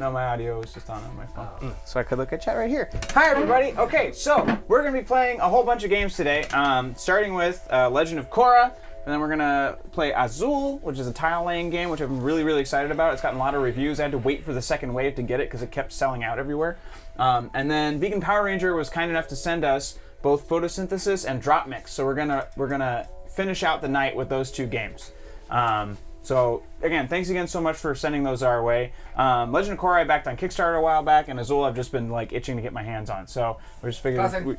no, my audio is just on on my phone. So I could look at chat right here. Hi, everybody. Okay, so we're going to be playing a whole bunch of games today, um, starting with uh, Legend of Korra. And then we're gonna play Azul, which is a tile laying game, which I'm really, really excited about. It's gotten a lot of reviews. I had to wait for the second wave to get it because it kept selling out everywhere. Um, and then Vegan Power Ranger was kind enough to send us both Photosynthesis and Drop Mix. So we're gonna we're gonna finish out the night with those two games. Um, so again, thanks again so much for sending those our way. Um, Legend of Korra I backed on Kickstarter a while back, and Azul I've just been like itching to get my hands on. So we just figured Crossing. we,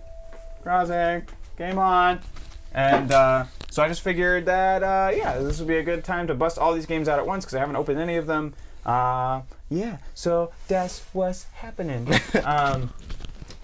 crossing game on, and uh, so I just figured that uh, yeah, this would be a good time to bust all these games out at once because I haven't opened any of them. Uh, yeah, so that's what's happening. um,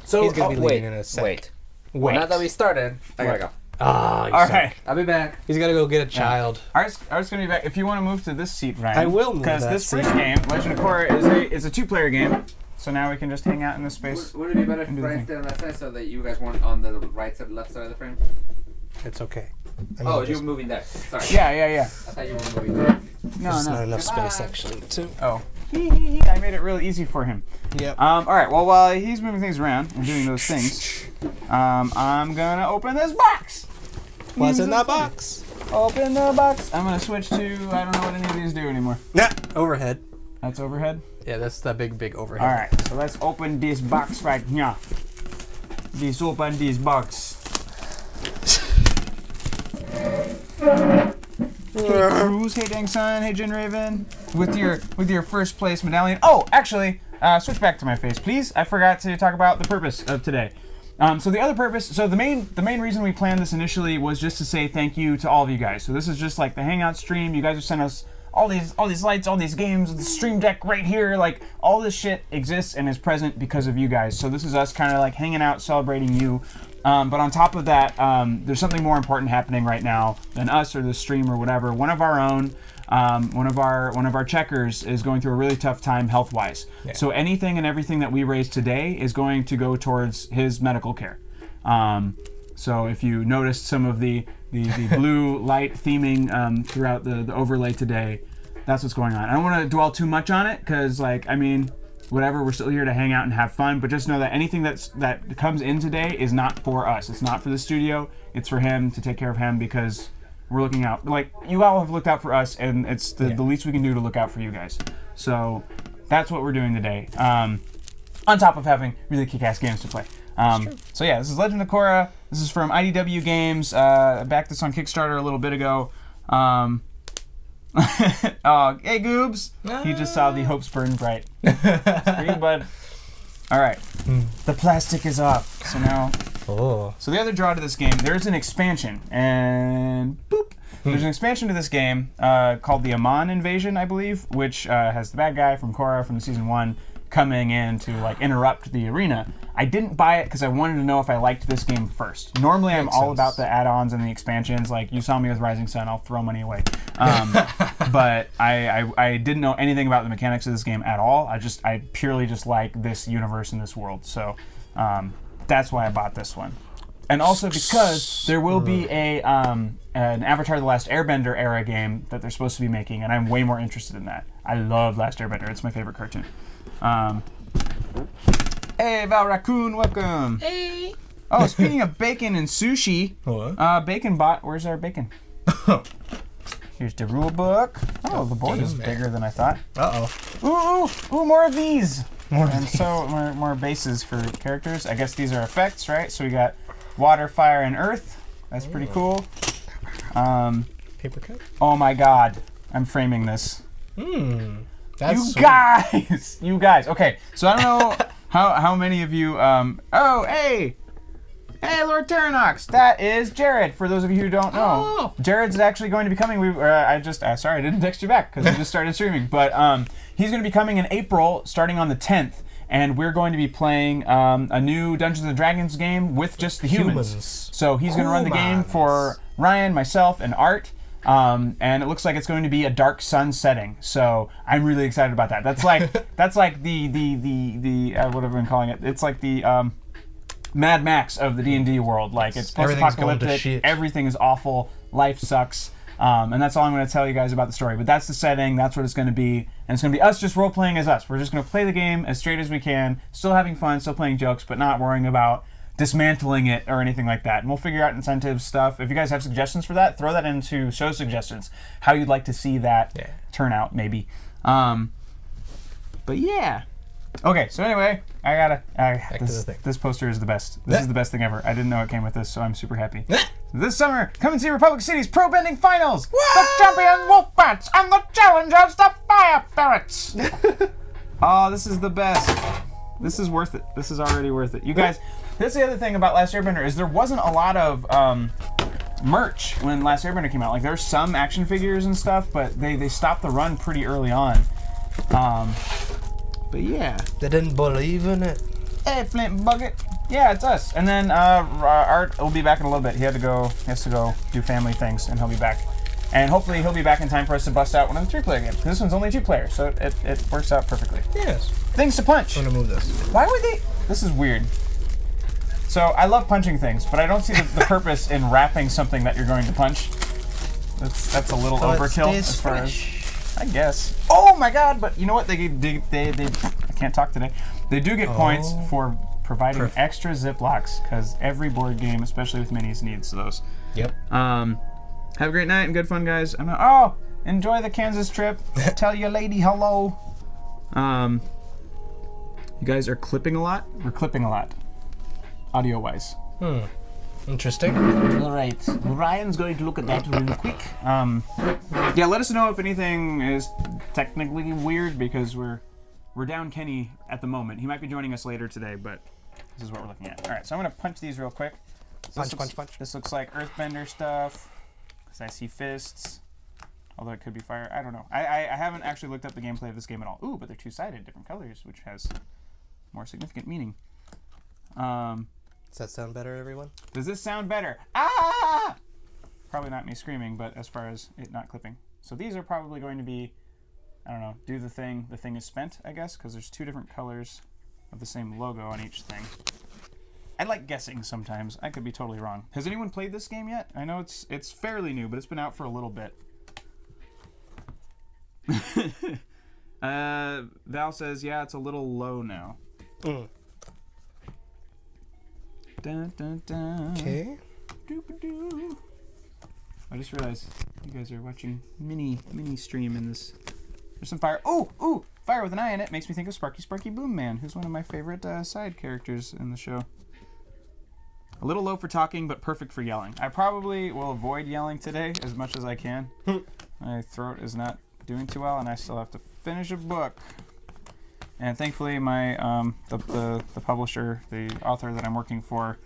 so He's gonna oh, be wait, in a sec. Wait. Wait. Now that we started, I gotta go. Ah, you all suck. right. I'll be back. He's gotta go get a child. Art's, Art's gonna be back. If you want to move to this seat, Ryan. I will move Because this seat. first game, Legend of Korra, is a is a two player game. So now we can just hang out in this space. Would, would it be better if Do the Brian thing. stayed on that side so that you guys weren't on the right side, left side of the frame? It's okay. I mean, Oh, just- you were moving there. Sorry. Yeah, yeah, yeah. I thought you were moving there. No, There's not no. enough space actually. Too. Oh. I made it really easy for him. Yep. Um, all right. Well, while he's moving things around and doing those things, um, I'm gonna open this box. What's in that box? Open the box. I'm gonna switch to. I don't know what any of these do anymore. Nah, overhead. That's overhead. Yeah, that's the big, big overhead. All right. So let's open this box right now. Let's open this box. Hey Cruz, hey Dang Sun, hey Jin Raven, with your with your first place medallion. Oh, actually, uh, switch back to my face, please. I forgot to talk about the purpose of today. Um, so the other purpose, so the main the main reason we planned this initially was just to say thank you to all of you guys. So this is just like the Hangout stream. You guys have sent us all these all these lights, all these games, the stream deck right here. Like all this shit exists and is present because of you guys. So this is us kind of like hanging out, celebrating you. Um, but on top of that, um, there's something more important happening right now than us or the stream or whatever. One of our own, um, one of our one of our checkers is going through a really tough time health wise. So anything and everything that we raise today is going to go towards his medical care. Um, so if you noticed some of the the, the blue light theming um, throughout the, the overlay today, that's what's going on. I don't want to dwell too much on it because, like, I mean, whatever. We're still here to hang out and have fun, but just know that anything that's that comes in today is not for us. It's not for the studio. It's for him to take care of him because we're looking out. Like you all have looked out for us, and it's the, the least we can do to look out for you guys. So that's what we're doing today. Um, on top of having really kick-ass games to play. Um, so yeah, this is Legend of Korra. This is from IDW Games. Uh, I backed this on Kickstarter a little bit ago. Um, oh, hey Goobs! He just saw the hopes burn bright. Green bud. All right, the plastic is off. So now, Oh. so the other draw to this game, there's an expansion, and boop. There's an expansion to this game uh, called the Amon Invasion, I believe, which uh, has the bad guy from Korra from season one coming in to like interrupt the arena. I didn't buy it because I wanted to know if I liked this game first. Normally, I'm all sense. about the add-ons and the expansions. Like you saw me with Rising Sun, I'll throw money away. Um, but I, I I didn't know anything about the mechanics of this game at all. I just I purely just like this universe and this world. So um, that's why I bought this one and also because there will be a um, an Avatar: The Last Airbender era game that they're supposed to be making, and I'm way more interested in that. I love Last Airbender; it's my favorite cartoon. Hey, Val Raccoon, welcome. Hey. Oh, speaking of bacon and sushi, What? uh, Bacon Bot, where's our bacon? Here's the rule book. Oh, the board is damn bigger than I thought. Uh oh. Ooh, ooh, ooh, more of these. More of And these. so more, more bases for characters. I guess these are effects, right? So we got water, fire, and earth. That's pretty cool. Um, Paper cut. oh my god, I'm framing this. Hmm. That's you sweet. guys, you guys. Okay, so I don't know how how many of you. Um, oh, hey, hey, Lord Terranox. That is Jared. For those of you who don't know, Oh. Jared's actually going to be coming. We, uh, I just, uh, sorry, I didn't text you back because we just started streaming. But um, he's going to be coming in April, starting on the 10th. And we're going to be playing um, a new Dungeons and Dragons game with just the humans. Humans. So he's going to run the game for Ryan, myself, and Art. Um, and it looks like it's going to be a dark sun setting. So I'm really excited about that. That's like that's like the the the the uh, what have I been calling it? It's like the um, Mad Max of the D and D world. Like it's Everything's going to post-apocalyptic. Everything is awful. Life sucks. Um, and that's all I'm going to tell you guys about the story. But that's the setting. That's what it's going to be. And it's going to be us just role playing as us. We're just going to play the game as straight as we can, still having fun, still playing jokes, but not worrying about dismantling it or anything like that. And we'll figure out incentive stuff. If you guys have suggestions for that, throw that into show suggestions. How you'd like to see that Yeah. turn out, maybe. Um, but yeah. Okay, so anyway, I gotta. I, this, this poster is the best. This Yeah. is the best thing ever. I didn't know it came with this, so I'm super happy. This summer, come and see Republic City's Pro Bending Finals! The champion Wolf Bats and the challengers, the Fire Ferrets! oh, this is the best. This is worth it. This is already worth it. You guys, that's the other thing about Last Airbender is there wasn't a lot of um, merch when Last Airbender came out. Like there's some action figures and stuff, but they, they stopped the run pretty early on. Um, but yeah. They didn't believe in it. Hey, Flint Bucket. Yeah, it's us. And then uh, Art will be back in a little bit. He had to go. He has to go do family things, and he'll be back. And hopefully he'll be back in time for us to bust out one of the three-player games. This one's only two players, so it, it works out perfectly. Yes. Things to punch. I'm gonna move this. Why would they? This is weird. So I love punching things, but I don't see the, the purpose in wrapping something that you're going to punch. That's that's a little So overkill as far as. I guess. Oh my god! But you know what? They they they, they I can't talk today. They do get points Oh. for providing Perfect. extra ziplocs because every board game, especially with minis, needs those. Yep. Um, have a great night and good fun, guys. I'm not, oh, enjoy the Kansas trip. Tell your lady hello. Um, you guys are clipping a lot. We're clipping a lot, audio wise. Hmm. Interesting. All right, Ryan's going to look at that really quick. Um, yeah, let us know if anything is technically weird because we're we're down Kenny at the moment. He might be joining us later today, but this is what we're looking at. All right, so I'm gonna punch these real quick. So Punch, this punch, looks- punch. This looks like Earthbender stuff because I see fists. Although it could be fire. I don't know. I, I, I haven't actually looked up the gameplay of this game at all. Ooh, but they're two-sided, different colors, which has more significant meaning. Um, Does that sound better, everyone? does this sound better? Ah! Probably not me screaming, but as far as it not clipping. So these are probably going to be, I don't know, do the thing. The thing is spent, I guess, because there's two different colors of the same logo on each thing. I like guessing sometimes. I could be totally wrong. Has anyone played this game yet? I know it's it's fairly new, but it's been out for a little bit. uh, Val says, yeah, it's a little low now. Mm. Dun, dun, dun. Okay. I just realized you guys are watching mini mini stream in this. There's some fire. Oh, ooh, fire with an eye in it makes me think of Sparky Sparky Boom Man, who's one of my favorite uh, side characters in the show. A little low for talking, but perfect for yelling. I probably will avoid yelling today as much as I can. my throat is not doing too well, and I still have to finish a book. And thankfully, my um, the, the the publisher, the author that I'm working for,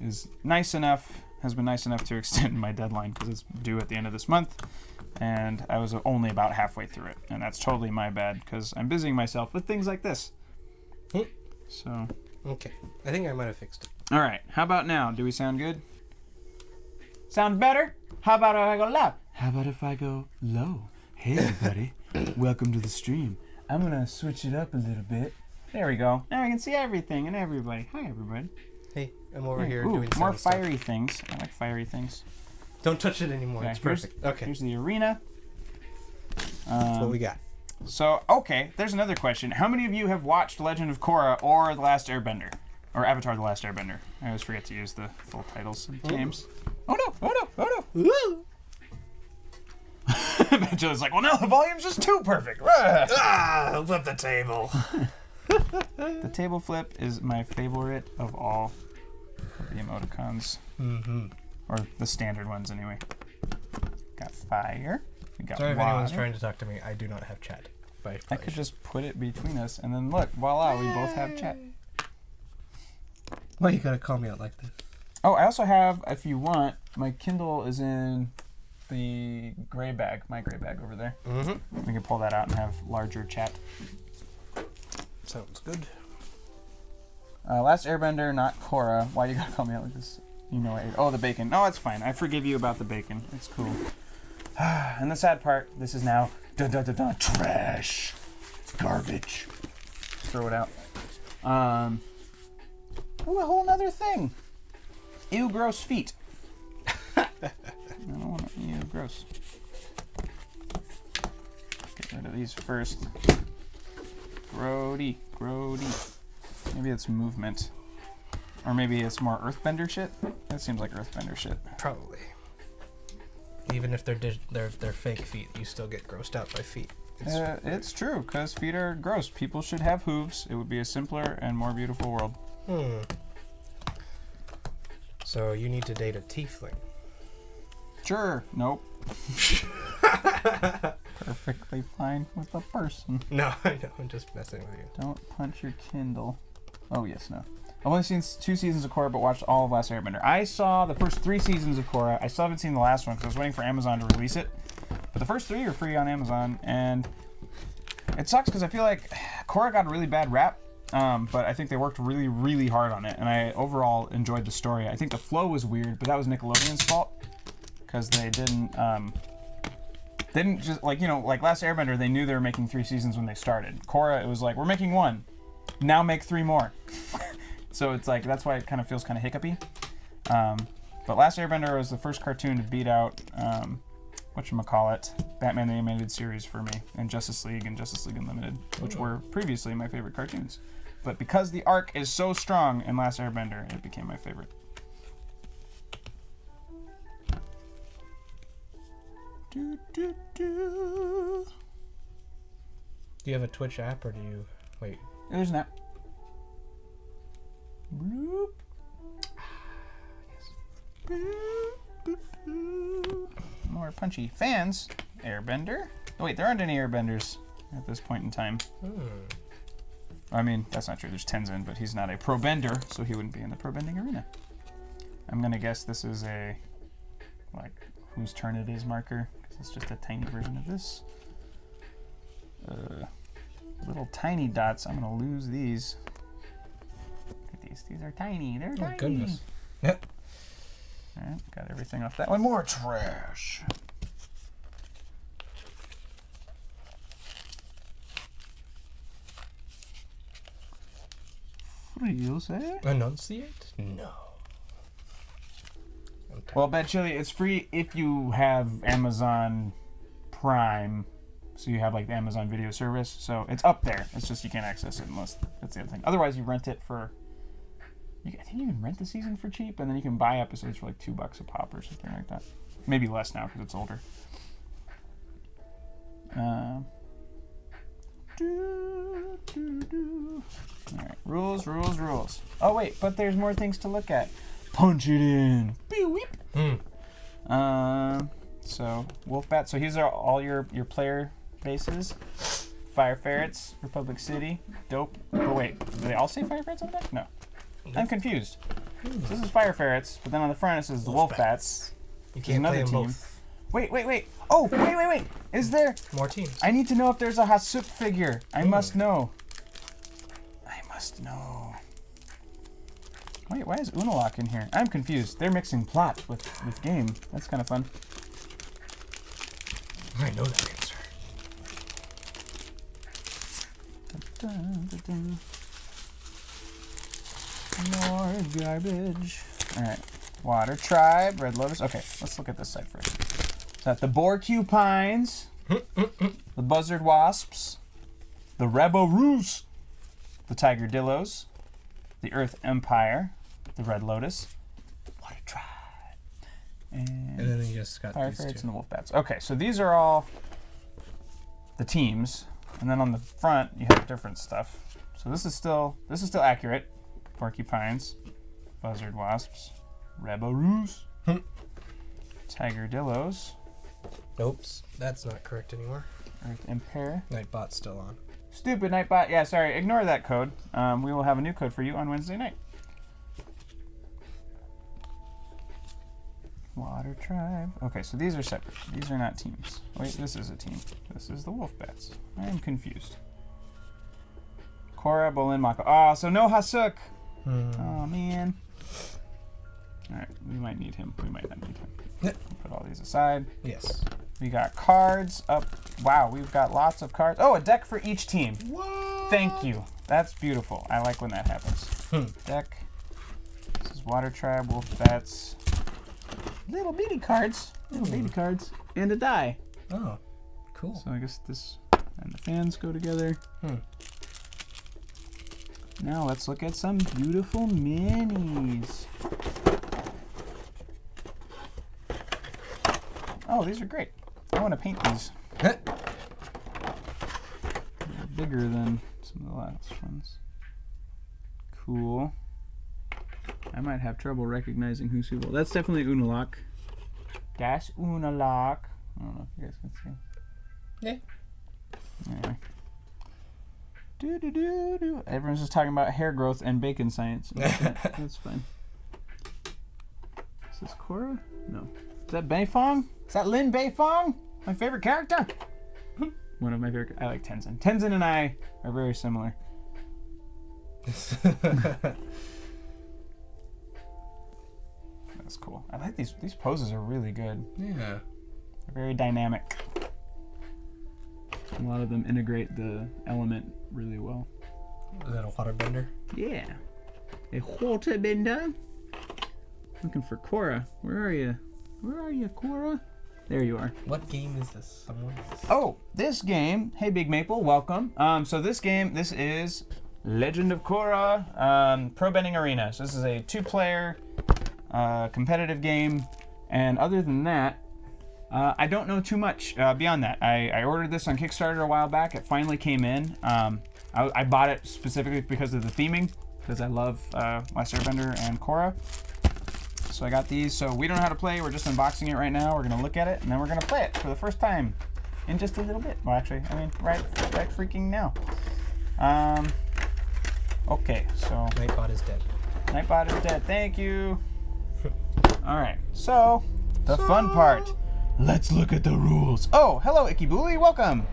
is nice enough has been nice enough to extend my deadline because it's due at the end of this month. And i was only about halfway through it. And that's totally my bad because i'm busying myself with things like this. Hmm. so. Okay. I think I might have fixed it. all right how about now? Do we sound good? Sound better? How about if i go loud how about if i go low? Hey everybody. Welcome to the stream i'm gonna switch it up a little bit there we go now i can see everything and everybody hi everybody Hey, I'm over here Ooh, doing more sound stuff. fiery things i like fiery things Don't touch it anymore. Okay, it's here's- perfect. Okay. Here's the arena. That's what Um, we got. so, okay, there's another question. How many of you have watched Legend of Korra or The Last Airbender? Or Avatar The Last Airbender? I always forget to use the full titles and games. Oh no, oh no, oh no. Woo! Joe's like, well, no, the volume's just too perfect. Ah! Flip the table. The table flip is my favorite of all of the emoticons. mm-hmm. Or the standard ones, anyway. Got fire. We got Sorry if anyone's trying to talk to me. I do not have chat. But I I could just put it between us, and then look, voila, we both have chat. Why you gotta call me out like this? Oh, I also have, if you want, my Kindle is in the gray bag, my gray bag over there. Mm-hmm. We can pull that out and have larger chat. Sounds good. Uh, last Airbender, not Korra. Why do you gotta call me out like this? You know I Oh, the bacon. No, it's fine. I forgive you about the bacon. It's cool. and the sad part, this is now dun dun dun dun trash. It's garbage. Throw it out. Um. Oh, a whole nother thing. Ew, gross feet. I don't want to. ew, gross. Get rid of these first. Grody, grody. Maybe it's movement. Or maybe it's more earthbender shit. That seems like earthbender shit. Probably. Even if they're they're they're fake feet, you still get grossed out by feet. It's- Uh, it's true, because feet are gross. People should have hooves. It would be a simpler and more beautiful world. Hmm. So you need to date a tiefling. Sure. Nope. Perfectly fine with a person. No, I know. I'm just messing with you. Don't punch your Kindle. Oh, yes, no. I've only seen two seasons of Korra, but watched all of Last Airbender. I saw the first three seasons of Korra. I still haven't seen the last one because I was waiting for Amazon to release it. But the first three are free on Amazon, and it sucks because I feel like Korra got a really bad rap. Um, but I think they worked really, really hard on it, and I overall enjoyed the story. I think the flow was weird, but that was Nickelodeon's fault because they didn't um, didn't just like you know like Last Airbender. They knew they were making three seasons when they started. Korra, it was like we're making one, now make three more. so it's like that's why it kind of feels kind of hiccupy. Um, but Last Airbender was the first cartoon to beat out um, what you call it, Batman the Animated Series for me, and Justice League and Justice League Unlimited, which were previously my favorite cartoons. But because the arc is so strong in Last Airbender, it became my favorite. Do, do, do. Do you have a Twitch app or do you wait? There's an app. Bloop. Boop. More punchy fans. Airbender. Oh, wait, there aren't any airbenders at this point in time. Hmm. I mean, that's not true. There's Tenzin, but he's not a pro bender, so he wouldn't be in the pro bending arena. I'm gonna guess this is a like whose turn it is marker it's just a tiny version of this. Uh, little tiny dots. I'm gonna lose these. Look at these. These are tiny. They're Oh tiny. goodness. Yep. All right, got everything off that one. More trash. Frios, eh? Enunciate? No. I'm Well, Bad Chili, it's free if you have Amazon Prime. So you have like the Amazon Video Service. So it's up there. It's just you can't access it unless that's the other thing. Otherwise, you rent it for. You, I think you can rent the season for cheap, and then you can buy episodes for like two bucks a pop or something like that. Maybe less now because it's older. Um. do, do, do. All right, rules, rules, rules. Oh wait, but there's more things to look at. Punch it in. Beep, weep. Hmm. Um, so Wolfbat. So these are all your your player bases. Fire Ferrets, Republic City, dope. But wait, do they all say Fire Ferrets on the back? No, I'm confused. So this is Fire Ferrets, but then on the front it says the Wolfbats. You can't another play them team. both. Wait, wait, wait. Oh, wait, wait, wait. Is there? More teams. I need to know if there's a Hasook figure. I must know. I must know. Wait, why is Unalak in here? I'm confused. They're mixing plot with, with game. That's kind of fun. I know that answer. Dun, dun, dun. More garbage. Alright. Water Tribe, Red Lotus. Okay, let's look at this side first. So that the Boar-q-pines, the Buzzard Wasps, the Rabaroos, the Tiger Dillos, the Earth Empire, the Red Lotus, Water Tribe, And and then you just got Fire these two. and the Wolf Bats. Okay, so these are all the teams, and then on the front you have different stuff. So this is still this is still accurate. Porcupines, Buzzard Wasps, Rabaroos, Hmm. Tiger Dillos, Oops, that's not correct anymore. Earth Empire. Nightbot's still on. Stupid Nightbot. Yeah, sorry. Ignore that code. Um, we will have a new code for you on Wednesday night. Water Tribe. Okay, so these are separate. These are not teams. Wait, this is a team. This is the wolf bats. I am confused. Korra, Bolin, Mako. Oh, so no Hasook. Hmm. Oh man. All right, we might need him. We might not need him. Yep. Put all these aside. Yes. We got cards up. Wow, we've got lots of cards. Oh, a deck for each team. What? Thank you. That's beautiful. I like when that happens. Hmm. Deck. This is Water Tribe, Wolf Bats. Little bitty cards, little baby cards, and a die. Oh, cool. So I guess this and the fans go together. Hmm. Now let's look at some beautiful minis. Oh, these are great. I want to paint these. They're bigger than some of the last ones. Cool. I might have trouble recognizing who's who. Well, that's definitely Unalak. That's Unalak. I don't know if you guys can see. Yeah. Anyway. Do do do do. Everyone's just talking about hair growth and bacon science. That's fine. Is this Korra? No. Is that Beifong? Is that Lin Beifong? My favorite character. One of my favorite. I like Tenzin. Tenzin and I are very similar. That's cool. I like these. These poses are really good. yeah. They're very dynamic. A lot of them integrate the element really well. Is that a waterbender? Yeah. A waterbender. Looking for Korra. Where are you? Where are you, Korra? There you are. What game is this? Someone else. Oh, this game. Hey, Big Maple, welcome. Um, so this game, this is Legend of Korra um, Pro Bending Arena. So this is a two-player uh, competitive game, and other than that, uh, I don't know too much uh, beyond that. I, I ordered this on Kickstarter a while back. It finally came in. Um, I, I bought it specifically because of the theming, because I love uh, Last Airbender and Korra. So I got these. So we don't know how to play. We're just unboxing it right now. We're gonna look at it, and then we're gonna play it for the first time in just a little bit. Well, actually, I mean, right, right, freaking now. Um. Okay, so Nightbot is dead. Nightbot is dead. Thank you. All right. So the fun part. Let's look at the rules. Oh, hello, Icky Bully. Welcome.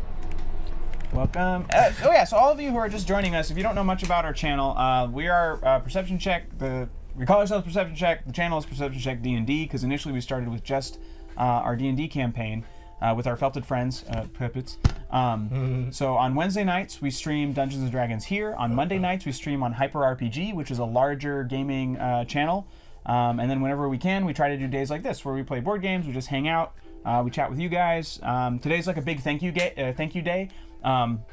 Welcome. Uh, oh yeah. So all of you who are just joining us, if you don't know much about our channel, uh, we are uh, Perception Check. The we call ourselves Perception Check. The channel is Perception Check D and D because initially we started with just uh, our D and D campaign uh, with our felted friends, uh, puppets. Um, so on Wednesday nights we stream Dungeons and Dragons here. On Monday nights we stream on Hyper RPG, which is a larger gaming uh, channel. Um, and then whenever we can, we try to do days like this where we play board games, we just hang out, uh, we chat with you guys. Um, today's like a big thank you uh, thank you day. Um,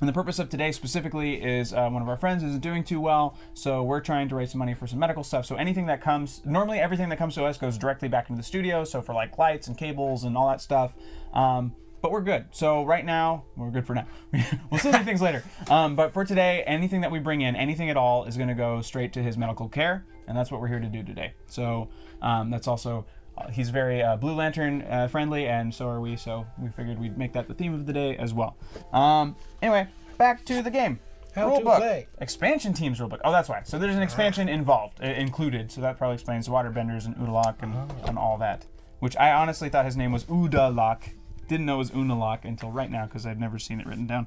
and the purpose of today specifically is uh, one of our friends isn't doing too well, so we're trying to raise some money for some medical stuff. So anything that comes, normally everything that comes to us goes directly back into the studio. So for like lights and cables and all that stuff. Um, but we're good. So right now, we're good for now. we'll still do things later. Um, but for today, anything that we bring in, anything at all, is going to go straight to his medical care, and that's what we're here to do today. So um, that's also uh, he's very uh, Blue Lantern uh, friendly, and so are we. So we figured we'd make that the theme of the day as well. Um, anyway, back to the game. How to play. Expansion teams rulebook. Oh, that's why. So there's an expansion involved, uh, included. So that probably explains waterbenders and Udalak and, and all that. Which I honestly thought his name was Udalak. Didn't know it was Unalak until right now because I've never seen it written down.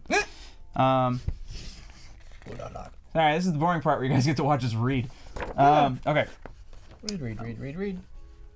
um, all right, this is the boring part where you guys get to watch us read. Um, okay. Read, read, read, read, read.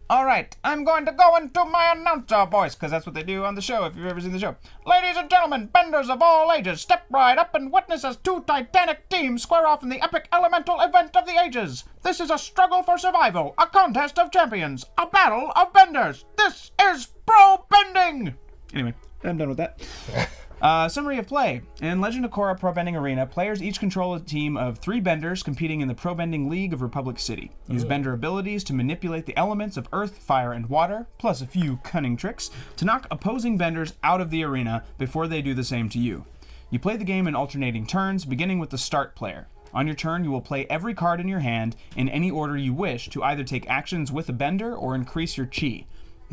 All right, I'm going to go into my announcer voice because that's what they do on the show. If you've ever seen the show, ladies and gentlemen, benders of all ages, step right up and witness as two titanic teams square off in the epic elemental event of the ages. This is a struggle for survival, a contest of champions, a battle of benders. This is pro bending. Anyway, I'm done with that. Uh, summary of play. In Legend of Korra Pro Bending Arena, players each control a team of three benders competing in the Pro Bending League of Republic City. Use bender abilities to manipulate the elements of earth, fire, and water, plus a few cunning tricks, to knock opposing benders out of the arena before they do the same to you. You play the game in alternating turns, beginning with the start player. On your turn, you will play every card in your hand in any order you wish to either take actions with a bender or increase your chi.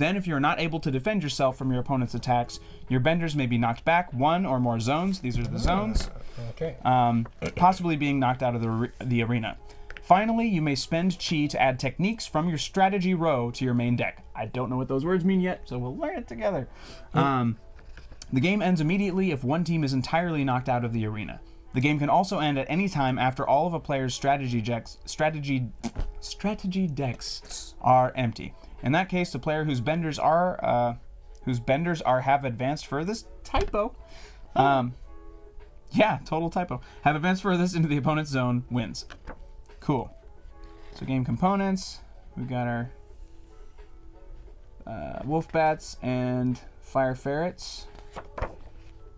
Then, if you are not able to defend yourself from your opponent's attacks, your benders may be knocked back one or more zones. These are the zones, Okay. um, possibly being knocked out of the, the arena. Finally, you may spend chi to add techniques from your strategy row to your main deck. I don't know what those words mean yet, so we'll learn it together. Um, the game ends immediately if one team is entirely knocked out of the arena. The game can also end at any time after all of a player's strategy decks, strategy, strategy decks are empty. In that case, the player whose benders are, uh, whose benders are have advanced furthest typo. Um, yeah, total typo. Have advanced furthest into the opponent's zone wins. Cool. So game components. We've got our uh, wolf bats and fire ferrets.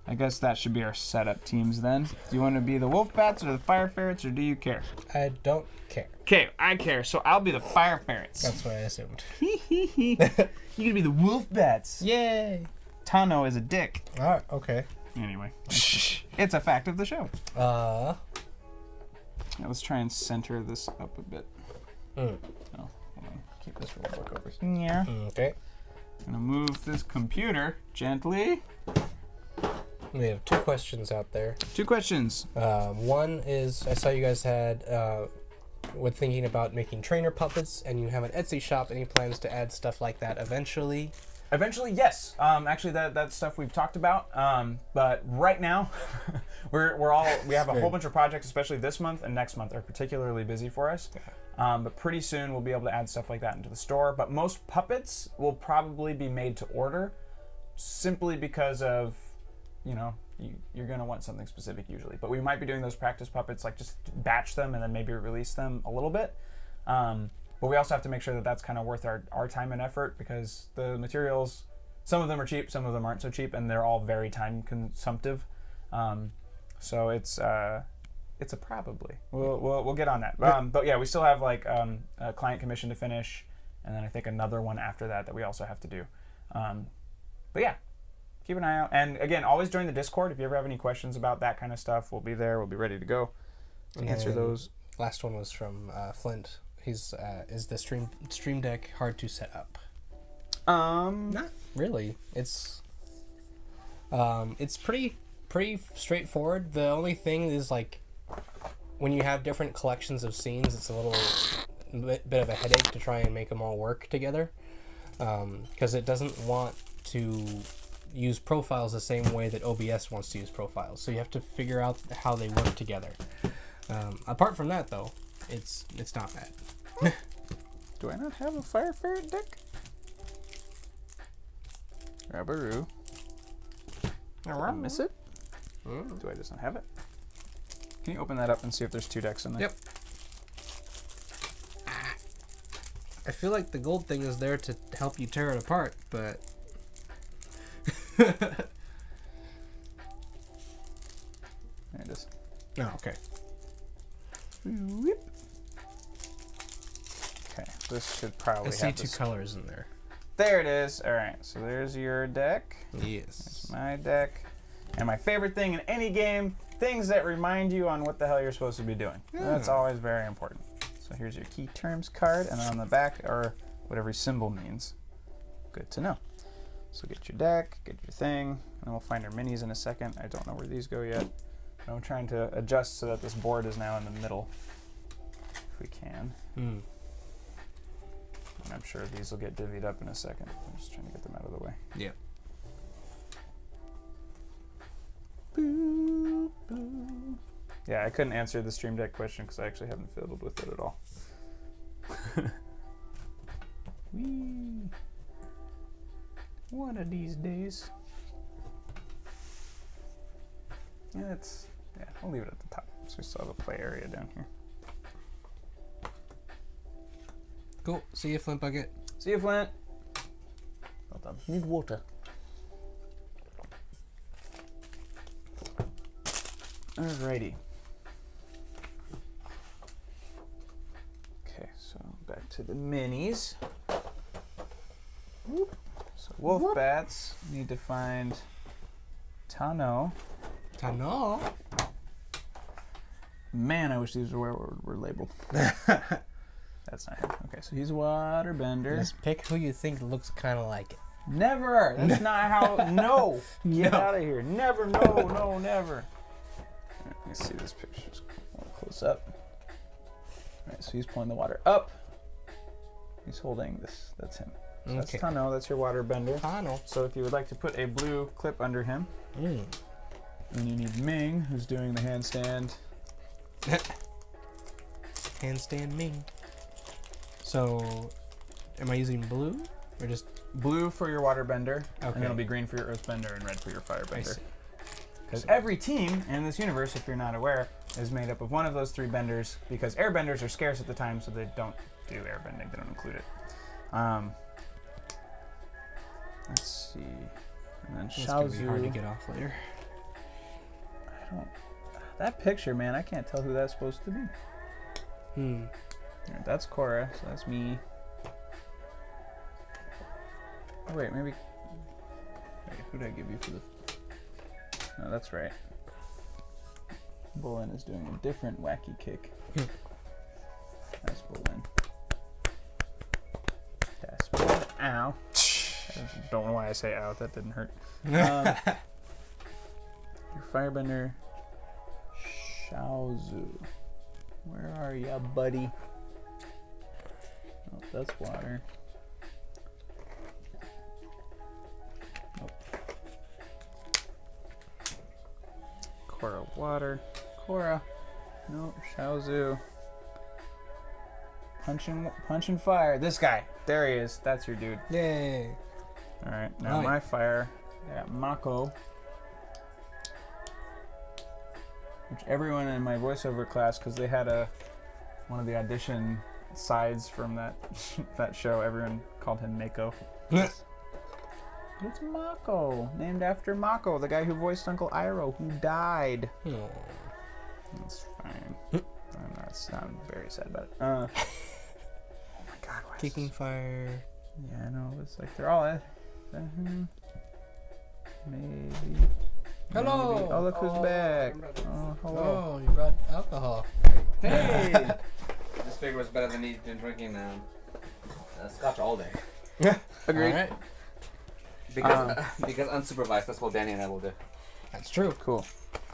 I guess that should be our setup teams then. Do you want to be the wolf bats or the fire ferrets, or do you care? I don't care. Okay, I care, so I'll be the fire ferrets. That's what I assumed. you gonna be the wolf bats. Yay! Tahno is a dick. Alright, okay. Anyway, it's a fact of the show. Uh, Now let's try and center this up a bit. Mm. Oh, hold on. Keep this rule book over here. okay. I'm gonna move this computer gently. We have two questions out there. Two questions. Um, one is I saw you guys had uh, were thinking about making trainer puppets, and you have an Etsy shop. Any plans to add stuff like that eventually? Eventually, yes. Um, actually, that that's stuff we've talked about. Um, but right now, we're we're all we have a whole bunch of projects, especially this month and next month, are particularly busy for us. Um, but pretty soon we'll be able to add stuff like that into the store. But most puppets will probably be made to order, simply because of, you know, you, you're gonna want something specific usually. But we might be doing those practice puppets, like just batch them and then maybe release them a little bit. Um, but we also have to make sure that that's kind of worth our, our time and effort because the materials, some of them are cheap, some of them aren't so cheap, and they're all very time consumptive. Um, so it's uh, it's a probably. We'll, we'll, we'll get on that. Um, but yeah, we still have like um, a client commission to finish, and then I think another one after that that we also have to do. Um, but yeah, keep an eye out. And again, always join the Discord if you ever have any questions about that kind of stuff. We'll be there. We'll be ready to go to answer those. Last one was from uh, Flint. He's uh, is the stream stream deck hard to set up? Um, Not really. It's um, it's pretty pretty straightforward. The only thing is like when you have different collections of scenes, it's a little bit, bit of a headache to try and make them all work together because it doesn't want to use profiles the same way that OBS wants to use profiles. So you have to figure out how they work together. Um, apart from that, though, it's it's not bad. Do I not have a fire ferret deck? Rabaroo. Did I miss it? Do I just not have it? Can you open that up and see if there's two decks in there? Yep. I feel like the gold thing is there to help you tear it apart, but There it is. no, okay. Whip. Okay, this should probably I see have two this. colors in there. There it is. All right, so there's your deck. Yes. My deck. And my favorite thing in any game, things that remind you on what the hell you're supposed to be doing. Hmm. That's always very important. So here's your key terms card, and on the back are whatever symbol means. Good to know. So get your deck, get your thing, and we'll find our minis in a second. I don't know where these go yet. But I'm trying to adjust so that this board is now in the middle, if we can. Hmm. And I'm sure these will get divvied up in a second. I'm just trying to get them out of the way. Yeah. Boo, boo. Yeah, I couldn't answer the stream deck question because I actually haven't fiddled with it at all. Whee. One of these days. Yeah, it's yeah. I'll leave it at the top. So we still have a play area down here. Cool. See you, Flint Bucket. See you, Flint. Well done. Need water. Alrighty. Okay, so back to the minis. Whoop. So wolf bats need to find Tahno. Tahno. Man, I wish these were, were, were labeled. That's not him. Okay, so he's a waterbender. Just pick who you think looks kind of like it. Never. That's not how. No. Get No. out of here. Never. No. No. Never. Alright, Let me see this picture close up. All right. So he's pulling the water up. He's holding this. That's him. So. That's Tahno. That's your water bender. Tahno. So if you would like to put a blue clip under him, Mm. then you need Ming, who's doing the handstand. Handstand Ming. So, am I using blue or just? Blue for your water bender, and Okay. then it'll be green for your earth bender and red for your fire bender. Because every team in this universe, if you're not aware, is made up of one of those three benders. Because airbenders are scarce at the time, so they don't do airbending. They don't include it. Um, Let's see. And then It's gonna be hard to get off later. I don't. That picture, man, I can't tell who that's supposed to be. Hmm. Alright, that's Korra, so that's me. Oh, wait, maybe. Wait, who did I give you for the. No, that's right. Bolin is doing a different wacky kick. Hmm. That's Bolin. That's Bolin. Ow. Don't know why I say out. that didn't hurt. Um, your firebender, Shaozu. Where are ya, buddy? Oh, that's water. Nope. Korra, water. Korra. No, Shaozu. Punching, punching fire. This guy. There he is. That's your dude. Yay. All right, now Right. my fire. I got Mako. Which everyone in my voiceover class, because they had a one of the audition sides from that that show, everyone called him Mako. It's Mako, named after Mako, the guy who voiced Uncle Iroh, who died. Oh. That's fine. I'm not. I'm very sad about it. Uh, oh my God! Kicking fire. Yeah, I know. It's like they're all. Uh, hmm. maybe. Hello! Maybe. Oh, look who's Oh, back. Oh, hello. Oh, you brought alcohol. Hey! This figure was better than he's been drinking um, uh, scotch all day. Yeah, agreed. All right. Because, Um, because unsupervised, that's what Danny and I will do. That's true. Cool.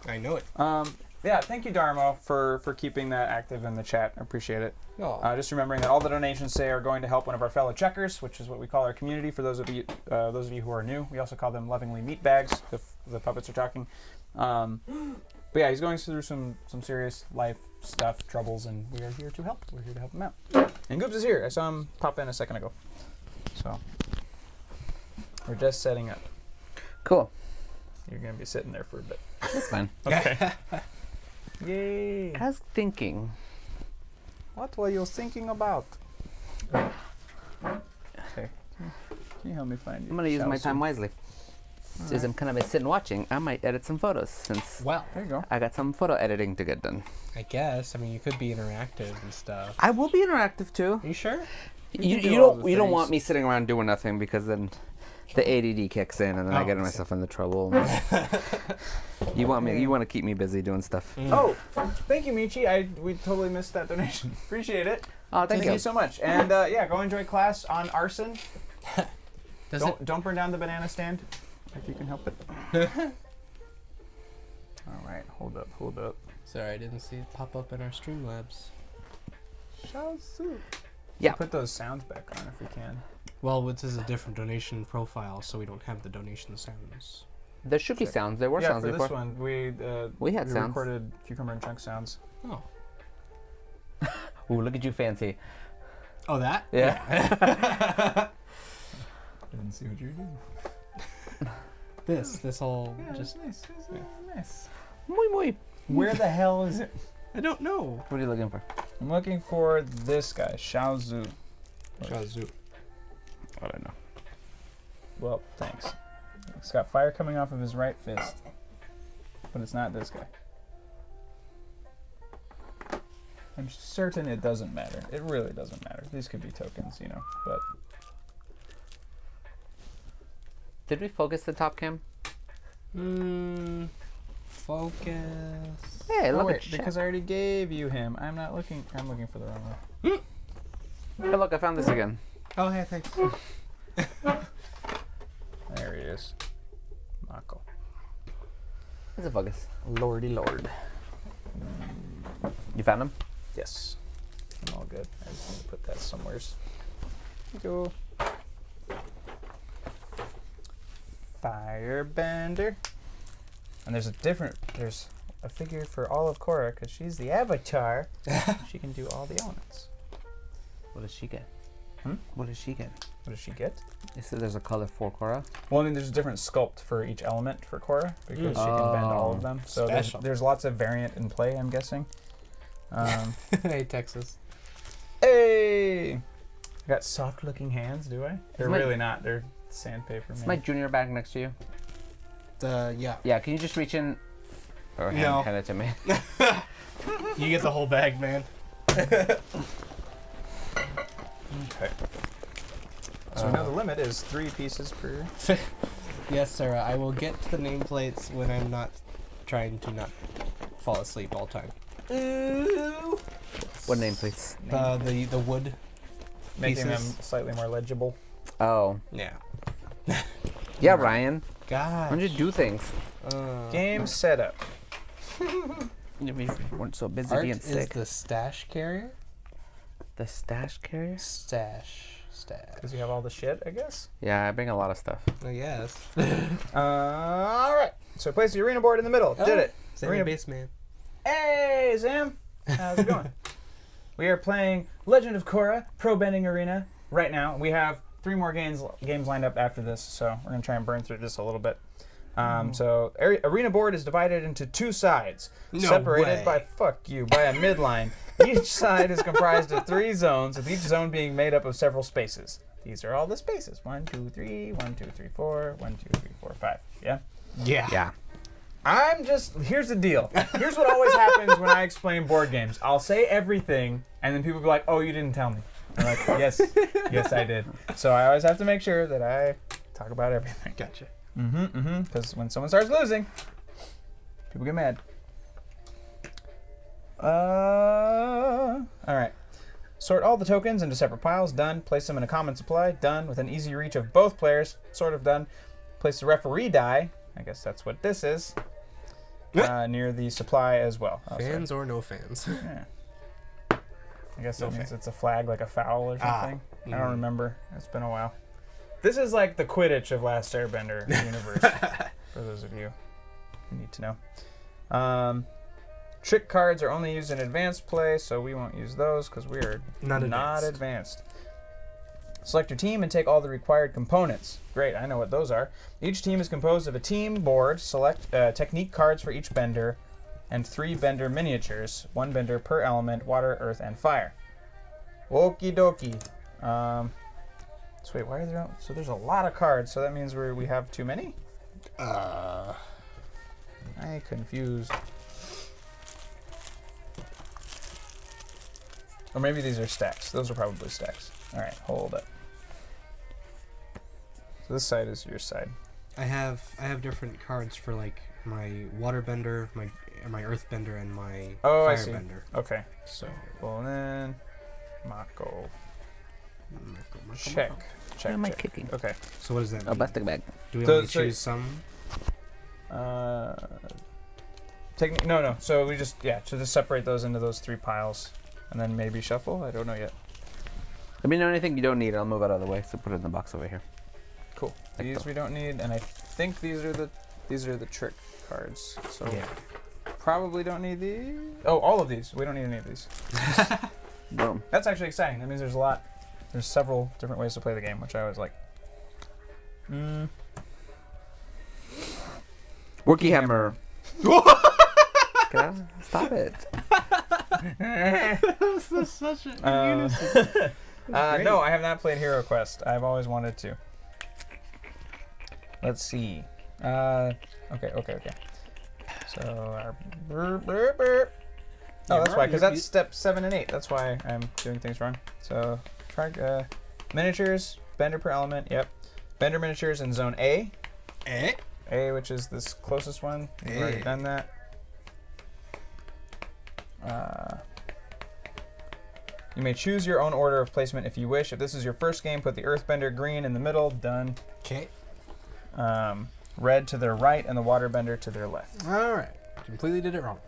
I know it. Um, yeah, thank you, Darmo, for for keeping that active in the chat. I appreciate it. Oh. Uh, just remembering that all the donations say are going to help one of our fellow checkers, which is what we call our community. For those of you, uh, those of you who are new, we also call them lovingly meat bags. The, the puppets are talking. Um, but yeah, he's going through some some serious life stuff, troubles, and we are here to help. We're here to help him out. And Goobs is here. I saw him pop in a second ago. So we're just setting up. Cool. You're gonna be sitting there for a bit. That's fine. Okay. Yay! I was thinking. What were you thinking about? Okay. Can you help me find you? I'm gonna use my time wisely. Since I'm kind of sitting watching, I might edit some photos since well, There you go. I got some photo editing to get done. I guess. I mean, you could be interactive and stuff. I will be interactive too. Are you sure? You, can do you don't the you don't want me sitting around doing nothing because then the ADD kicks in and then I Oh, get I see. myself into trouble. you want me you want to keep me busy doing stuff. Oh, thank you, Michi. I we totally missed that donation. Appreciate it. Oh, Thank, you. so much. And uh, yeah, go enjoy class on arson. Does don't don't burn down the banana stand if you can help it. All right, hold up, hold up. Sorry, I didn't see it pop up in our Streamlabs. Yeah. Put those sounds back on if we can. Well, this is a different donation profile, so we don't have the donation sounds. There should be Sure. sounds. There were yeah, sounds for before. this one, we uh, We had sounds. recorded cucumber and chunk sounds. Oh. Ooh, look at you, fancy. Oh, that? Yeah. I didn't see what you were doing. This, this whole Yeah, just. nice. It's, uh, nice. Muy muy. Where the hell is it? I don't know. What are you looking for? I'm looking for this guy, Shaozu. Shaozu. I don't know. Well, thanks. He's got fire coming off of his right fist. But it's not this guy. I'm certain it doesn't matter. It really doesn't matter. These could be tokens, you know, but Did we focus the top cam? Hmm. Focus. Hey, oh, look wait, at because I already gave you him. I'm not looking. I'm looking for the wrong one. Hey, look, I found this again. Oh, hey, thanks. There he is. Mako. It's a focus. Lordy lord. You found him? Yes. I'm all good. I just need to put that somewheres. There you go. Firebender. And there's a different, there's a figure for all of Korra because she's the avatar. she can do all the elements. What does she get? Hmm? What does she get? What does she get? You said there's a color for Korra. Well, I mean, there's a different sculpt for each element for Korra because she can bend all of Oh. them. So there's, there's lots of variant in play, I'm guessing. Um, hey, Texas. hey! I got soft looking hands, do I? They're my- really not. They're Sandpaper Is man. my junior bag next to you? The yeah. Yeah, can you just reach in or hand, No. hand it to me? You get the whole bag, man. Okay. So we know Uh, the limit is three pieces per. Yes, Sarah. I will get to the nameplates when I'm not trying to not fall asleep all the time. Ooh! What nameplates? please? Uh, the the wood. Making them slightly more legible. Oh, Yeah. yeah, Ryan. God. Why don't you do things? Uh, Game setup. You weren't so busy Art being is the stash carrier. The stash carrier? Stash. Stash. Because you have all the shit, I guess. Yeah, I bring a lot of stuff. I guess. Uh, all right. So place the arena board in the middle. Did Oh. it. Same Arena- base man. Hey, Sam. How's it going? we are playing Legend of Korra Pro Bending Arena right now. We have three more games games lined up after this, so we're gonna try and burn through this a little bit. Um, so arena board is divided into two sides, No separated way. by fuck you by a midline. each side is comprised of three zones, with each zone being made up of several spaces. These are all the spaces. One, two, three. One, two, three, four. One, two, three, four, five. Yeah. Yeah. Yeah. I'm just here's the deal. Here's what always happens when I explain board games. I'll say everything, and then people be like, "Oh, you didn't tell me." I'm like, "Yes, yes, I did." So I always have to make sure that I talk about everything. Gotcha. Mm-hmm. Mm-hmm. Because when someone starts losing, people get mad. Uh. All right. Sort all the tokens into separate piles. Done. Place them in a common supply. Done. With an easy reach of both players. Sort of done. Place the referee die. I guess that's what this is. Uh, near the supply as well. Oh, sorry. Fans or no fans? Yeah. I guess that No means fan. it's a flag, like a foul or Ah. something. I Mhm. don't remember. It's been a while. This is like the Quidditch of Last Airbender universe. for those of you who need to know. Um, trick cards are only used in advanced play, so we won't use those because we are Not not advanced. advanced. Select your team and take all the required components. Great, I know what those are. Each team is composed of a team board, select uh, technique cards for each bender, and three bender miniatures. One bender per element water, earth, and fire. Okie dokie. Um, so, wait, why are there. So, there's a lot of cards, so that means we we have too many? Uh, I confused. Or maybe these are stacks. Those are probably stacks. All right, hold up. So this side is your side. I have I have different cards for like my waterbender, my my earthbender, and my Oh, I see. firebender. Okay. So Well then, Mako. Marco, Marco, Check. Marco. Check. am I check. kicking? Okay. So what does that A mean? plastic bag. Do we So- only so- choose some? Uh, techni- no, no. So we just yeah, so just separate those into those three piles, and then maybe shuffle. I don't know yet. Let me know anything you don't need. I'll move it out of the way. So put it in the box over here. Cool. Like These the- we don't need, and I think these are the these are the trick cards. So Yeah. probably don't need these. Oh, all of these. We don't need any of these. Boom. That's actually exciting. That means there's a lot. There's several different ways to play the game, which I always like. Mm. Worky hammer. Can I- Stop it. such a Uh, uh, no, I have not played Hero Quest. I've always wanted to. Let's see. Uh, okay, okay, okay. So our burp, burp, burp. Oh, Yeah, that's why, because that's step seven and eight. That's why I'm doing things wrong. So uh, miniatures, bender per element. Yep, bender miniatures in zone A. Eh? A, which is this closest one. We've already done that. Uh, you may choose your own order of placement if you wish. If this is your first game, put the Earthbender green in the middle. Done. Okay. Um, red to their right and the Waterbender to their left. All right. Completely did it wrong.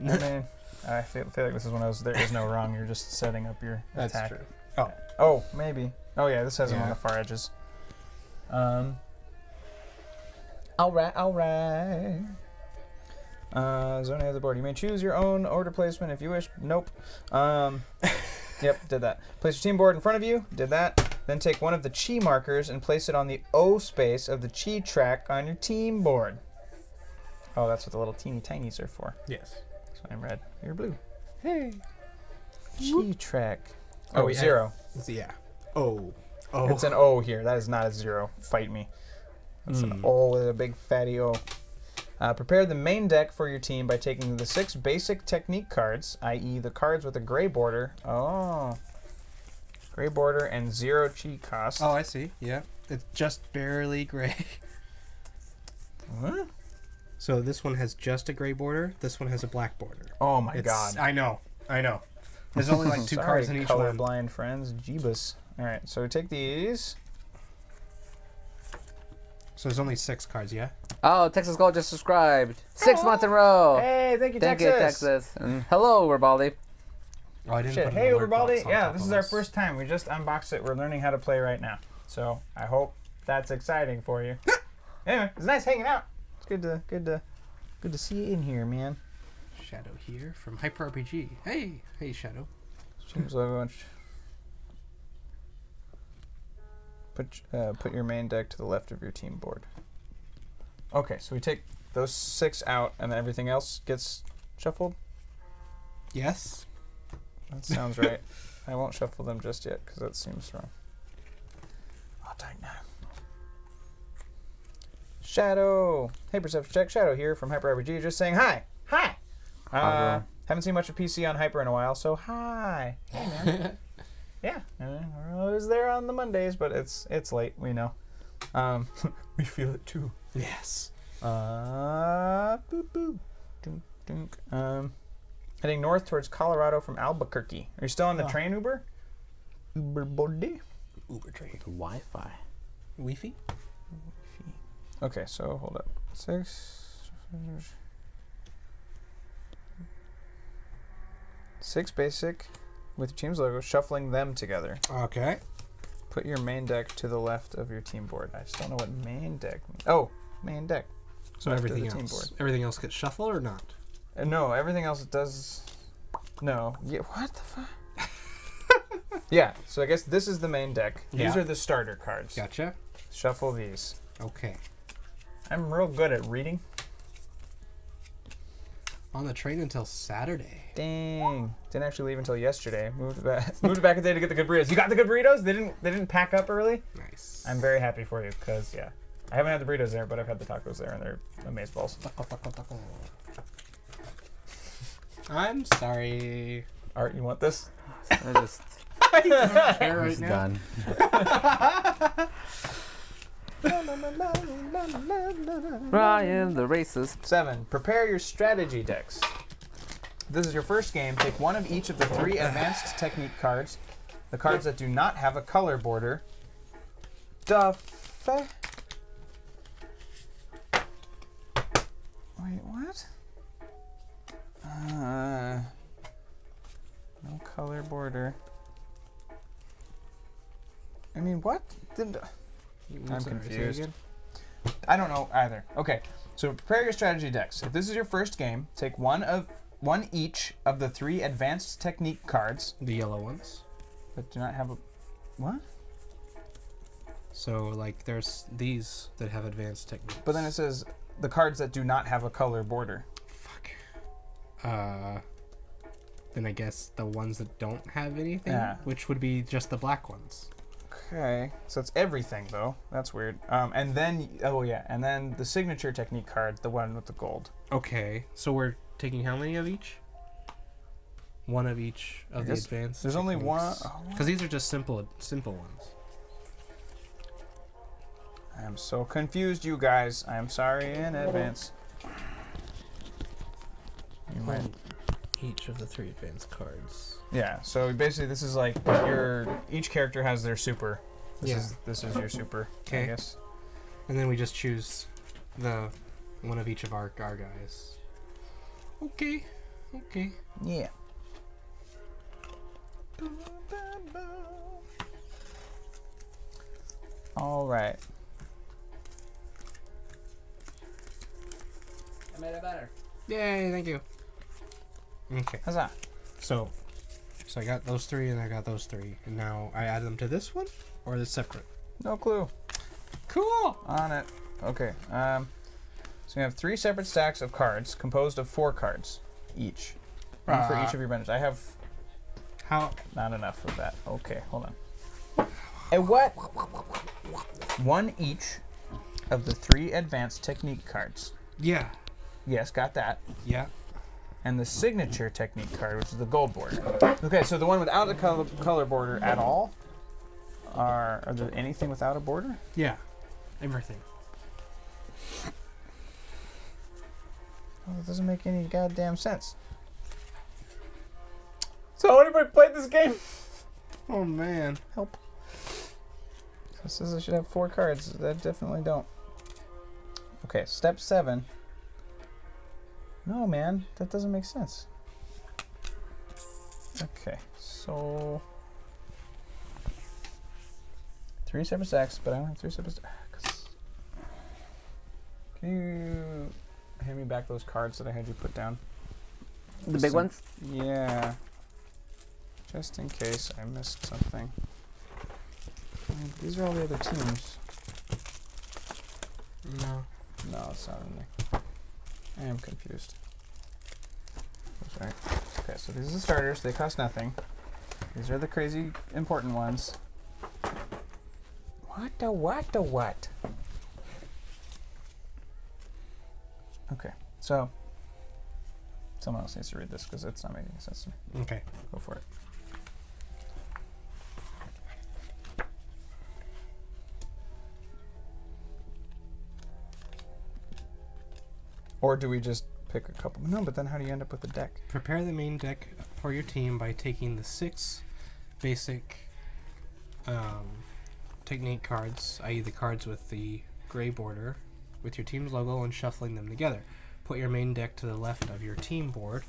I mean, I feel, feel like this is one of those. There is no wrong. You're just setting up your That's attack. true. Oh, Oh, maybe. Oh yeah, this has them on the far edges. Um. All right, all right. Uh, zone of the board. You may choose your own order placement if you wish. Nope. Um. yep, did that. Place your team board in front of you. Did that. Then take one of the chi markers and place it on the O space of the chi track on your team board. Oh, that's what the little teeny tinies are for. yes. So I'm red. You're blue. Hey. Chi track. Oh, Oh, we had- zero. Yeah. Oh. Oh. It's an O here. That is not a zero. Fight me. It's an O with a big fatty O. Uh, prepare the main deck for your team by taking the six basic technique cards, i.e., the cards with a gray border. Oh. Gray border and zero chi cost. Oh, I see. Yeah. It's just barely gray. What? So this one has just a gray border. This one has a black border. Oh my It's- god. I know. I know. There's only like two Sorry, cards in each one. colorblind friends. Jeebus. All right, so we take these. So there's only six cards, yeah? Oh, Texas Gold just subscribed. Six months in a row. Hey, thank you, Thank Texas. you, Texas. And hello, Ribaldi. Oh, I didn't Shit. put an Hey, alert box Uberbaldi. on Yeah, this of is our first time. We just unboxed it. We're learning how to play right now. So I hope that's exciting for you. anyway, it's nice hanging out. It's good to good to good to see you in here, man. Shadow here from Hyper RPG. Hey, hey, Shadow. Seems like a bunch. Put uh, put your main deck to the left of your team board. Okay, so we take those six out, and then everything else gets shuffled. Yes. That sounds right. I won't shuffle them just yet because that seems wrong. I'll take now. Shadow. Hey, perception check. Shadow here from Hyper RPG. Just saying hi. Hi. Uh, haven't seen much of PC on Hyper in a while, so hi. Hey, man. yeah, uh, we're always there on the Mondays, but it's it's late. We know. Um, we feel it too. Yes. Uh, boop, boop. Dunk, dunk. Um, heading north towards Colorado from Albuquerque. Are you still on the Oh. train, Uber? Uber body. Uber train. Wi-Fi. Wi-Fi? Okay, so hold up. Six. Six basic with your team's logo, shuffling them together. Okay. Put your main deck to the left of your team board. I just don't know what main deck means. Oh, main deck. So Left everything else. Everything else gets shuffled or not? Uh, no, everything else does. No. Yeah. What the fuck? yeah. So I guess this is the main deck. Yeah. These are the starter cards. Gotcha. Shuffle these. Okay. I'm real good at reading. On the train until Saturday. Dang. Didn't actually leave until yesterday. Moved back. moved back a day to get the good burritos. You got the good burritos? They didn't. They didn't pack up early. Nice. I'm very happy for you because yeah, I haven't had the burritos there, but I've had the tacos there, and they're amazeballs. I'm sorry. Art, you want this? I just I don't Care it's done. Ryan the racist. Seven. Prepare your strategy decks. This is your first game. Take one of each of the three advanced technique cards. The cards that do not have a color border. Fe- Wait, what? Uh, no color border. I mean, what? Did, I'm sorry, confused. I don't know either. Okay, so prepare your strategy decks. If this is your first game, take one of one each of the three advanced technique cards The yellow ones. that do not have a what? So like there's these that have advanced techniques. But then it says the cards that do not have a color border. fuck. Uh then I guess the ones that don't have anything, Yeah. which would be just the black ones. Okay, so it's everything though. That's weird. Um, and then oh yeah, and then the signature technique card, the one with the gold. Okay, so we're taking how many of each? One of each of the advanced. There's only one. Because these are just simple, simple ones. I am so confused, you guys. I am sorry in advance. You might Each of the three advanced cards. Yeah, so basically this is like your each character has their super. This Yeah. is this is your super, I Okay. guess. And then we just choose the one of each of our, our guys. Okay, okay. Yeah. All right. I made it better. Yay, thank you. Okay, How's that? so so I got those three and I got those three, and now I add them to this one, or is it separate? No clue. Cool. On it. Okay. Um so we have three separate stacks of cards composed of four cards each. One for Uh, each of your benches. I have How? not enough of that. Okay, hold on. A what? One each of the three advanced technique cards. Yeah. Yes, got that. Yeah. And the signature technique card, which is the gold border. Okay, so the one without a color, color border at all. Are, are there anything without a border? Yeah. Everything. Well, that doesn't make any goddamn sense. So anybody played this game? Oh man. Help. So it says I should have four cards. That definitely don't. Okay, step seven. No, man, that doesn't make sense. Okay, so three separate stacks, but I don't have three separate stacks. Can you hand me back those cards that I had you put down? The big So- ones? Yeah. Just in case I missed something. Mm, These are all the other teams. No. No, it's not in there. I am confused. That's right. Okay, so these are the starters. They cost nothing. These are the crazy important ones. What the what the what? Okay, so someone else needs to read this because it's not making sense to me. Okay. Go for it. Or do we just pick a couple? No, but then how do you end up with a deck? Prepare the main deck for your team by taking the six basic um, technique cards, i.e., the cards with the gray border, with your team's logo and shuffling them together. Put your main deck to the left of your team board.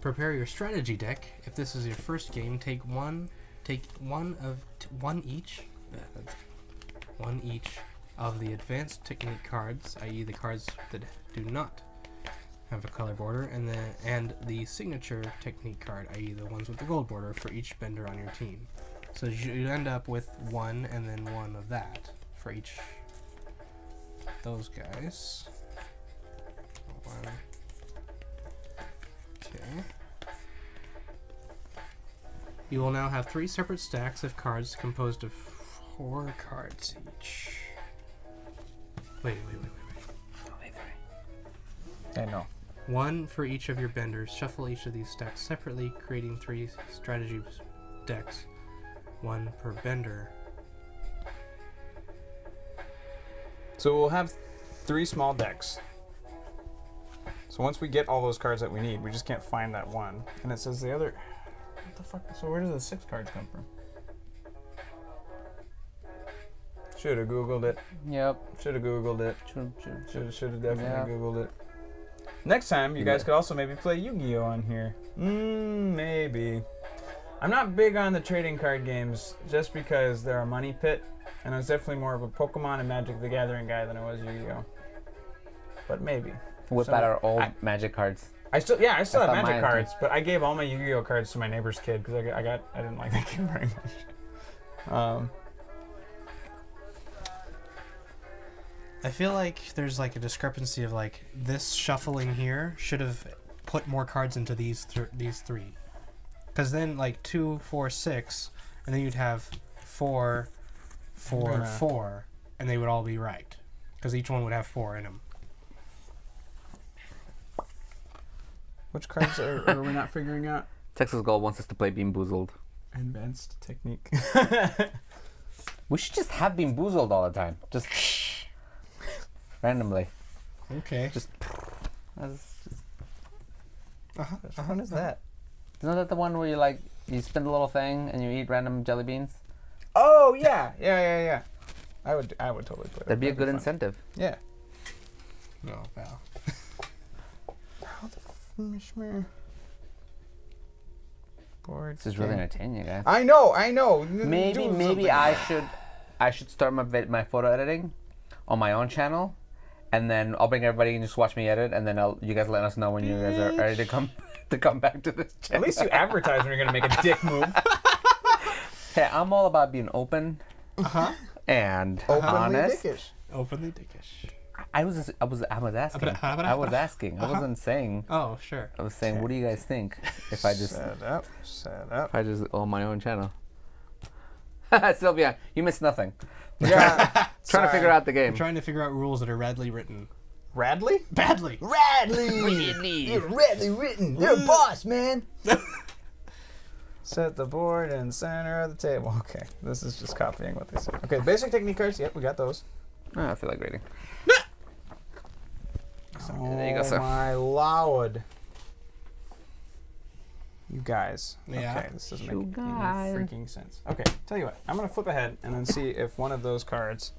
Prepare your strategy deck. If this is your first game, take one, take one of one each, uh, one each of the advanced technique cards, i.e., the cards that do not have a color border, and the and the signature technique card, i.e., the ones with the gold border for each bender on your team. So you end up with one and then one of that for each those guys. One. Okay. You will now have three separate stacks of cards composed of four cards each. Wait, wait, oh, wait, wait, wait. I know. One for each of your benders. Shuffle each of these stacks separately, creating three strategy decks. One per bender. So we'll have three small decks. So once we get all those cards that we need, we just can't find that one. And it says the other. What the fuck? So where do the six cards come from? Should have googled it. Yep. Should have googled it. Should have should have definitely googled it. Next time, you guys could also maybe play Yu-Gi-Oh on here. Mmm, maybe. I'm not big on the trading card games just because they're a money pit, and I was definitely more of a Pokemon and Magic the Gathering guy than I was Yu-Gi-Oh. But maybe. Whip So, out our old I- magic cards. I still, yeah, I still I have Magic cards, but I gave all my Yu-Gi-Oh cards to my neighbor's kid because I got, I got, I didn't like that game very much. Um, I feel like there's like a discrepancy of like this shuffling here should have put more cards into these th- these three, because then like two, four, six, and then you'd have four, four, gonna- four, and they would all be right, because each one would have four in them. which cards are, are we not figuring out? Texas Gold wants us to play Bean Boozled. Advanced technique. We should just have Bean Boozled all the time. Just randomly. Okay. Just. That's just- Uh-huh. Which one is that? Isn't that the one where you like you spin the little thing and you eat random jelly beans? Oh yeah, yeah, yeah, yeah. I would, I would totally play that. That'd be a good fun. incentive. Yeah. No, pal. How the mishmere? Board. This is really entertaining, you guys. I know, I know. Maybe, maybe. I should, I should start my my photo editing on my own channel, and then I'll bring everybody and just watch me edit, and then I'll you guys let us know when you guys are ready to come to come back to this Channel. At least you advertise when you're gonna make a dick move. Hey, I'm all about being open Uh huh. and Openly honest. dickish. Openly dickish. I was just, I was I was asking. I was asking. I wasn't saying. Oh, sure. I was saying, what do you guys think if I just Set up, set up. if I just own my own channel? Sylvia, you missed nothing. Yeah. Trying to figure out the game. I'm trying to figure out rules that are badly written. Radley? Badly. Radley! You're Radley written. You're a boss, man. Set the board in center of the table. Okay, this is just copying what they said. Okay, basic technique cards. Yep, we got those. Oh, I feel like reading. Oh there you go, sir. Oh my lord. You guys. Yeah. Okay, this doesn't You make guys. any freaking sense. Okay, tell you what. I'm gonna flip ahead and then see if one of those cards,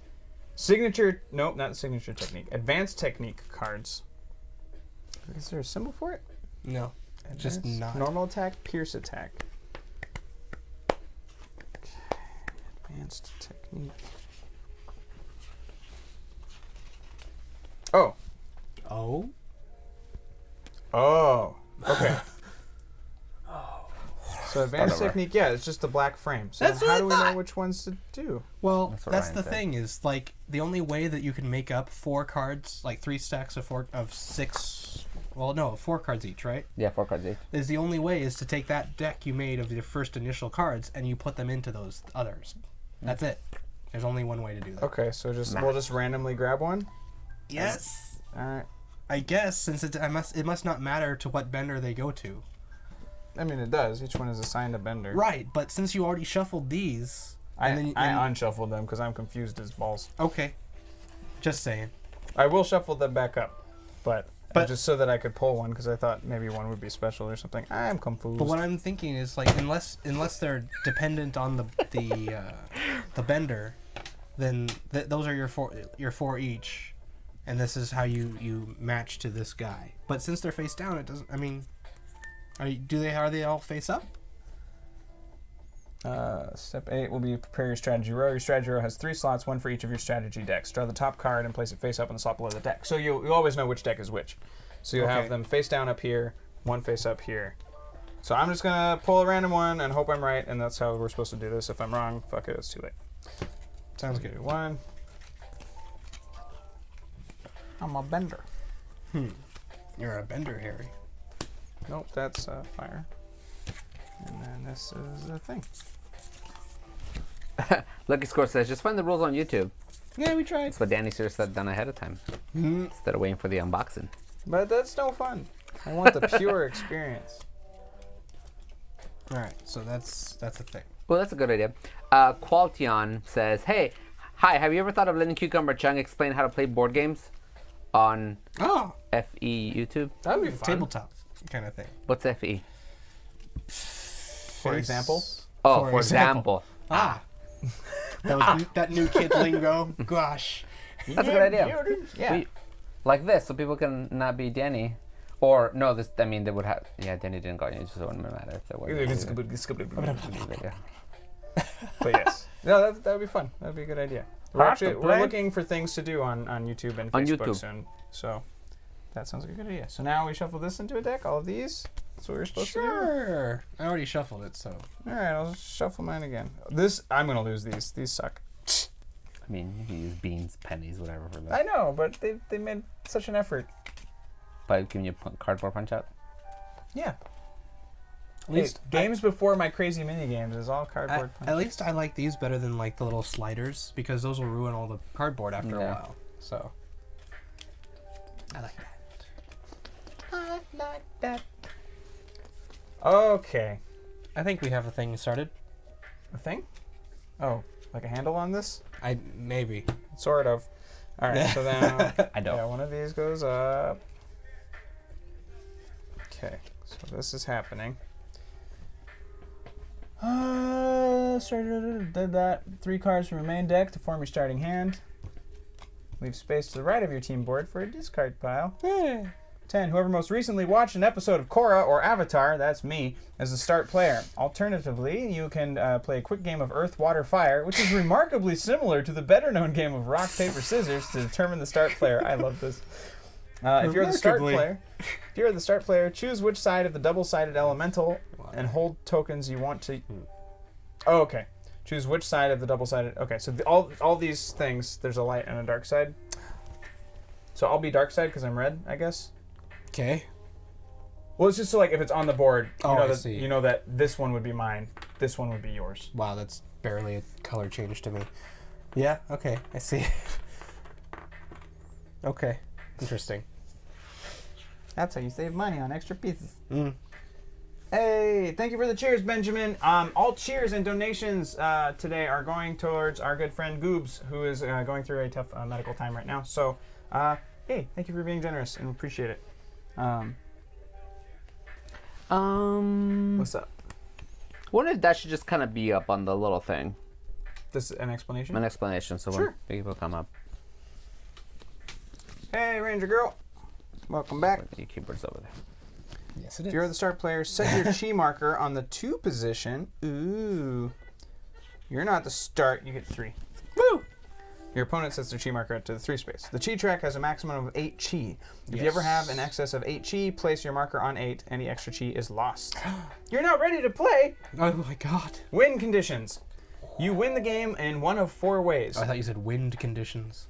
signature. Nope, not signature technique. Advanced technique cards. Is there a symbol for it? No. Just not. Normal attack, pierce attack. Okay, Advanced technique. Oh. Oh. Oh. Okay. So advanced technique, yeah, it's just a black frame. So That's how what I do we thought. know which ones to do? Well, That's that's, the said. thing is like the only way that you can make up four cards, like three stacks of four of six. Well, no, four cards each, right? Yeah, four cards each. Is the only way is to take that deck you made of your first initial cards and you put them into those others. Mm. That's it. There's only one way to do that. Okay, so just Nah. we'll just randomly grab one. Yes. All right. I guess since it I must it must not matter to what bender they go to. I mean, it does. Each one is assigned a bender. Right, but since you already shuffled these, I, and then you- I unshuffled them because I'm confused as balls. okay. Just saying. I will shuffle them back up, but, But- just so that I could pull one because I thought maybe one would be special or something. I'm confused. But what I'm thinking is like unless unless they're dependent on the the uh, the bender, then th- those are your four your four each, and this is how you you match to this guy. But since they're face down, it doesn't. I mean, are you, do they are they all face up? Uh, step eight will be prepare your strategy row. Your strategy row has three slots, one for each of your strategy decks. Draw the top card and place it face up on the slot below the deck. So you you always know which deck is which. So you'll have them face down up here, one face up here. So I'm just gonna pull a random one and hope I'm right, and that's how we're supposed to do this. If I'm wrong, fuck it, it's too late. Sounds Do good. one. I'm a bender. Hmm. You're a bender, Harry. Nope, that's uh, fire. And then this is the thing. Lucky Score says, just find the rules on YouTube. Yeah, we tried. That's what Danny should have said done ahead of time Mm, instead of waiting for the unboxing. But that's no fun. I want the pure experience. all right, so that's that's a thing. Well, that's a good idea. Uh, Qualtion says, hey, hi, have you ever thought of letting Cucumber Chung explain how to play board games on Oh, FE YouTube? That'd be fun. tabletop kind of thing. What's E? FE? For example. Oh, For for, example. example. Ah, that was new, that new kid lingo. Gosh. That's a good idea. Yeah. We- like this, so people can not be Danny. Or, no, this, I mean, they would have, yeah, Danny didn't go, it just wouldn't matter if they were. but yes. No, that that would be fun. That would be a good idea. We're Hard actually we're looking for things to do on, on YouTube and On Facebook YouTube. soon. So that sounds like a good idea. So now we shuffle this into a deck, all of these. That's what we're supposed to do. Sure. I already shuffled it, so. Alright, I'll shuffle mine again. This I'm gonna lose these. These suck. I mean, you can use beans, pennies, whatever for that. I know, but they they made such an effort. By giving you a cardboard punch out. Yeah. At least Hey, games before my crazy mini games is all I, cardboard. at least I like these better than like the little sliders because those will ruin all the cardboard after a while. So. I like that. Okay. I think we have a thing started. A thing? Oh, like a handle on this? I maybe. Sort of. All right. so then, I don't. yeah, one of these goes up. Okay, so this is happening. Uh, started did that. Three cards from your main deck to form your starting hand. Leave space to the right of your team board for a discard pile. 10. Whoever most recently watched an episode of Korra or Avatar, that's me, as the start player. Alternatively, you can uh, play a quick game of Earth, Water, Fire, which is remarkably similar to the better known game of Rock, Paper, Scissors to determine the start player. I love this. Uh, if you're the start player, if you're the start player, choose which side of the double-sided elemental and hold tokens you want to. Oh, okay. Choose which side of the double-sided. Okay, so the, all all these things, there's a light and a dark side. So I'll be dark side because I'm red, I guess. Okay. Well, it's just so like if it's on the board, you Oh, know I that see. you know that this one would be mine, this one would be yours. Wow, that's barely a color change to me. Yeah. Okay. I see. okay. Interesting. That's how you save money on extra pieces. Mm. Hey, thank you for the cheers, Benjamin. Um, all cheers and donations uh, today are going towards our good friend Goobs, who is uh, going through a tough uh, medical time right now. So, uh, hey, thank you for being generous and we appreciate it. Um, Um, what's up? wonder if that should just kind of be up on the little thing, This is an explanation. an explanation, so Sure. when people come up, Hey, Ranger Girl. Welcome back. your keyboard's over there. Yes, it If is. you're the start player, set your chi marker on the two position. Ooh. You're not the start, you get three. Woo! Your opponent sets their chi marker to the three space. The chi track has a maximum of eight chi. If you ever have an excess of eight chi, place your marker on eight. Any extra chi is lost. You're not ready to play. Oh my god. Win conditions. You win the game in one of four ways. Oh, I thought you said wind conditions.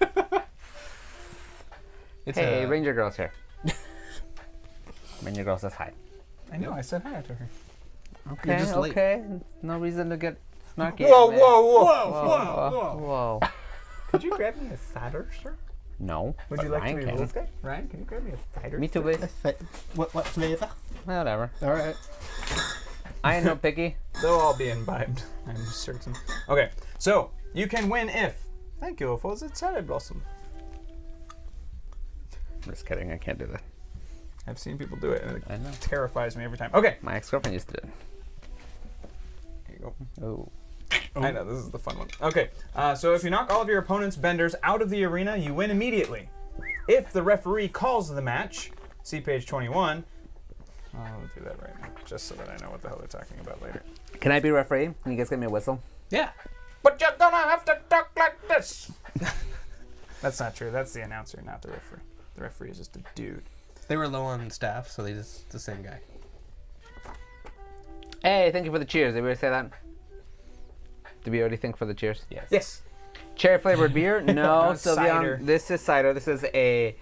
it's Hey, a, Ranger Girl's here. Ranger Girl says hi. I know, I said hi to her. Okay, okay. No reason to get snarky. Whoa, man. whoa, whoa, Whoa, whoa, whoa. Could you grab me a cider, sir? No. Would you like Ryan to be can. rules guy? Ryan, can you grab me a cider? Me too, please. what what flavor? Whatever. All right. I ain't no picky. They'll all be imbibed, I'm certain. Okay, so you can win if. Thank you, for the cherry blossom. I'm Just kidding. I can't do that. I've seen people do it, and it I know. terrifies me every time. Okay, My ex-girlfriend used to do it. here you go. Oh. I know this is the fun one. Okay, uh, so if you knock all of your opponent's benders out of the arena, you win immediately. If the referee calls the match, see page 21. I'll do that right now, just so that I know what the hell they're talking about later. Can I be referee? Can you guys get me a whistle? Yeah. But you're gonna have to talk like this. That's not true. That's the announcer, not the referee. The referee is just a dude. They were low on staff, so they just the same guy. Hey, thank you for the cheers. Did we say that? Did we already think for the cheers? Yes. Yes. Cherry flavored beer? No, No, Sylveon. This is cider. This is a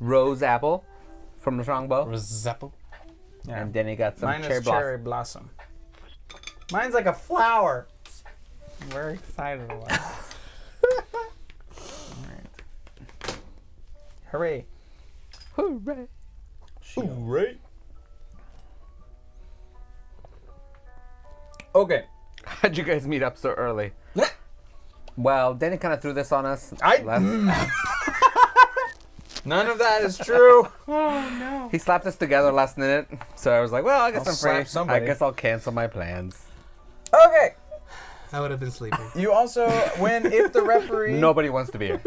rose apple from the Strongbow. Rozapple. Yeah. And then you got some Mine cherry is blossom. cherry blossom. Mine's like a flower. I'm very excited about it. Alright. Hooray. Hooray. Hooray. Okay. How'd you guys meet up so early? well, Danny kind of threw this on us. I- last- mm. None of that is true. Oh, he slapped us together last minute, so I was like, "Well, I guess I'll I'm free. slap somebody. I guess I'll cancel my plans." Okay. I would have been sleeping. You also when if the referee. Nobody wants to be here.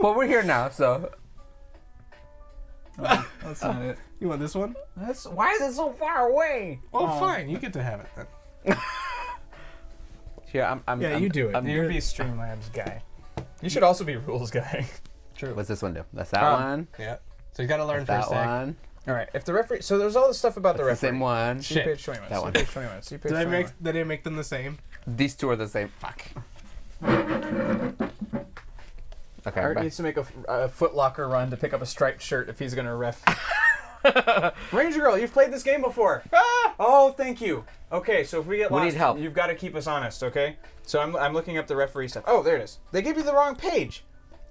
but we're here now, so That's not it. You want this one? That's why is it so far away? Oh, fine. You get to have it then. here I'm. I'm Yeah, I'm- you do it. I'm- You'd be Streamlabs guy. You should also be rules guy. True. What's this one do? That's that Um, one. Yeah. So you got to learn That first thing. one. All right. If the referee, so there's all this stuff about the That's the referee. same one. See Shit. page 21. That see one. page 21. See page Did I 21. make? Did I make them the same? These two are the same. Fuck. Okay. Art back. needs to make a, a Foot Locker run to pick up a striped shirt if he's gonna ref. Ranger Girl, you've played this game before. Ah! Oh, thank you. Okay, so if we get We lost, need help. you've got to keep us honest, okay? So I'm, I'm looking up the referee stuff. Oh, there it is. They gave you the wrong page.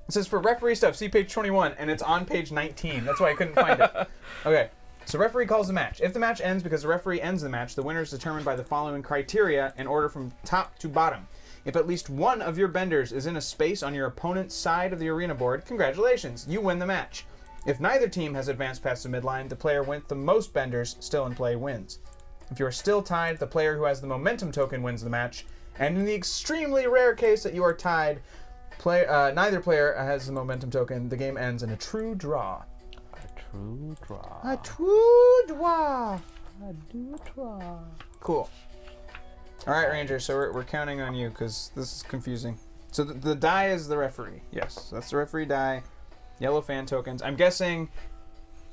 It says for referee stuff, see page 21, and it's on page 19. That's why I couldn't find it. Okay, so referee calls the match. If the match ends because the referee ends the match, the winner is determined by the following criteria in order from top to bottom. If at least one of your benders is in a space on your opponent's side of the arena board, congratulations, you win the match. If neither team has advanced past the midline, the player with the most benders still in play wins. If you are still tied, the player who has the momentum token wins the match. And in the extremely rare case that you are tied, play, uh, neither player has the momentum token, the game ends in a true draw. A true draw. A true draw. do draw. Cool. All right, Ranger. So we're, we're counting on you because this is confusing. So the, the die is the referee. Yes, that's the referee die. Yellow fan tokens. I'm guessing.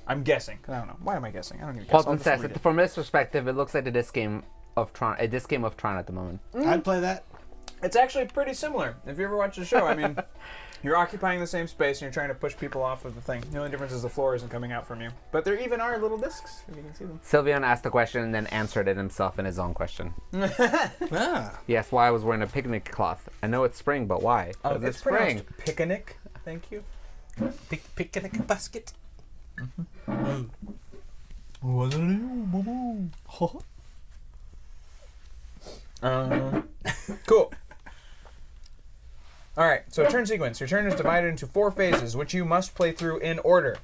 I'm guessing. I don't know. Why am I guessing? I don't even guess. I'll Paulton says that it. from this perspective, it looks like that this game of Tron. uh, This game of Tron at the moment. I'd play that. It's actually pretty similar. If you ever watch the show, I mean, you're occupying the same space and you're trying to push people off of the thing. The only difference is the floor isn't coming out from you. But there even are little discs, if you can see them. Sylveon asked the question and then answered it himself in his own question. Ah. He asked why I was wearing a picnic cloth. I know it's spring, but why? Oh, it's spring. picnic. Thank you. Pick, picnic basket. Um, cool. All right, so turn sequence. Your turn is divided into four phases, which you must play through in order.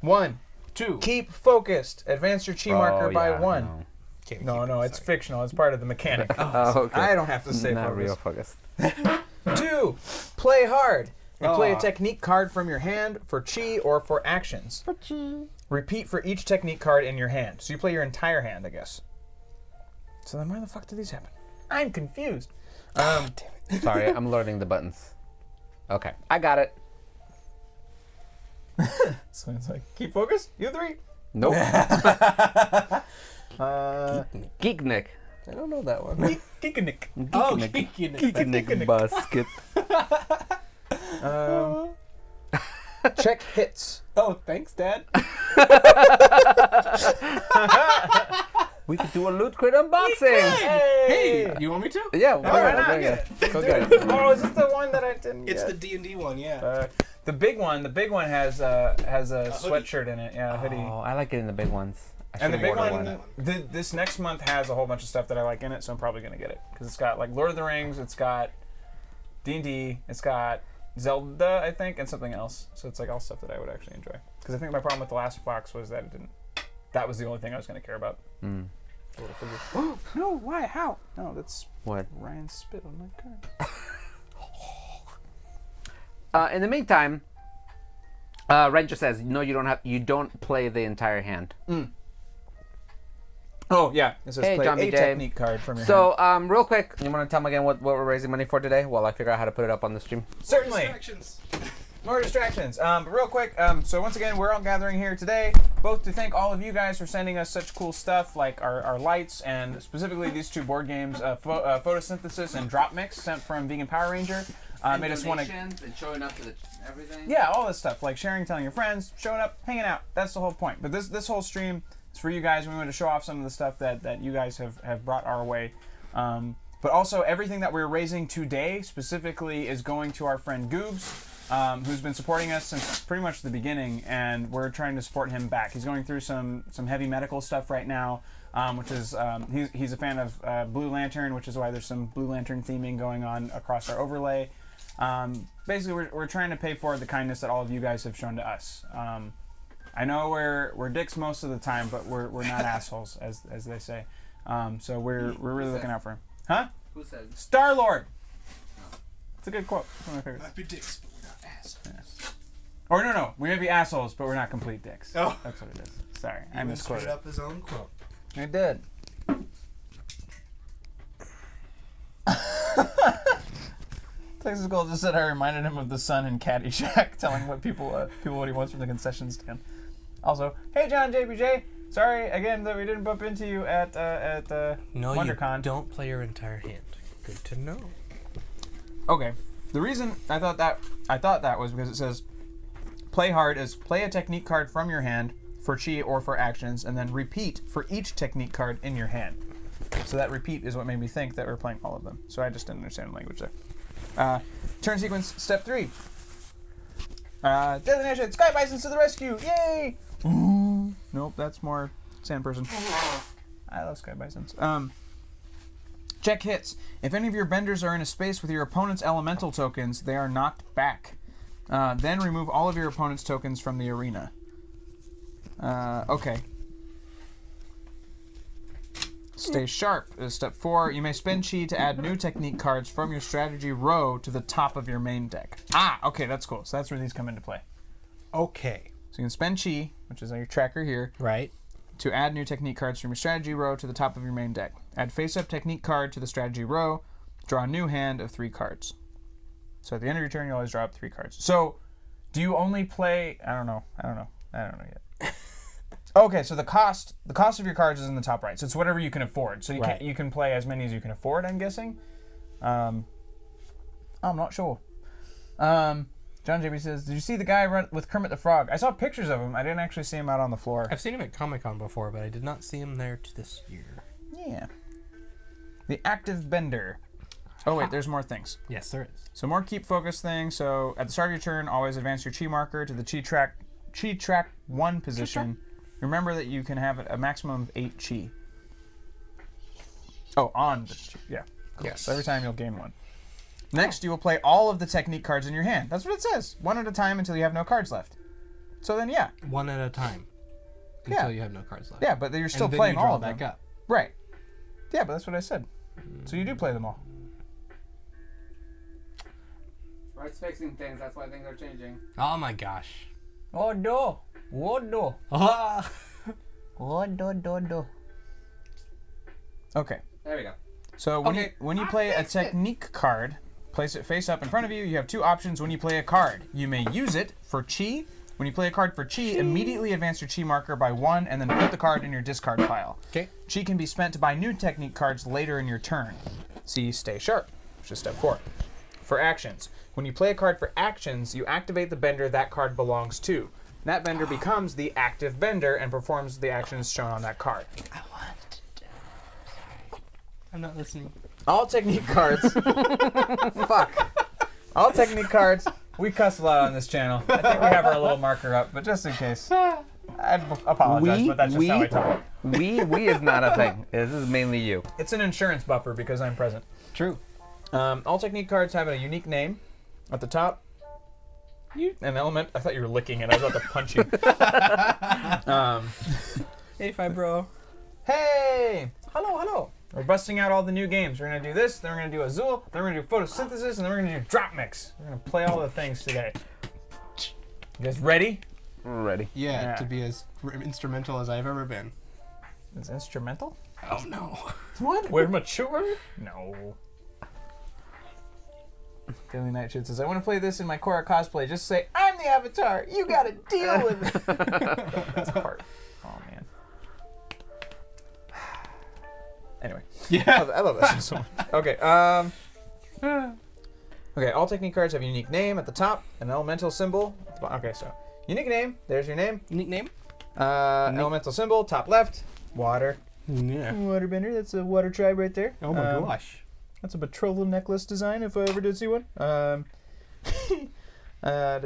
One, Two. keep focused. Advance your chi marker Oh, by yeah, one. no. Can't No, no, it's sorry. fictional. It's part of the mechanic. Oh, okay. I don't have to say Not focus. real focused. Two, play hard. You play a technique card from your hand for chi or for actions. For chi. Repeat for each technique card in your hand. So you play your entire hand, I guess. So then why the fuck do these happen? I'm confused. Um, Sorry, I'm learning the buttons. Okay, I got it. so it's like, keep focused, you three. Nope. Uh, Geeknik. I don't know that one. Geekanick. Oh, Geeknik. Geeknik. Geeknik basket. Um, check hits. Oh, thanks, Dad. We could do a loot crate unboxing. Hey! You want me to? Yeah, we'll All right, bring I'll it, get it. Go get it. Oh, is this the one that I didn't It's the? D and D one, yeah. Uh, the big one, the big one has uh, has a, hoodie. sweatshirt in it. Yeah, a hoodie. Oh, I like getting the big ones. I And the big ordered one, th- this next month has a whole bunch of stuff that I like in it, so I'm probably gonna get it because it's got like Lord of the Rings, it's got D and D, it's got Zelda, I think, and something else. So it's like all stuff that I would actually enjoy. Because I think my problem with the last box was that it didn't. That was the only thing I was gonna care about. Mm. The little figure. no, why? How? No, that's What? Ryan spit on my card. Uh, in the meantime, uh, Ranger says, "No, you don't have. You don't play the entire hand. Oh yeah, it says Hey, play John a B. J. technique card from your hand. So, um, real quick, you want to tell them again what, what we're raising money for today? While I figure out how to put it up on the stream. certainly. More distractions. Um, but real quick, um, so once again, we're all gathering here today, both to thank all of you guys for sending us such cool stuff like our, our lights and specifically these two board games, uh, pho- uh, Photosynthesis and Drop Mix, sent from Vegan Power Ranger. Uh, made us want to. and showing up to the, everything. Yeah, all this stuff like sharing, telling your friends, showing up, hanging out. That's the whole point. But this this whole stream is for you guys. We wanted to show off some of the stuff that that you guys have have brought our way. Um, but also everything that we're raising today specifically is going to our friend Goobs. Um, who's been supporting us since pretty much the beginning, and we're trying to support him back. He's going through some some heavy medical stuff right now, um, which is um, he's, he's a fan of uh, Blue Lantern, which is why there's some Blue Lantern theming going on across our overlay. Um, basically, we're, we're trying to pay forward the kindness that all of you guys have shown to us. Um, I know we're we're dicks most of the time, but we're, we're not assholes, as, as they say. Um, so we're we're really looking out for him. Huh? Who says? Star Lord. It's a good quote. It's one of my favorites. Might be dicks, but we're not ass. Or no, no, we may be assholes, but we're not complete dicks. Oh. That's what it is. Sorry, I Even screwed misquoted. up his own quote. I did. Texas Gold just said I reminded him of the son in Caddyshack, telling what people uh, people what he wants from the concession stand. Also, hey John JBJ, sorry again that we didn't bump into you at uh, at uh, No, WonderCon. you don't play your entire hand. Good to know. Okay. The reason I thought that I thought that was because it says play hard is play a technique card from your hand for chi or for actions, and then repeat for each technique card in your hand. So that repeat is what made me think that we're playing all of them. So I just didn't understand the language there. Uh, turn sequence step three. Uh, designation Sky Bisons to the rescue! Yay! Nope, that's more sand person. I love Sky Bisons. Um, Check hits. If any of your benders are in a space with your opponent's elemental tokens, they are knocked back. Uh, then remove all of your opponent's tokens from the arena. Uh, okay. Stay sharp is step four. You may spend chi to add new technique cards from your strategy row to the top of your main deck. Ah, okay, that's cool. So that's where these come into play. Okay. So you can spend chi, which is on your tracker here, Right. To add new technique cards from your strategy row to the top of your main deck. Add face up technique card to the strategy row. Draw a new hand of three cards. So at the end of your turn, you always draw up three cards. So, do you only play? I don't know. I don't know. I don't know yet. Okay, so the cost the cost of your cards is in the top right. So it's whatever you can afford. So you Right. can you can play as many as you can afford. I'm guessing. Um, I'm not sure. Um, John JB says, "Did you see the guy run with Kermit the Frog? I saw pictures of him. I didn't actually see him out on the floor. I've seen him at Comic Con before, but I did not see him there to this year. Yeah. The active bender. Oh wait, there's more things. Yes, there is. So more keep focus things. So at the start of your turn, always advance your chi marker to the chi track chi track one position. Remember that you can have a maximum of eight chi. Oh, on the chi. Yeah. Cool. Yes. So every time you'll gain one. Next, you will play all of the technique cards in your hand. That's what it says. One at a time until you have no cards left. So then, yeah, One at a time. Yeah. Until you have no cards left. yeah, but you're still and then playing you draw all of them. back up. Right. Yeah, but that's what I said. So you do play them all. Rice fixing things. That's why things are changing. Oh my gosh. Oh no! Oh no! Ah! Oh no no no! Okay. There we go. So when Okay, you when you play a technique card, place it face up in front of you. You have two options when you play a card. You may use it for chi. When you play a card for chi, immediately advance your chi marker by one, and then put the card in your discard pile. Okay. Chi can be spent to buy new technique cards later in your turn. See, stay sharp, which is step four. For actions, when you play a card for actions, you activate the bender that card belongs to. That bender oh. becomes the active bender and performs the actions shown on that card. I want to I'm not listening. All technique cards. fuck. All technique cards. We cuss a lot on this channel. I think we have our little marker up, but just in case. I apologize, We- but that's just we- how I talk. We we is not a thing. This is mainly you. It's an insurance buffer because I'm present. True. Um, all technique cards have a unique name at the top. You an element. I thought you were licking it. I was about to punch you. um, Hey, bro. hey, hello, hello. We're busting out all the new games. We're gonna do this. Then we're gonna do Azul. Then we're gonna do photosynthesis, and then we're gonna do drop mix. We're gonna play all the things today. You guys ready? Ready. Yeah, Yeah. to be as instrumental as I've ever been. It's instrumental. Oh no. What? We're mature? No. Daily Night Shit says, I want to play this in my Korra cosplay. Just say, I'm the Avatar. You gotta deal with it. That's part. Oh, man. Anyway. I Yeah. love, I love that show so much. Okay, um... Okay, all technique cards have a unique name at the top, an elemental symbol. at the bo- Okay, so unique name. There's your name. Nickname? Uh, elemental symbol, top left. Water. Yeah. Waterbender. That's a water tribe right there. Oh my Um, gosh. That's a betrothal necklace design if I ever did see one. Um, uh,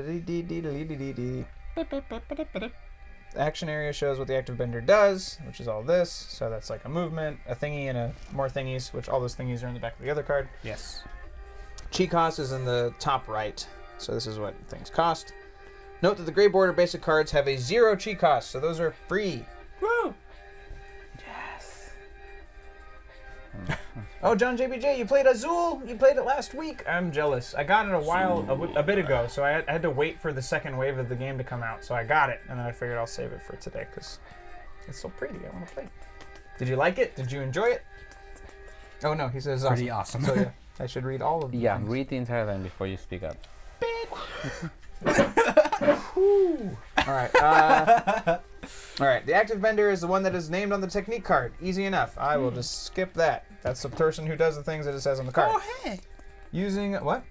da-dee-dee-dee-dee-dee-dee-dee. Action area shows what the active bender does, which is all this. So that's like a movement, a thingy, and a more thingies, which all those thingies are in the back of the other card. Yes. Chi cost is in the top right. So this is what things cost. Note that the gray border basic cards have a zero chi cost, so those are free. Woo! Oh, John JBJ, you played Azul. You played it last week. I'm jealous. I got it a while, a bit ago, so I had, I had to wait for the second wave of the game to come out. So I got it, and then I figured I'll save it for today because it's so pretty. I want to play. Did you like it? Did you enjoy it? Oh no, he says awesome. Pretty awesome. So yeah, I should read all of them. Yeah, read the entire thing before you speak up. All right. Uh, all right. The active bender is the one that is named on the technique card. Easy enough. I will hmm. just skip that. That's the person who does the things that it says on the card. Oh hey. Using what?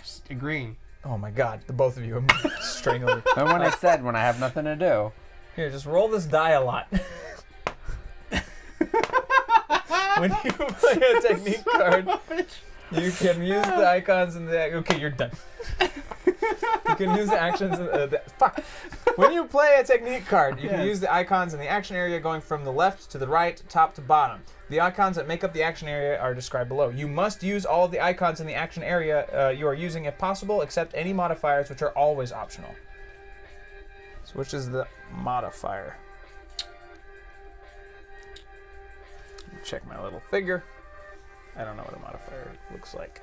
Just agreeing. Oh my God! The both of you, I'm strangling. And when I said when I have nothing to do, Here, just roll this die a lot. when you play a technique card, you can use the icons and the. Okay, you're done. you can use the actions. And, uh, the, fuck. When you play a technique card, you can use the icons in the action area going from the left to the right, top to bottom. The icons that make up the action area are described below. You must use all of the icons in the action area uh, you are using if possible, except any modifiers, which are always optional. So, which is the modifier? Check my little figure. I don't know what a modifier looks like.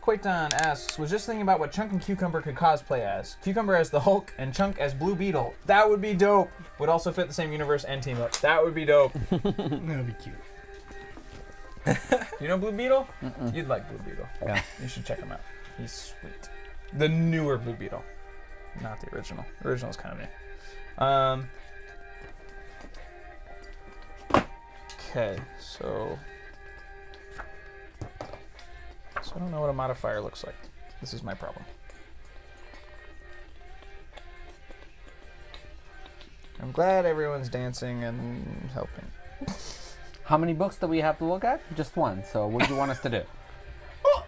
Quaiton asks, was just thinking about what Chunk and Cucumber could cosplay as. Cucumber as the Hulk and Chunk as Blue Beetle. That would be dope. Would also fit the same universe and team up. That would be dope. That'd be cute. you know Blue Beetle? You'd like Blue Beetle. Yeah. You should check him out. He's sweet. The newer Blue Beetle, not the original. The original is kind of new. Um. So. So I don't know what a modifier looks like. This is my problem. I'm glad everyone's dancing and helping. How many books do we have to look at? Just one. So what do you want us to do? Oh!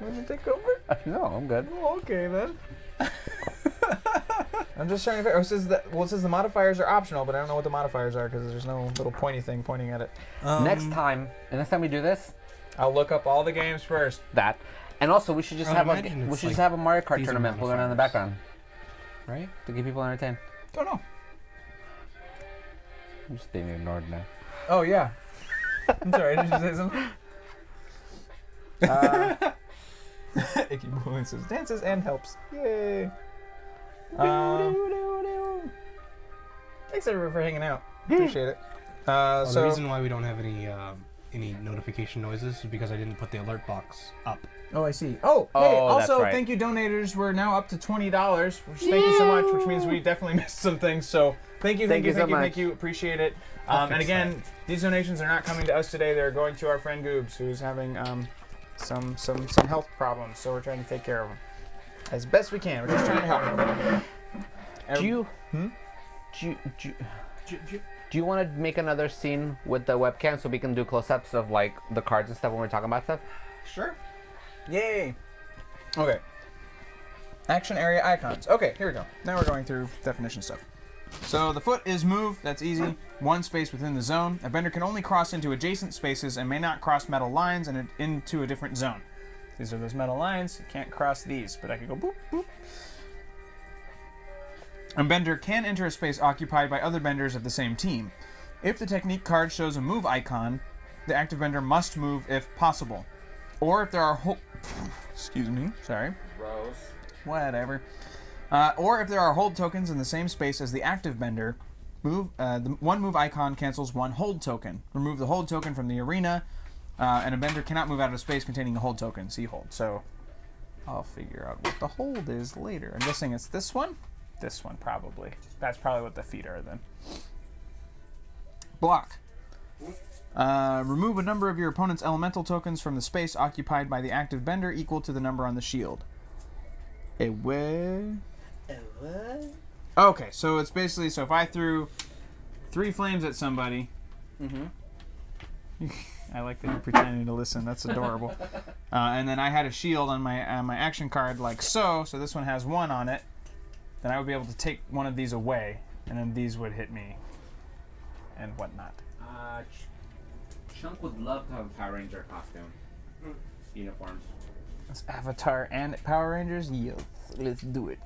Want to take over? no, I'm good. Oh, okay then. I'm just trying to figure. Oh, it says that. Well, it says the modifiers are optional, but I don't know what the modifiers are because there's no little pointy thing pointing at it. next time, the next time we do this, I'll look up all the games first. that, and also we should just I have a we it's should just have a Mario Kart tournament going on in the background Right? to keep people entertained. Don't know. I'm just being ignored now. Oh yeah. I'm sorry. Did you say something? Uh, Icky Booling says dances and helps. Yay. Um, thanks everyone for hanging out. Appreciate it. Uh, Well, so the reason why we don't have any um, any notification noises is because I didn't put the alert box up. Oh, I see. Oh, hey, Oh, that's also, right. thank you, donators. We're now up to $20, which thank you so much, which means we definitely missed some things. So thank you, thank, Thank you, you so thank you, much. thank you. Appreciate it. Um, and fix again, these donations are not coming to us today. They're going to our friend Goobs, who's having um, some, some, some health problems. So we're trying to take care of them as best we can. We're just trying to help them. Do you? Hmm? Do you? Do you, do you want to make another scene with the webcam so we can do close-ups of like the cards and stuff when we're talking about stuff? Sure. Yay. Okay. Action area icons. Okay, here we go. Now we're going through definition stuff. So the foot is move, that's easy. One space within the zone. A bender can only cross into adjacent spaces and may not cross metal lines and into a different zone. These are those metal lines. You can't cross these, but I could go boop, boop. A bender can enter a space occupied by other benders of the same team. If the technique card shows a move icon, the active bender must move if possible. Or if there are hol- excuse me, sorry, Rose. whatever. Uh, or if there are hold tokens in the same space as the active bender, move uh, the one move icon cancels one hold token. Remove the hold token from the arena, uh, and a bender cannot move out of a space containing a hold token. See hold. So I'll figure out what the hold is later. I'm guessing it's this one. This one probably. That's probably what the feet are then. Block. Uh, remove a number of your opponent's elemental tokens from the space occupied by the active bender equal to the number on the shield. A way. Okay, so it's basically so if I threw three flames at somebody. Mm-hmm. I like that you're pretending to listen. That's adorable. uh, and then I had a shield on my on my action card like so. So this one has one on it. Then I would be able to take one of these away, and then these would hit me, and whatnot. Uh, Chunk would love to have a Power Ranger costume. Uniforms. It's Avatar and Power Rangers. Yeah, let's do it.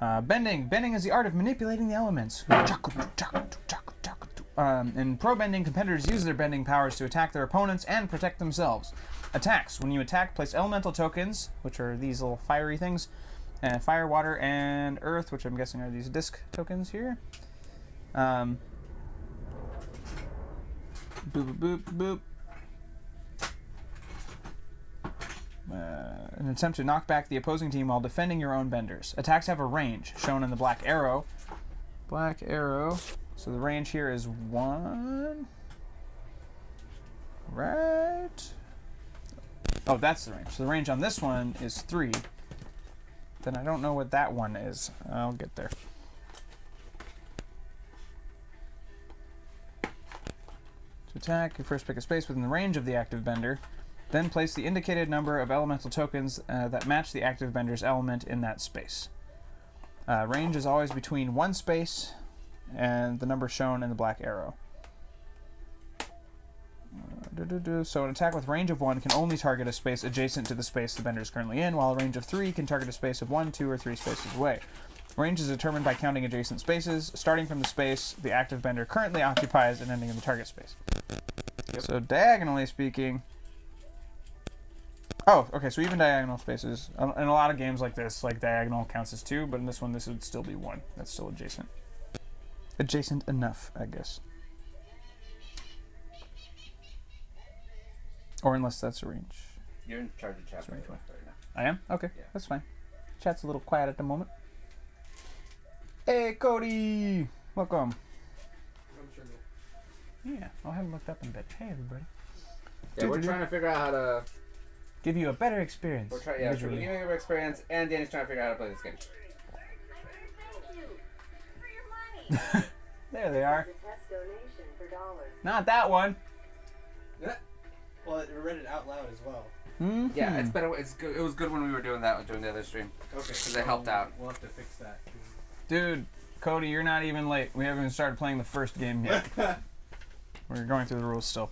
Uh, bending. Bending is the art of manipulating the elements. Um, in pro bending, competitors use their bending powers to attack their opponents and protect themselves. Attacks. When you attack, place elemental tokens, which are these little fiery things, uh, fire, water, and earth, which I'm guessing are these disc tokens here. Um, boop, boop, boop, boop. Uh, an attempt to knock back the opposing team while defending your own benders. Attacks have a range, shown in the black arrow. Black arrow. So the range here is one. Right. Oh, that's the range. So the range on this one is three. Then I don't know what that one is. I'll get there. To attack, you first pick a space within the range of the active bender. Then place the indicated number of elemental tokens uh, that match the active bender's element in that space. Uh, range is always between one space and the number shown in the black arrow. Uh. So an attack with range of 1 can only target a space adjacent to the space the bender is currently in, while a range of 3 can target a space of 1, 2, or 3 spaces away. Range is determined by counting adjacent spaces, starting from the space the active bender currently occupies and ending in the target space. So diagonally speaking, Oh, okay. So even diagonal spaces um, in a lot of games like this, like diagonal counts as two, but in this one, this would still be one. That's still adjacent. Adjacent enough, I guess. Or unless that's a range. You're in charge of chat right right I am. Okay, Yeah. that's fine. Chat's a little quiet at the moment. Hey, Cody! Welcome. Yeah, I haven't looked up in a bit. Hey, everybody. Yeah, we're trying to figure out how to. Give you a better experience. We're trying. Yeah, we're visually. giving you experience, and Danny's trying to figure out how to play this game. There they are. Test donation for dollars. Not that one. Well, it read it out loud as well. Hmm. Yeah, it's better. It's good. It was good when we were doing that during the other stream. Okay. Because it helped out. We'll have to fix that. Dude, Cody, you're not even late. We haven't even started playing the first game yet. We're going through the rules still.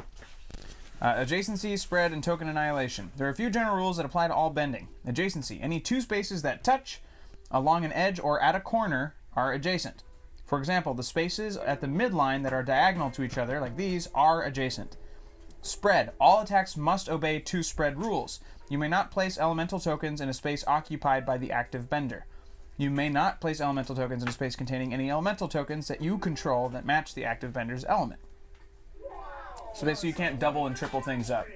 Uh, adjacency, spread, and token annihilation. There are a few general rules that apply to all bending. Adjacency. Any two spaces that touch along an edge or at a corner are adjacent. For example, the spaces at the midline that are diagonal to each other, like these, are adjacent. Spread. All attacks must obey two spread rules. You may not place elemental tokens in a space occupied by the active bender. You may not place elemental tokens in a space containing any elemental tokens that you control that match the active bender's element. So basically, you can't double and triple things up.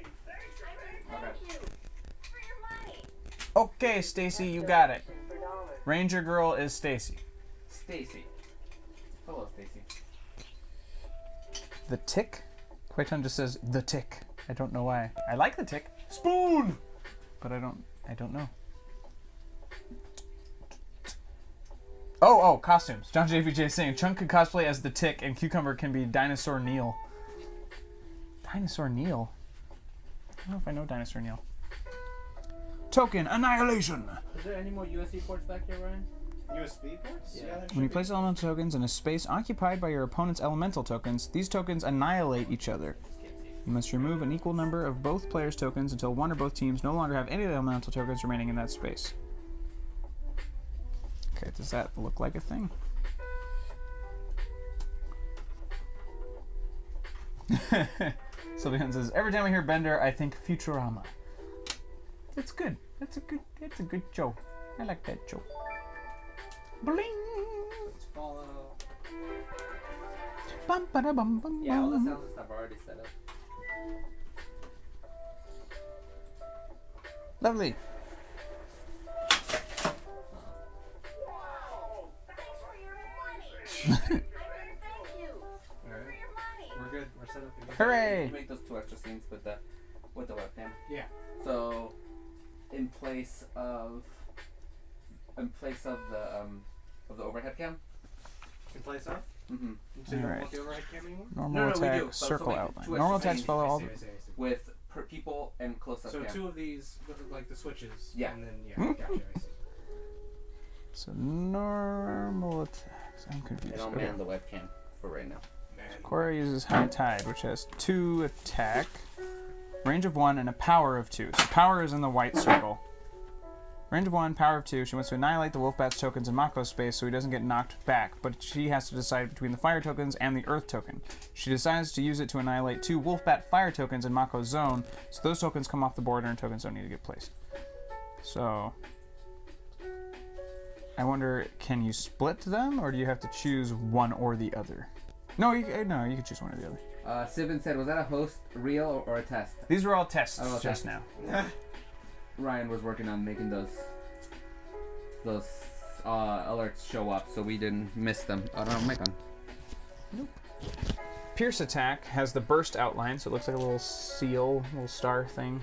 Okay, Stacy, you got it. Ranger girl is Stacy. Stacy. Hello, Stacy. The tick? Quaiton just says the tick. I don't know why. I like the tick. Spoon! But I don't I don't know. Oh, oh, costumes. John JVJ is saying Chunk could cosplay as the tick and Cucumber can be Dinosaur Neil. Dinosaur Neil? I don't know if I know Dinosaur Neil. Token Annihilation! Is there any more USB ports back here, Ryan? USB ports? Yeah. there When you place elemental tokens in a space occupied by your opponent's elemental tokens, these tokens annihilate each other. You must remove an equal number of both players' tokens until one or both teams no longer have any of the elemental tokens remaining in that space. Okay, does that look like a thing? Sylvian says, every time I hear Bender, I think Futurama. It's good. That's a good it's a good joke. I like that joke. Bling! Follow. Bum, ba-da, bum, bum, Yeah, all the sounds and stuff are already set up. Lovely. Alright. We're good. Up again. Hooray! You make those two extra scenes with the with the webcam. Yeah. So, in place of in place of the um of the overhead cam. Can play us off? Mm-hmm. So you don't Alright. the overhead cam anymore? Normal No, no, we attack, do, but so circle outline. Normal attacks follow all the. I I. With per people and close up So cam. two of these, like the switches. Yeah. And then, yeah, Hmm? gotcha, I see. So normal attacks. I'm I confused. don't Okay. man the webcam for right now. Korra uses High Tide, which has two attack, range of one, and a power of two. So power is in the white circle. Range of one, power of two. She wants to annihilate the Wolfbat's tokens in Mako's space so he doesn't get knocked back, but she has to decide between the fire tokens and the earth token. She decides to use it to annihilate two Wolfbat fire tokens in Mako's zone, so those tokens come off the board and her tokens don't need to get placed. So. I wonder, can you split them, or do you have to choose one or the other? No, you, uh, no, you can choose one or the other. Uh, Sibin said, was that a host real or, or a test? These were all tests Oh, okay. just now. Ryan was working on making those those uh, alerts show up, so we didn't miss them. I don't know, make on. Pierce attack has the burst outline, so it looks like a little seal, little star thing.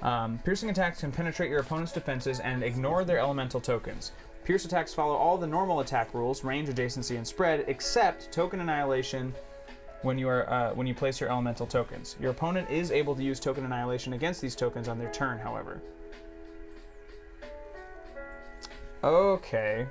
Um, piercing attacks can penetrate your opponent's defenses and ignore their elemental tokens. Pierce attacks follow all the normal attack rules, range, adjacency, and spread, except token annihilation when you are uh, when you place your elemental tokens. Your opponent is able to use token annihilation against these tokens on their turn, however. Okay.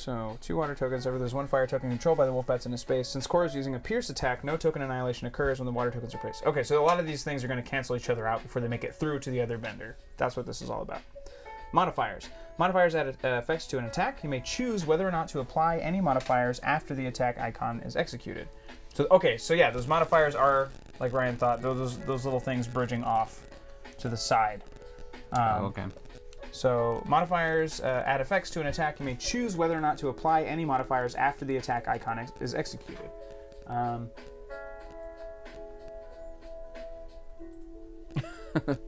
So, two water tokens. However, there's one fire token controlled by the Wolfbats in a space. Since Korra is using a Pierce attack, no token annihilation occurs when the water tokens are placed. Okay, so a lot of these things are going to cancel each other out before they make it through to the other bender. That's what this is all about. Modifiers. Modifiers add uh, effects to an attack. You may choose whether or not to apply any modifiers after the attack icon is executed. So, okay, so yeah, those modifiers are, like Ryan thought, those, those little things bridging off to the side. Um, okay. So modifiers uh, add effects to an attack. You may choose whether or not to apply any modifiers after the attack icon ex- is executed. Um,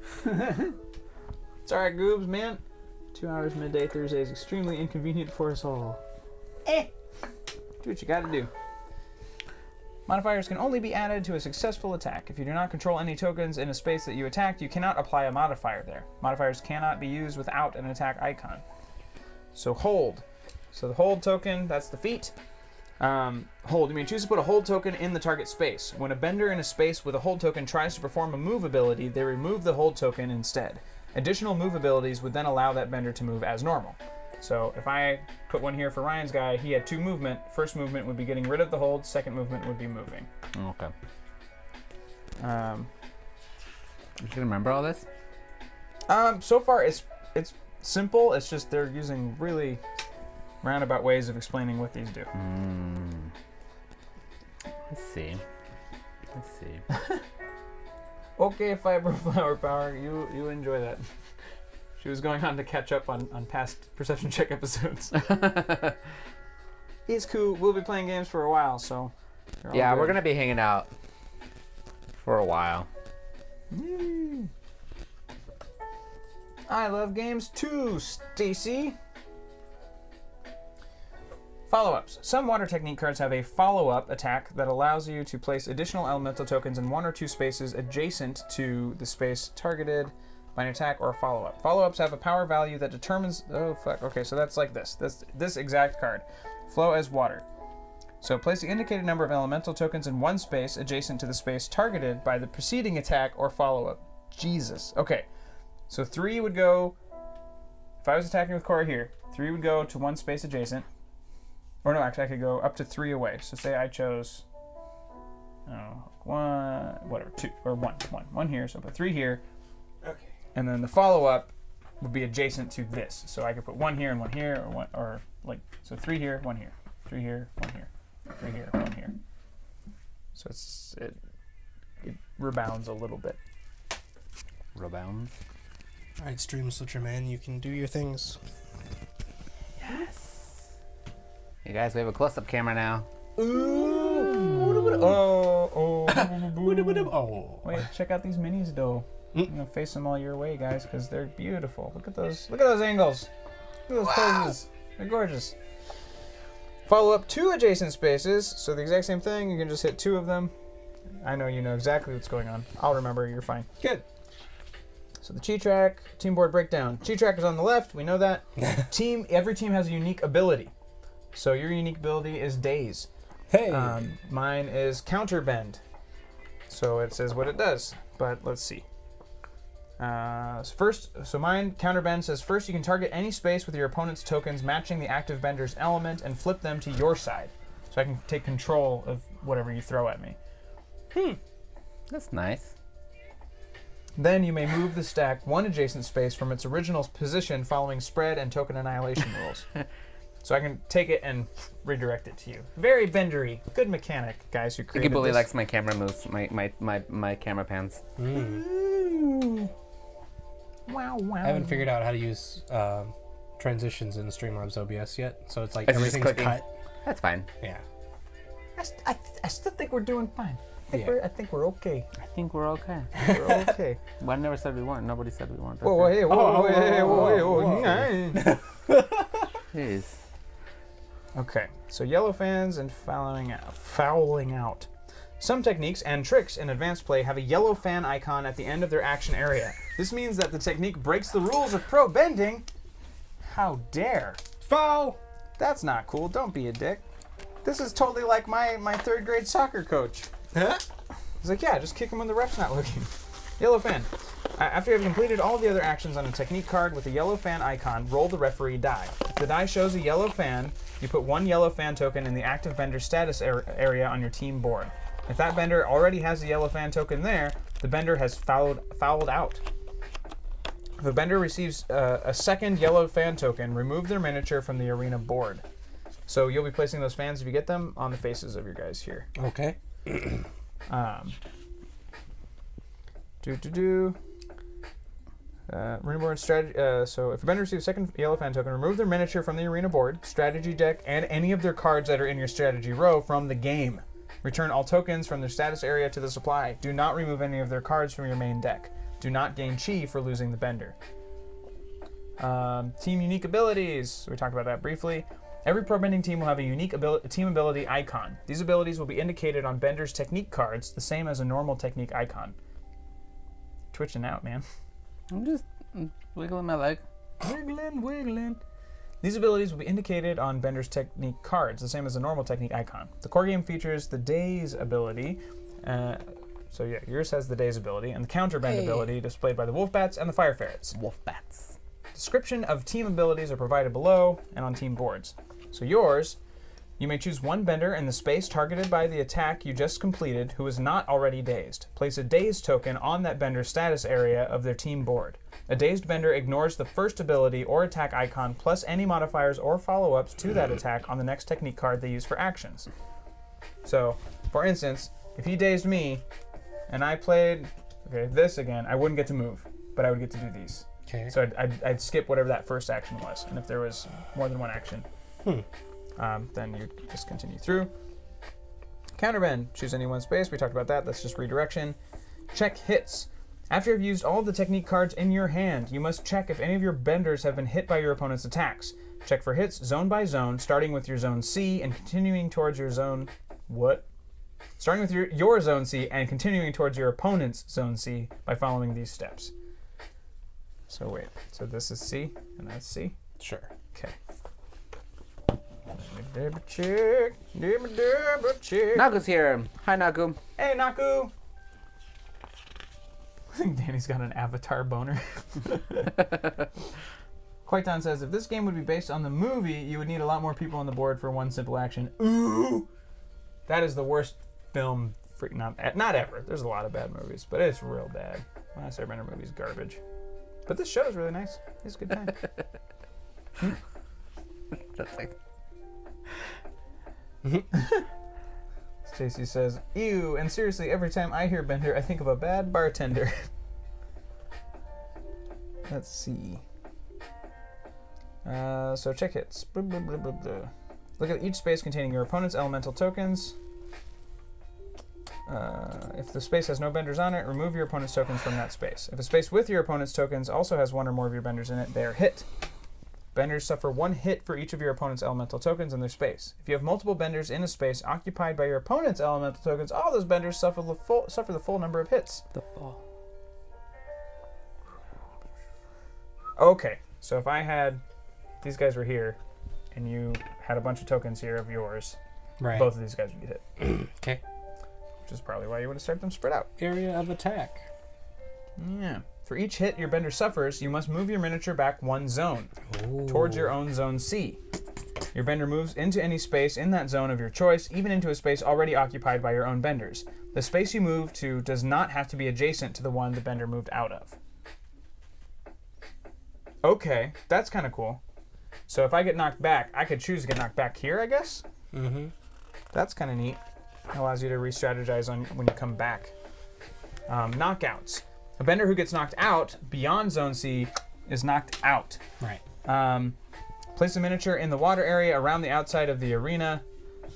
It's alright, Goobs, man. Two hours midday Thursday is extremely inconvenient for us all. Eh. Do what you gotta do. Modifiers can only be added to a successful attack. If you do not control any tokens in a space that you attacked, you cannot apply a modifier there. Modifiers cannot be used without an attack icon. So hold. So the hold token, that's the feat. Um, hold, you may choose to put a hold token in the target space. When a bender in a space with a hold token tries to perform a move ability, they remove the hold token instead. Additional move abilities would then allow that bender to move as normal. So if I put one here for Ryan's guy, he had two movement. First movement would be getting rid of the hold, second movement would be moving. Okay. Um, You can remember all this? um, so far, it's it's simple. It's just they're using really roundabout ways of explaining what these do. Mm. Let's see. Let's see. Okay, Fiber Flower Power, you you enjoy that. She was going on to catch up on, on past perception check episodes. He's cool. We'll be playing games for a while, so. you're yeah, we're gonna be hanging out for a while. Yay. I love games too, Stacy. Follow ups. Some water technique cards have a follow up attack that allows you to place additional elemental tokens in one or two spaces adjacent to the space targeted by an attack or a follow up. Follow ups have a power value that determines. Oh, fuck. Okay, so that's like this. This, this exact card. Flow as water. So place the indicated number of elemental tokens in one space adjacent to the space targeted by the preceding attack or follow up. Jesus. Okay. So three would go. If I was attacking with Korra here, three would go to one space adjacent. Or no, actually, I could go up to three away. So say I chose. Oh, one, whatever, two or one, one, one here. So put three here. And then the follow up would be adjacent to this. So I could put one here and one here, or one, or like so three here, one here, three here, one here, three here, one here. So it's it it rebounds a little bit. Rebounds. All right, Stream Switcher Man, you can do your things. Yes! You guys, we have a close-up camera now. Oh, oh. Oh. Wait, check out these minis though. Mm. I'm gonna face them all your way, guys, because they're beautiful. Look at those. Look at those angles. Look at those poses. They're gorgeous. Follow up two adjacent spaces. So the exact same thing. You can just hit two of them. I know you know exactly what's going on. I'll remember. You're fine. Good. So the chi track, team board breakdown. Chi track is on the left. We know that. team. Every team has a unique ability. So your unique ability is daze. Hey. Um, mine is counter bend. So it says what it does, but let's see. Uh, so first, so mine counterbend says first you can target any space with your opponent's tokens matching the active bender's element and flip them to your side. So I can take control of whatever you throw at me. Hmm, that's nice. Then you may move the stack one adjacent space from its original position following spread and token annihilation rules. So I can take it and redirect it to you. Very bendery. Good mechanic, guys who created Iggy this. likes my camera moves, my, my, my, my camera pans. Mm. Ooh. Wow, wow. I haven't figured out how to use um, transitions in Streamlabs OBS yet, so it's like It's everything's cut. That's fine. Yeah. I, st- I, th- I still think we're doing fine. I think, Yeah. we're, I think we're okay. I think we're okay. We're okay. Well, I never said we weren't. Nobody said we weren't. whoa, whoa, okay. hey, whoa, Oh, whoa, whoa, hey, whoa, whoa, hey, whoa, whoa. hey. Jeez. Okay, so yellow fans and fouling out. Fouling out. Some techniques and tricks in advanced play have a yellow fan icon at the end of their action area. This means that the technique breaks the rules of pro bending. How dare! Foul. That's not cool. Don't be a dick. This is totally like my, my third grade soccer coach. Huh? He's like, yeah, just kick him when the ref's not looking. Yellow fan. After you have completed all the other actions on a technique card with a yellow fan icon, roll the referee die. If the die shows a yellow fan, you put one yellow fan token in the active bender status ar- area on your team board. If that bender already has a yellow fan token there, the bender has fouled, fouled out. If a bender receives uh, a second yellow fan token, remove their miniature from the arena board. So you'll be placing those fans if you get them on the faces of your guys here. Okay. Um, do do do. Uh, arena board strategy. Uh, so if a bender receives a second yellow fan token, remove their miniature from the arena board, strategy deck, and any of their cards that are in your strategy row from the game. Return all tokens from their status area to the supply. Do not remove any of their cards from your main deck. do not gain chi for losing the bender. Um, team unique abilities. We talked about that briefly. Every pro bending team will have a unique team ability icon. These abilities will be indicated on Bender's technique cards, the same as a normal technique icon. Twitching out, man. I'm just wiggling my leg. Wiggling, wiggling. These abilities will be indicated on Bender's technique cards, the same as a normal technique icon. The core game features the Daze ability. Uh, so yeah, yours has the Daze ability, and the counter bend Hey. ability displayed by the Wolf Bats and the Fire Ferrets. Wolf bats. Description of team abilities are provided below and on team boards. So yours, you may choose one bender in the space targeted by the attack you just completed who is not already dazed. Place a Daze token on that bender's status area of their team board. A dazed bender ignores the first ability or attack icon plus any modifiers or follow-ups to that attack on the next technique card they use for actions. So, for instance, if he dazed me and I played okay, this again, I wouldn't get to move, but I would get to do these. Okay. So I'd, I'd, I'd skip whatever that first action was, and if there was more than one action, um, then you just continue through. Counterbend, choose any one space. We talked about that. That's just redirection. Check hits. After you've used all the technique cards in your hand, you must check if any of your benders have been hit by your opponent's attacks. Check for hits zone by zone, starting with your zone C and continuing towards your zone. What? Starting with your, your zone C and continuing towards your opponent's zone C by following these steps. So wait, so this is C and that's C. Sure. Okay. Double check, double double check. Naku's here. Hi, Naku. Hey, Naku. I think Danny's got an avatar boner. Quaitan says if this game would be based on the movie, you would need a lot more people on the board for one simple action. Ooh, that is the worst film. Freak, not not ever. There's a lot of bad movies, but it's real bad. Last Airbender movie's garbage. But this show is really nice. It's a good time. Like Stacy says, "Ew!" And seriously, every time I hear Bender, I think of a bad bartender. Let's see. Uh, so check hits. Blah, blah, blah. Look at each space containing your opponent's elemental tokens. Uh, if the space has no benders on it, remove your opponent's tokens from that space. If a space with your opponent's tokens also has one or more of your benders in it, they are hit. Benders suffer one hit for each of your opponent's elemental tokens in their space. If you have multiple benders in a space occupied by your opponent's elemental tokens, all those benders suffer the full suffer the full number of hits. the fall. Okay, so if I had these guys were here, and you had a bunch of tokens here of yours, Right. both of these guys would get hit, Okay. which is probably why you would have started them spread out. Area of attack. Yeah. For each hit your bender suffers, you must move your miniature back one zone towards your own zone C. Your bender moves into any space in that zone of your choice, even into a space already occupied by your own benders. The space you move to does not have to be adjacent to the one the bender moved out of. Okay, that's kind of cool. So if I get knocked back, I could choose to get knocked back here, I guess? Mm-hmm. That's kind of neat. It Allows you to re-strategize on when you come back. Um, knockouts. A bender who gets knocked out beyond Zone C is knocked out. Right. Um, place a miniature in the water area around the outside of the arena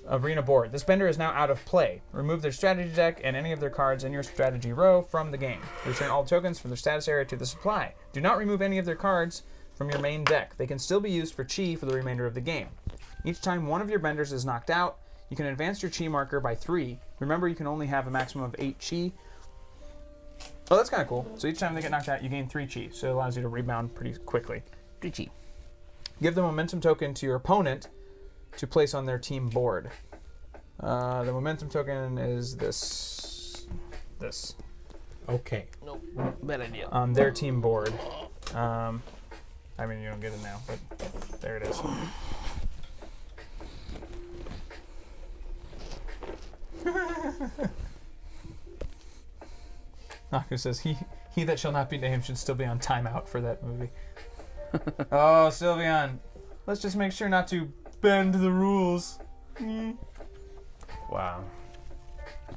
arena board. This bender is now out of play. Remove their strategy deck and any of their cards in your strategy row from the game. Return all tokens from their status area to the supply. Do not remove any of their cards from your main deck. They can still be used for chi for the remainder of the game. Each time one of your benders is knocked out, you can advance your chi marker by three. Remember, you can only have a maximum of eight chi. Oh, that's kind of cool. So each time they get knocked out, you gain three chi. So it allows you to rebound pretty quickly. Three chi. Give the momentum token to your opponent to place on their team board. Uh, the momentum token is this, this Okay. Nope. Bad idea. on their team board. Um, I mean, you don't get it now, but there it is. Naku says he he that shall not be named should still be on timeout for that movie. oh, Sylveon, let's just make sure not to bend the rules. Mm. Wow.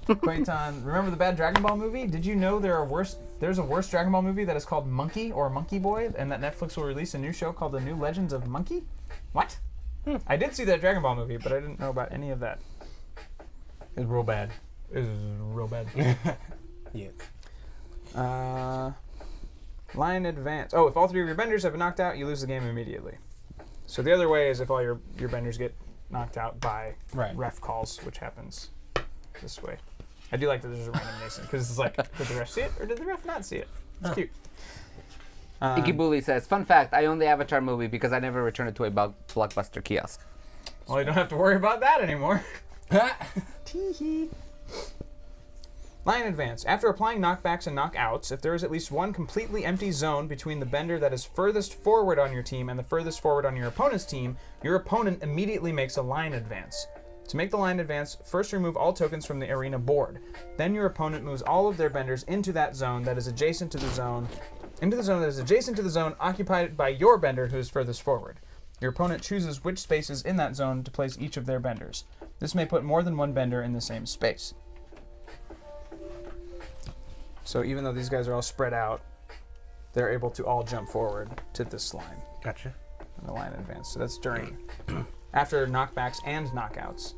Quaitan, remember the bad Dragon Ball movie? Did you know there are worse? There's a worse Dragon Ball movie that is called Monkey or Monkey Boy, and that Netflix will release a new show called The New Legends of Monkey. What? I did see that Dragon Ball movie, but I didn't know about any of that. It's real bad. It's real bad. Yes. Uh, Line advance. Oh, if all three of your benders have been knocked out, you lose the game immediately. So the other way is if all your your benders get knocked out by Right. ref calls, which happens this way. I do like that there's a random Mason because it's like, did the ref see it or did the ref not see it? It's cute. Um, Icky Bully says, "Fun fact: I own the Avatar movie because I never returned it to a blo- blockbuster kiosk." well, you don't have to worry about that anymore. Tee-hee. Line advance. After applying knockbacks and knockouts, if there is at least one completely empty zone between the bender that is furthest forward on your team and the furthest forward on your opponent's team, your opponent immediately makes a line advance. To make the line advance, first remove all tokens from the arena board. Then your opponent moves all of their benders into that zone that is adjacent to the zone, into the zone that is adjacent to the zone occupied by your bender who is furthest forward. Your opponent chooses which spaces in that zone to place each of their benders. This may put more than one bender in the same space. So even though these guys are all spread out, they're able to all jump forward to this line, Gotcha. And the line advance. So that's during, after knockbacks and knockouts.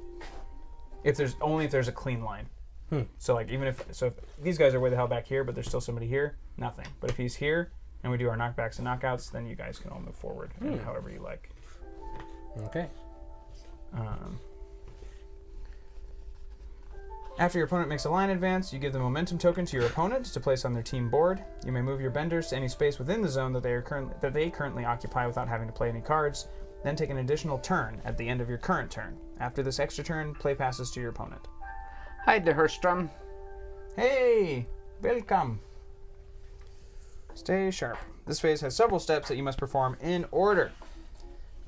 If there's only if there's a clean line. Hmm. So like even if so if these guys are way the hell back here, but there's still somebody here, nothing. But if he's here and we do our knockbacks and knockouts, then you guys can all move forward and however you like. Okay. Um, after your opponent makes a line advance, you give the momentum token to your opponent to place on their team board. You may move your benders to any space within the zone that they are currently that they currently occupy without having to play any cards. Then take an additional turn at the end of your current turn. After this extra turn, play passes to your opponent. Hi, De Herstrom. Hey, welcome. Stay sharp. This phase has several steps that you must perform in order.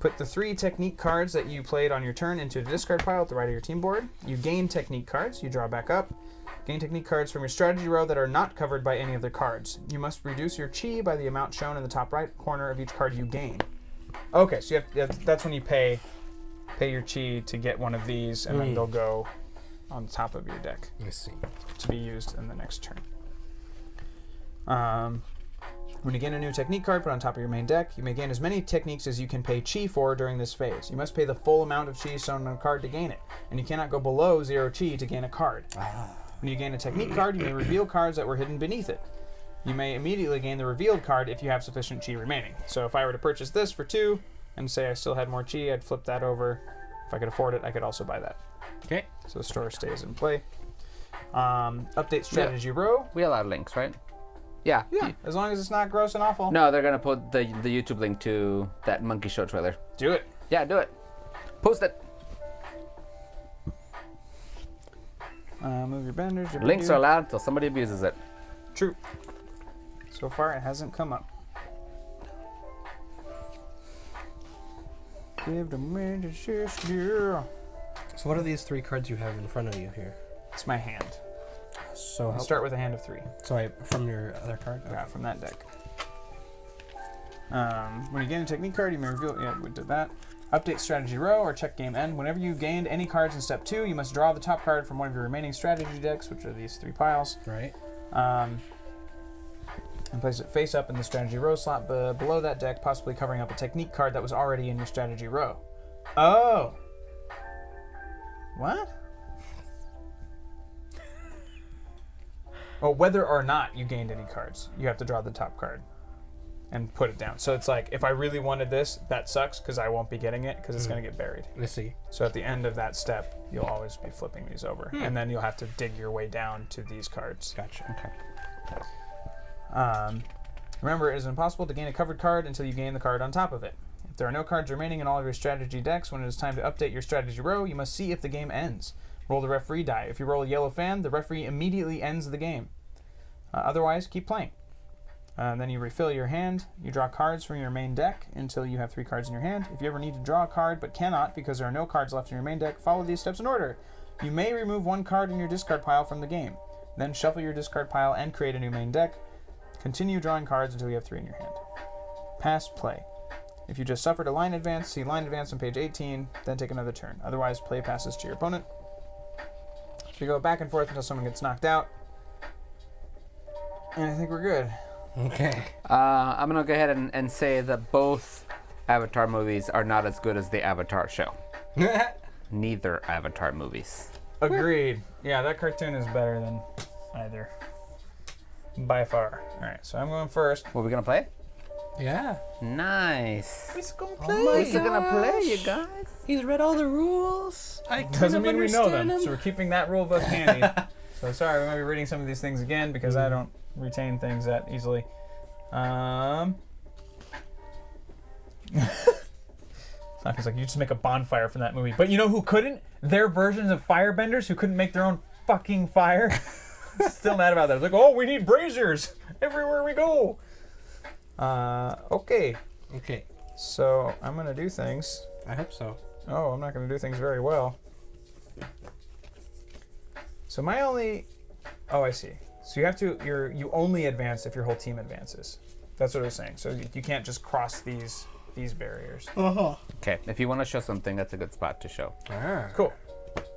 Put the three technique cards that you played on your turn into the discard pile at the right of your team board. You gain technique cards. You draw back up. Gain technique cards from your strategy row that are not covered by any of the cards. You must reduce your chi by the amount shown in the top right corner of each card you gain. Okay, so you have that's- that's when you pay pay your chi to get one of these, and then Mm. they'll go on the top of your deck Let's see. to be used in the next turn. Um, when you gain a new technique card put on top of your main deck, you may gain as many techniques as you can pay chi for during this phase. You must pay the full amount of chi shown on a card to gain it, and you cannot go below zero chi to gain a card. When you gain a technique card, you may reveal cards that were hidden beneath it. You may immediately gain the revealed card if you have sufficient chi remaining. So if I were to purchase this for two, and say I still had more chi, I'd flip that over. If I could afford it, I could also buy that. Okay. So the store stays in play. Um, update strategy row. We allow links, right? Yeah. Yeah, You- as long as it's not gross and awful. No, they're gonna put the the YouTube link to that Monkey Show trailer. Do it. Yeah, do it. Post it. Uh, move your benders. your Links do- are allowed until somebody abuses it. True. So far, it hasn't come up. Give the man a shish, yeah. So what are these three cards you have in front of you here? It's my hand. So I'll start with a hand of three. so I from your other card. Yeah, from that deck. Um, when you gain a technique card, you may reveal. Yeah, we did that. Update strategy row or check game end. Whenever you gained any cards in step two, you must draw the top card from one of your remaining strategy decks, which are these three piles. Right. Um, and place it face up in the strategy row slot be- below that deck, possibly covering up a technique card that was already in your strategy row. Oh. What? Whether or not you gained any cards, you have to draw the top card and put it down. So it's like, if I really wanted this, that sucks because I won't be getting it because it's going to get buried. Let's see. So at the end of that step, you'll always be flipping these over, and then you'll have to dig your way down to these cards. Gotcha. Okay. Um, remember, it is impossible to gain a covered card until you gain the card on top of it. If there are no cards remaining in all of your strategy decks when it is time to update your strategy row, you must see if the game ends. Roll the referee die. If you roll a yellow fan, the referee immediately ends the game. Uh, otherwise, keep playing. Uh, then you refill your hand. You draw cards from your main deck until you have three cards in your hand. If you ever need to draw a card but cannot because there are no cards left in your main deck, follow these steps in order. You may remove one card in your discard pile from the game. Then shuffle your discard pile and create a new main deck. Continue drawing cards until you have three in your hand. Pass play. If you just suffered a line advance, see line advance on page 18, then take another turn. Otherwise, play passes to your opponent. So you go back and forth until someone gets knocked out. And I think we're good. Okay. Uh, I'm gonna go ahead and, and say that both Avatar movies are not as good as the Avatar show. Neither Avatar movies. Agreed. Yeah, that cartoon is better than either. by far. All right, so I'm going first. What are we gonna play? Yeah. Nice. We're gonna Oh We're gonna play, you guys. He's read all the rules. I kind Doesn't of mean we know understand them, them. so we're keeping that rule book handy. so sorry, we might be reading some of these things again because I don't retain things that easily. Um. It's like you just make a bonfire from that movie. But you know who couldn't? Their versions of firebenders who couldn't make their own fucking fire. Still mad about that. It's like, oh, we need braziers everywhere we go. Uh, okay. Okay. So I'm gonna do things. I hope so. Oh, I'm not going to do things very well. So my only, oh, I see. So you have to, you're you only advance if your whole team advances. That's what I was saying. So you, you can't just cross these these barriers. Uh -huh. Okay, if you want to show something, that's a good spot to show. Ah. Cool.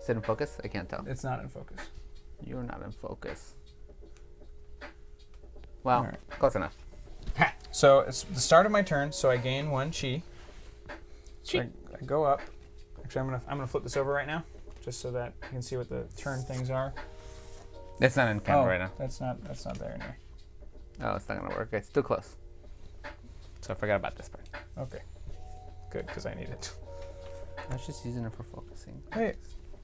Is it in focus? I can't tell. It's not in focus. You're not in focus. Well, Alright. close enough. So it's the start of my turn. So I gain one chi. So I, I go up. Actually, I'm gonna I'm gonna flip this over right now, just so that you can see what the turn things are. That's not in camera oh, right now. that's not that's not there anyway. Oh, it's not gonna work. It's too close. So I forgot about this part. Okay. Good, because I need it. I was just using it for focusing. Wait,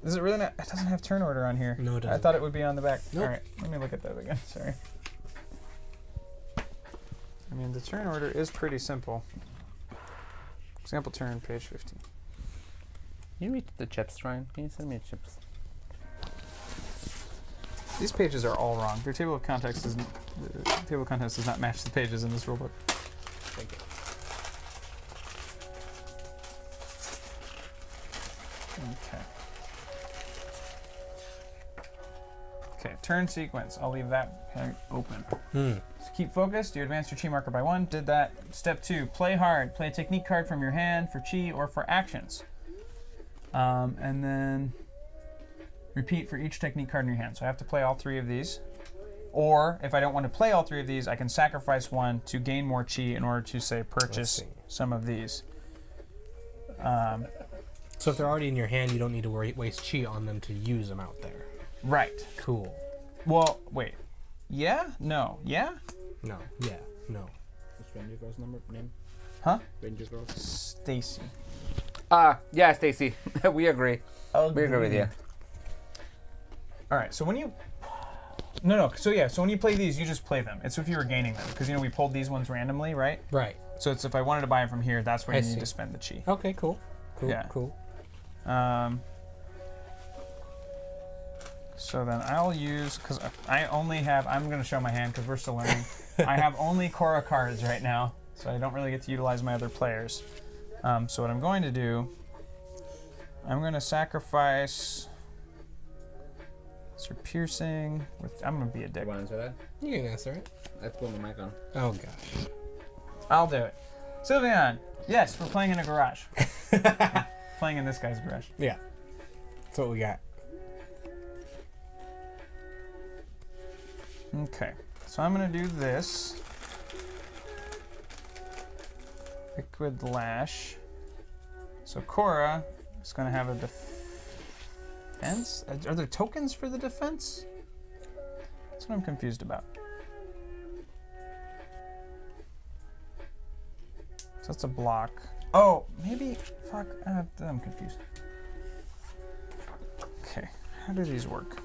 is it really not? It doesn't have turn order on here. No, it I doesn't. I thought it would be on the back. Nope. All right, let me look at that again. Sorry. I mean, the turn order is pretty simple. Example turn, page 15. Can you read the chips, Ryan? Can you send me chips? These pages are all wrong. Their table of contents doesn't. The table of contents does not match the pages in this rulebook. Okay. Okay, turn sequence. I'll leave that open. Hmm. So keep focused. You advance your chi marker by one. Did that. Step two, play hard. Play a technique card from your hand for chi or for actions. Um, and then repeat for each technique card in your hand. So I have to play all three of these. Or if I don't want to play all three of these, I can sacrifice one to gain more chi in order to say purchase some of these. Um, So if they're already in your hand, you don't need to worry, waste chi on them to use them out there. right. Cool. Well, wait. Yeah? No. Yeah? No. Yeah. No. What's Ranger Girl's number name? Huh? Ranger Girl. Stacy. Ah, yeah, Stacy. we agree. We agree with you. All right. So when you no no so yeah so when you play these you just play them. It's if you were gaining them because you know we pulled these ones randomly right. Right. So it's if I wanted to buy them from here that's where I you need see. to spend the chi. Okay. Cool. Cool. Yeah. Cool. Um, so then I'll use because I only have. I'm going to show my hand because we're still learning. I have only Korra cards right now, so I don't really get to utilize my other players. Um, so what I'm going to do, I'm going to sacrifice. Sir piercing. With, I'm going to be a dick. You want to answer that? You can answer it. Let's put my mic on. Oh gosh. I'll do it. Sylvian. Yes, we're playing in a garage. playing in this guy's garage. Yeah. That's what we got. Okay, so I'm gonna do this. Liquid Lash. So Korra is gonna have a defense. Are there tokens for the defense? That's what I'm confused about. So that's a block. Oh, maybe. Fuck. Uh, I'm confused. Okay, how do these work?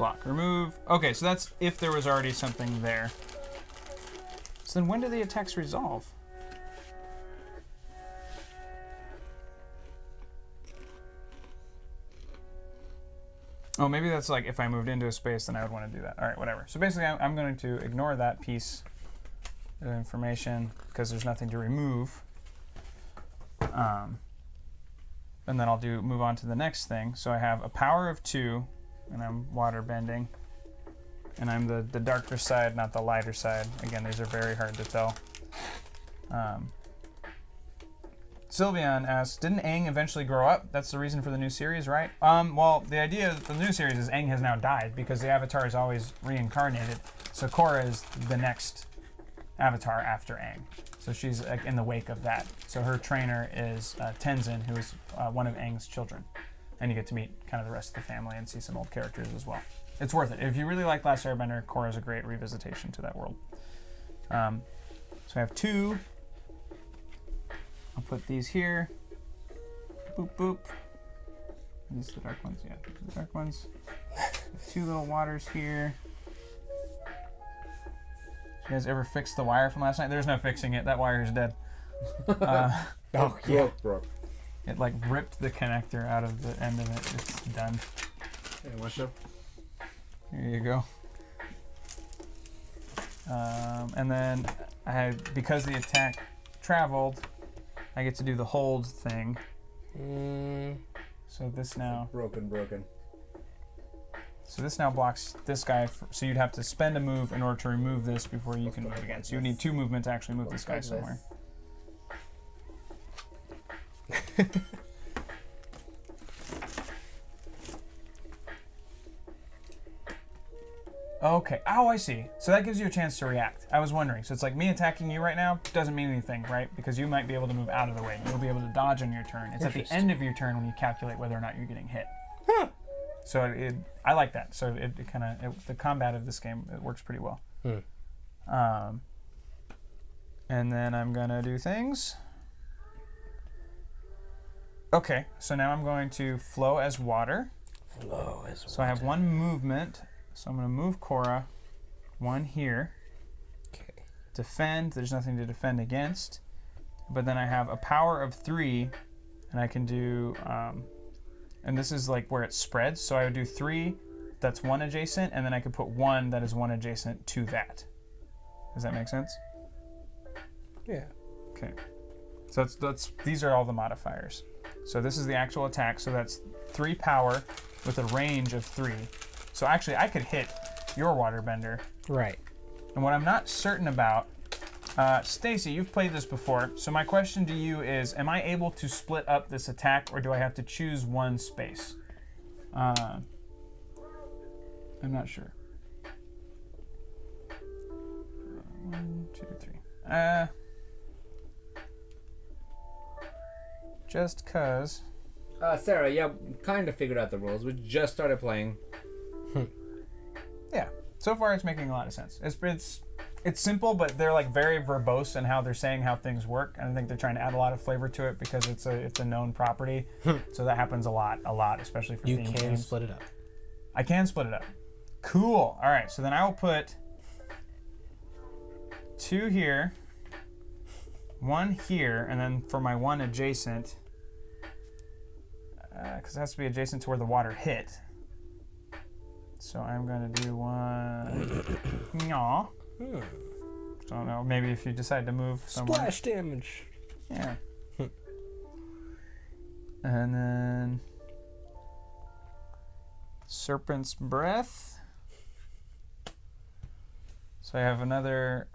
Block, remove. Okay, so that's if there was already something there. So then when do the attacks resolve? Oh, maybe that's like if I moved into a space, then I would want to do that. All right, whatever. So basically, I'm, going to ignore that piece of information because there's nothing to remove. Um, and then I'll do move on to the next thing. So I have a power of two, and I'm water bending, and I'm the the darker side, not the lighter side. Again, these are very hard to tell. Um, Sylvian asks, didn't Aang eventually grow up? That's the reason for the new series, right? Um, well, the idea of the new series is Aang has now died because the Avatar is always reincarnated. So Korra is the next Avatar after Aang. So she's in the wake of that. So her trainer is uh, Tenzin, who is uh, one of Aang's children. And you get to meet kind of the rest of the family and see some old characters as well. It's worth it. If you really like Last Airbender, Korra is a great revisitation to that world. Um, so I have two. I'll put these here. Boop, boop. These are the dark ones, yeah. These are the dark ones. Two little waters here. You guys ever fix the wire from last night? There's no fixing it. That wire is dead. Uh, Oh yeah. Broke, broke. It like ripped the connector out of the end of it. It's done. Hey, what's up? Here you go. Um, and then I, because the attack traveled, I get to do the hold thing. Mm, So this now, Broken, broken. so this now blocks this guy. f so you'd have to spend a move in order to remove this before you can move again. So you need two movement to actually move this guy somewhere. Okay. Oh, I see. So that gives you a chance to react. I was wondering. So it's like me attacking you right now doesn't mean anything, right? Because you might be able to move out of the way. You'll be able to dodge on your turn. It's at the end of your turn when you calculate whether or not you're getting hit. So it, it, I like that. So it, it kind of the combat of this game it works pretty well. Hmm. Um, and then I'm gonna do things. Okay, so now I'm going to flow as water. flow as water. So I have one movement. So I'm going to move Korra. One here. Okay. Defend. There's nothing to defend against. But then I have a power of three, and I can do. Um, and this is like where it spreads. So I would do three. That's one adjacent, and then I could put one that is one adjacent to that. Does that make sense? Yeah. Okay. So that's that's these are all the modifiers. So this is the actual attack. So that's three power with a range of three. So actually, I could hit your waterbender. Right. And what I'm not certain about, uh, Stacy, you've played this before. So my question to you is: Am I able to split up this attack, or do I have to choose one space? Uh, I'm not sure. One, two, three. Uh, just cause. Uh, Sarah, yeah, kind of figured out the rules. We just started playing. Yeah. So far, it's making a lot of sense. It's it's it's simple, but they're like very verbose in how they're saying how things work, and I think they're trying to add a lot of flavor to it because it's a it's a known property. so that happens a lot, a lot, especially for You theme can games. split it up. I can split it up. Cool. All right. So then I will put two here, one here, and then for my one adjacent, because it has to be adjacent to where the water hit. So I'm going to do one. Yaw. Hmm. Don't know. Maybe if you decide to move somewhere. Splash damage. Yeah. and then Serpent's Breath. So I have another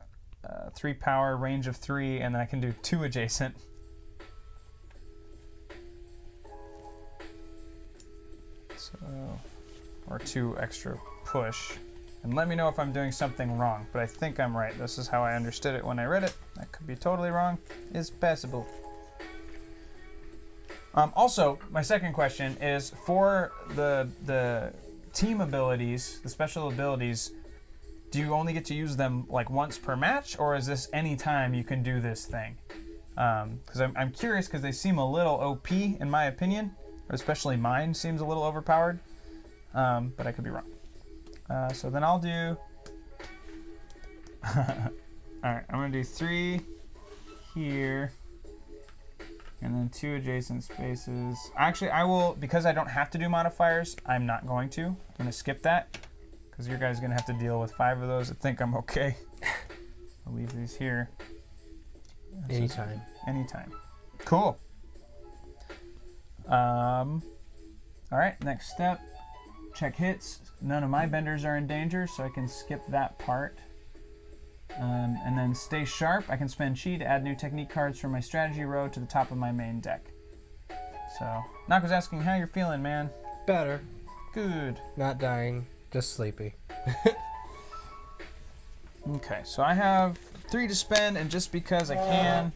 uh, three power, range of three, and then I can do two adjacent. Or two extra push. And let me know if I'm doing something wrong, but I think I'm right. This is how I understood it when I read it. That could be totally wrong. It's passable. Um, also, my second question is for the the team abilities, the special abilities. Do you only get to use them like once per match, or is this any time you can do this thing? Because I'm, I'm curious because they seem a little OP in my opinion, especially mine seems a little overpowered. Um, but I could be wrong. Uh, so then I'll do. All right, I'm gonna do three here, and then two adjacent spaces. Actually, I will because I don't have to do modifiers. I'm not going to. I'm gonna skip that because you guys are gonna have to deal with five of those. I think I'm okay. I'll leave these here. Anytime. Anytime. Cool. Um. All right. Next step. Check hits. None of my benders are in danger, so I can skip that part. Um, and then stay sharp. I can spend chi to add new technique cards from my strategy row to the top of my main deck. So, Knock was asking how you're feeling, man. Better. Good. Not dying. Just sleepy. Okay, so I have three to spend, and just because I can,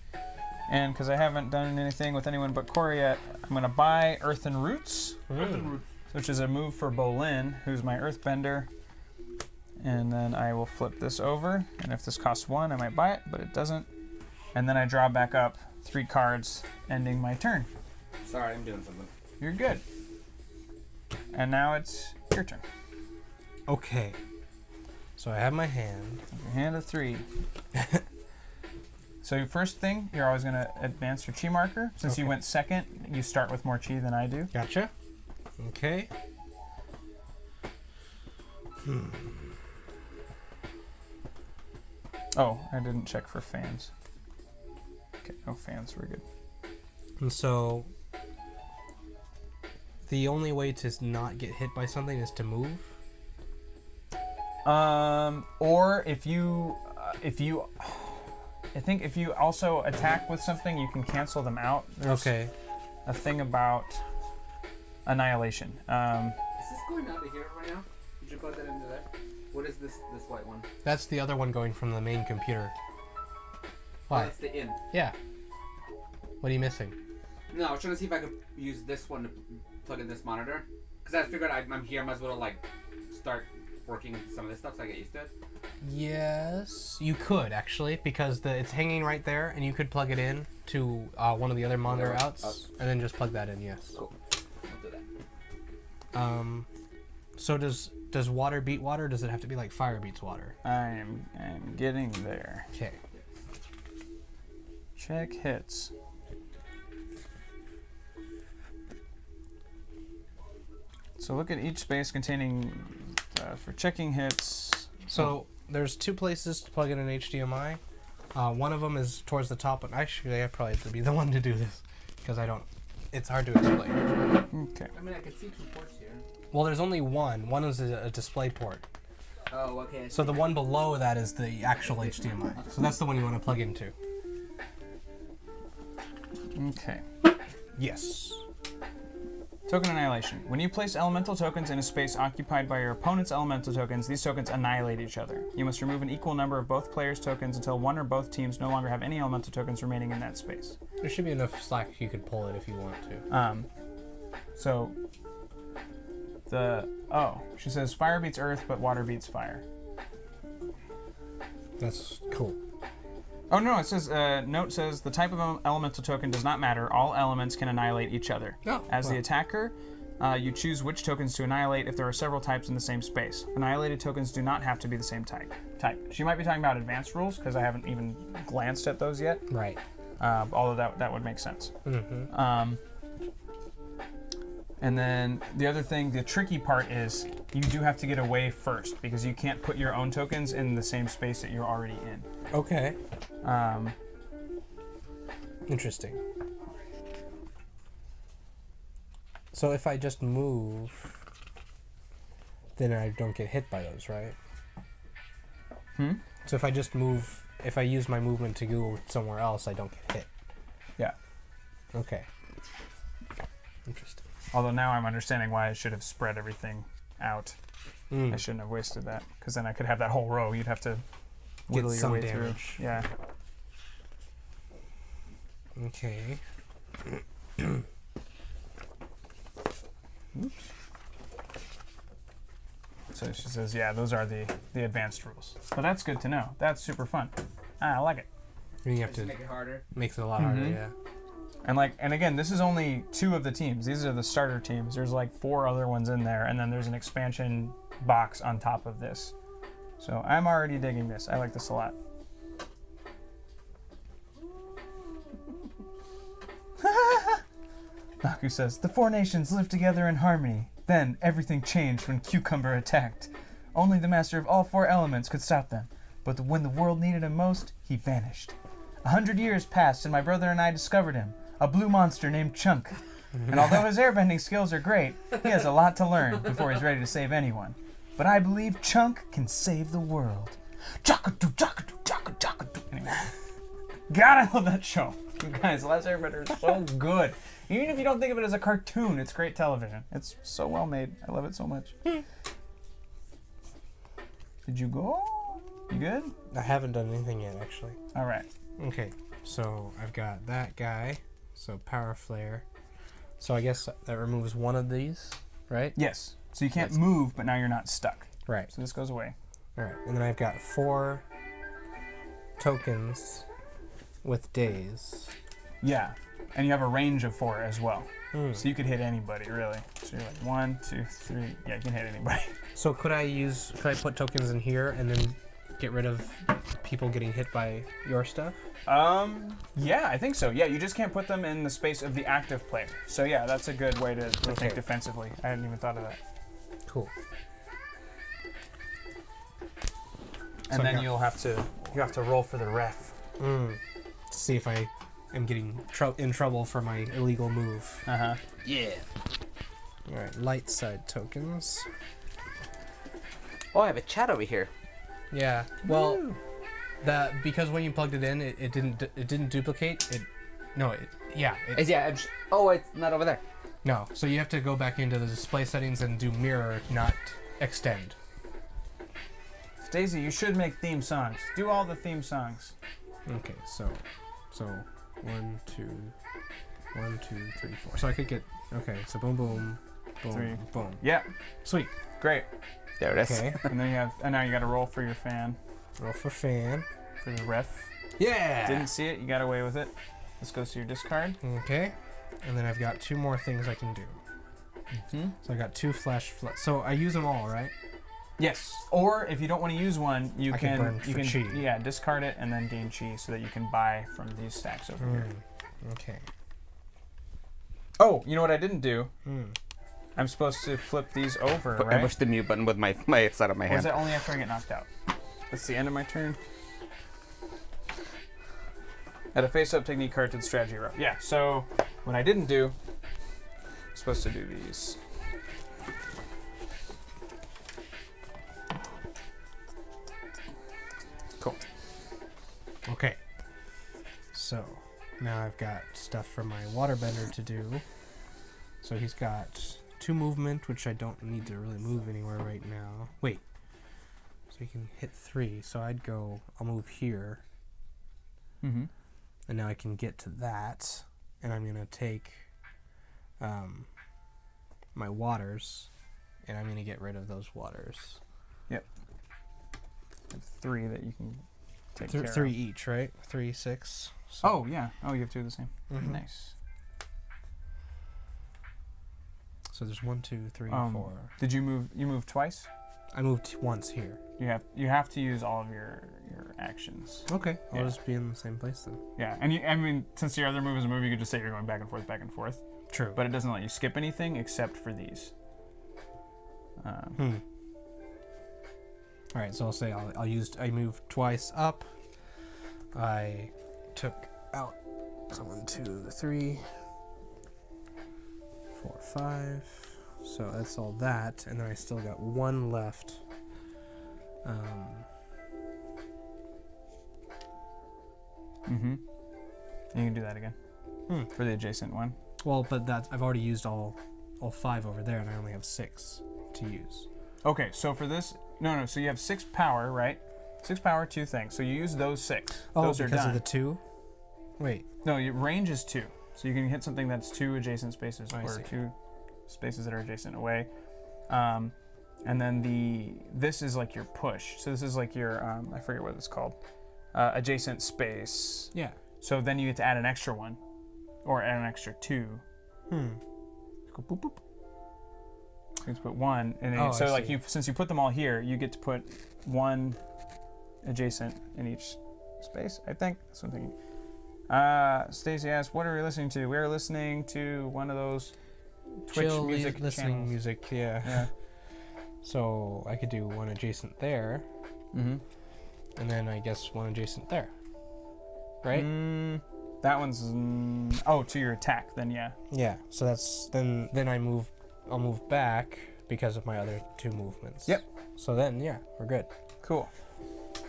and because I haven't done anything with anyone but Korra yet, I'm gonna buy Earthen hmm. Roots, which is a move for Bolin, who's my Earthbender. And then I will flip this over, and if this costs one, I might buy it, but it doesn't. And then I draw back up three cards, ending my turn. Sorry, I'm doing something. You're good. And now it's your turn. Okay. So I have my hand. Your hand of three. so first thing, you're always gonna advance your chi marker. Since you went second, you start with more chi than I do. Gotcha. Okay. Hmm. Oh, I didn't check for fans. Okay, no fans. We're good. And so the only way to not get hit by something is to move. Um, or if you, uh, if you, I think if you also attack with something, you can cancel them out. There's Okay. A thing about annihilation. Um, Is this going out of here right now? Did you plug that into there? What is this this white one? That's the other one going from the main computer. Oh, Why? that's the in. Yeah. What are you missing? No, I was trying to see if I could use this one to plug in this monitor. Because I figured I, I'm here, I might as well like start working some of this stuff so I get used to it. Yes, you could actually because the it's hanging right there, and you could plug it in to uh, one of the other monitor Whatever. outs, Outs. and then just plug that in. Yes. Cool. I'll do that. Um, so does does water beat water? Or does it have to be like fire beats water? I am, I'm getting there. Okay. Check hits. So look at each space containing uh, for checking hits. So there's two places to plug in an HDMI. Uh, one of them is towards the top, and actually I probably have to be the one to do this because I don't. It's hard to explain. Okay. I mean, I can see two ports here. Well, there's only one. One is a, a display port. Oh, okay. So the one below that is the actual HDMI. So that's the one you want to plug into. Okay. Yes. Token annihilation. When you place elemental tokens in a space occupied by your opponent's elemental tokens, these tokens annihilate each other. You must remove an equal number of both players' tokens until one or both teams no longer have any elemental tokens remaining in that space. There should be enough slack you could pull it if you want to. Um, so the oh, she says fire beats earth, but water beats fire. That's cool. Oh no, it says uh, note says the type of ele- elemental token does not matter. All elements can annihilate each other. Oh, As the attacker, uh, you choose which tokens to annihilate if there are several types in the same space. Annihilated tokens do not have to be the same type. Type. She might be talking about advanced rules because I haven't even glanced at those yet. Right. Uh, although that that would make sense. Mm-hmm. Um, and then the other thing, the tricky part is you do have to get away first because you can't put your own tokens in the same space that you're already in. Okay. Um, Interesting. So if I just move, then I don't get hit by those, right? Hmm? So if I just move, if I use my movement to go somewhere else, I don't get hit. Yeah. Okay. Interesting. Although now I'm understanding why I should have spread everything out. I Mm. shouldn't have wasted that because then I could have that whole row. You'd have to Get whittle your some way damage. through. Yeah. Okay. So she says, yeah, those are the the advanced rules. But that's good to know. That's super fun. Ah, I like it. You have to make it harder. makes it a lot harder. Mhm. Yeah. And like, and again, this is only two of the teams. These are the starter teams. There's like four other ones in there, and then there's an expansion box on top of this. So I'm already digging this. I like this a lot. Naku says, The four nations lived together in harmony. Then everything changed when Cucumber attacked. Only the master of all four elements could stop them. But when the world needed him most, he vanished. A hundred years passed, and my brother and I discovered him a blue monster named Chunk. And although his airbending skills are great, he has a lot to learn before he's ready to save anyone. But I believe Chunk can save the world. Jockadoo, jockadoo, jockadoo, jockadoo. Anyway. God, I love that show. You guys, Last Airbender is so good. Even if you don't think of it as a cartoon, it's great television. It's so well made. I love it so much. Did you go? You good? I haven't done anything yet, actually. All right. Okay, so I've got that guy. So power flare. So I guess that removes one of these, right? Yes. So you can't That's- move, but now you're not stuck. Right. So this goes away. All right, and then I've got four tokens with days. Yeah. And you have a range of four as well. Hmm. So you could hit anybody, really. So you're like one, two, three. Yeah, you can hit anybody. So could I use? Could I put tokens in here and then get rid of people getting hit by your stuff? Um, yeah, I think so. Yeah, you just can't put them in the space of the active player. So yeah, that's a good way to, to Okay. think defensively. I hadn't even thought of that. Cool. And So then got- you'll have to you have to roll for the ref. Mm. To see if I am getting trou in trouble for my illegal move. Uh huh. Yeah. All right, light side tokens. Oh, I have a chat over here. Yeah. Well, that because when you plugged it in, it, it didn't it didn't duplicate. It no. It, yeah. It, Is yeah. I'm sh- oh, it's not over there. no. So you have to go back into the display settings and do mirror, not extend. Daisy, you should make theme songs. Do all the theme songs. Okay. So, so one, two, one, two, three, four. So I could get okay. So boom, boom, boom, Three. boom. Yeah, Sweet. great. There it is. Okay. And then you have and now you got to roll for your fan Roll for fan. for the ref. Yeah. Didn't see it. You got away with it. This goes to your discard. Okay. And then I've got two more things I can do. Hmm? So I got two flash fl- So I use them all, right? Yes. Or if you don't want to use one, you I can can, burn you for can chi. yeah discard it and then gain chi so that you can buy from these stacks over here. Mm. Okay. Oh, you know what I didn't do? Mm. I'm supposed to flip these over, Put- I right? pushed the mute button with my my side of my Or is hand. that only after I get knocked out? That's the end of my turn. At a face-up technique card to strategy row. Yeah. So what I didn't do, I'm supposed to do these. Cool. Okay. So now I've got stuff for my waterbender to do. So he's got two movement, which I don't need to really move anywhere right now. Wait. He can hit three. So I'd go. I'll move here, Mm-hmm. and now I can get to that, and I'm gonna take um, my waters, and I'm gonna get rid of those waters. Yep. Three that you can take Th- care three of. each, right? Three, six. So, Oh yeah. Oh, you have two of the same. mhm. Nice. So there's one, two, three, Um, four. Did you move? You moved twice. I moved once here. You have you have to use all of your your actions. Okay, I'll Yeah. just be in the same place then. Yeah, and you, I mean, since your other move is a move, you could just say you're going back and forth, back and forth. True. But it doesn't let you skip anything except for these. Um, hmm. All right, so I'll say I'll, I'll use. I moved twice up. I took out. One, two, three, four, five. So that's all that, and then I still got one left. Um, mm-hmm. You can do that again Hmm. for the adjacent one. well, but that I've already used all, all five over there, and I only have six to use. Okay, so for this, no, no. So you have six power, right? Six power, two things. So you use those six. Oh, those are because of the two. Wait. No, your range is two. So you can hit something that's two adjacent spaces I or two spaces that are adjacent away. Um, and then the this is like your push. So this is like your um, I forget what it's called. Uh, adjacent space. Yeah. So then you get to add an extra one, or add an extra two. Hmm. Go boop boop. You get to put one, and Oh, so I like see. you since you put them all here, you get to put one adjacent in each space. I think that's what I'm thinking. Uh, Stacy asked, "What are we listening to?" We are listening to one of those Twitch music listening channels. music. Yeah. Yeah. So I could do one adjacent there, mm-hmm. and then I guess one adjacent there. Right? Mm, that one's mm, oh to your attack. Then yeah. Yeah. So that's then then I move I'll move back because of my other two movements. Yep. So then yeah, we're good. Cool.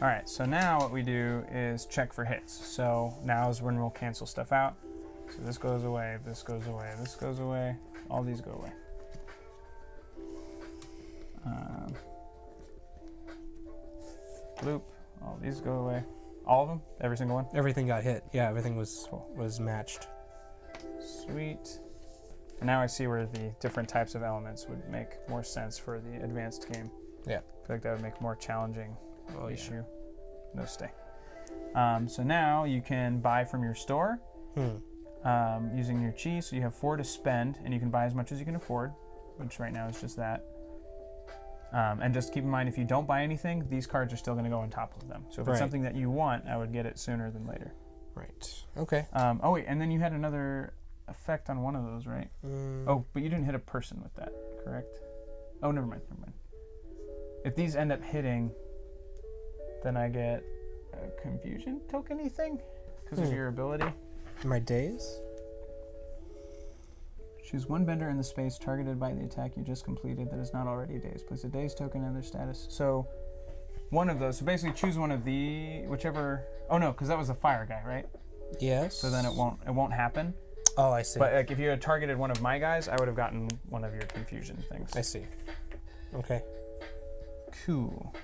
All right, so now what we do is check for hits. So now is when we'll cancel stuff out. So this goes away, this goes away, this goes away, all these go away. Um, bloop, all these go away. All of them? Every single one? Everything got hit. Yeah, everything was was matched. Sweet. And now I see where the different types of elements would make more sense for the advanced game. Yeah. I feel like that would make more challenging Oh yeah. issue. No stay. Um, so now you can buy from your store Hmm. Um, using your chi. So you have four to spend, and you can buy as much as you can afford, which right now is just that. Um, and just keep in mind, if you don't buy anything, these cards are still going to go on top of them. So if Right. it's something that you want, I would get it sooner than later. Right. Okay. Um, oh wait, and then you had another effect on one of those, right? Mm, Oh, but you didn't hit a person with that, correct? Oh, never mind, never mind. If these end up hitting, then I get a confusion token thing because of Hmm. your ability. My days. Choose one bender in the space targeted by the attack you just completed that is not already dazed. Place a dazed token in their status. So, one of those. So basically, choose one of the whichever. Oh no, because that was the fire guy, right? Yes. So then it won't it won't happen. Oh, I see. But like if you had targeted one of my guys, I would have gotten one of your confusion things. I see. Okay. Cool.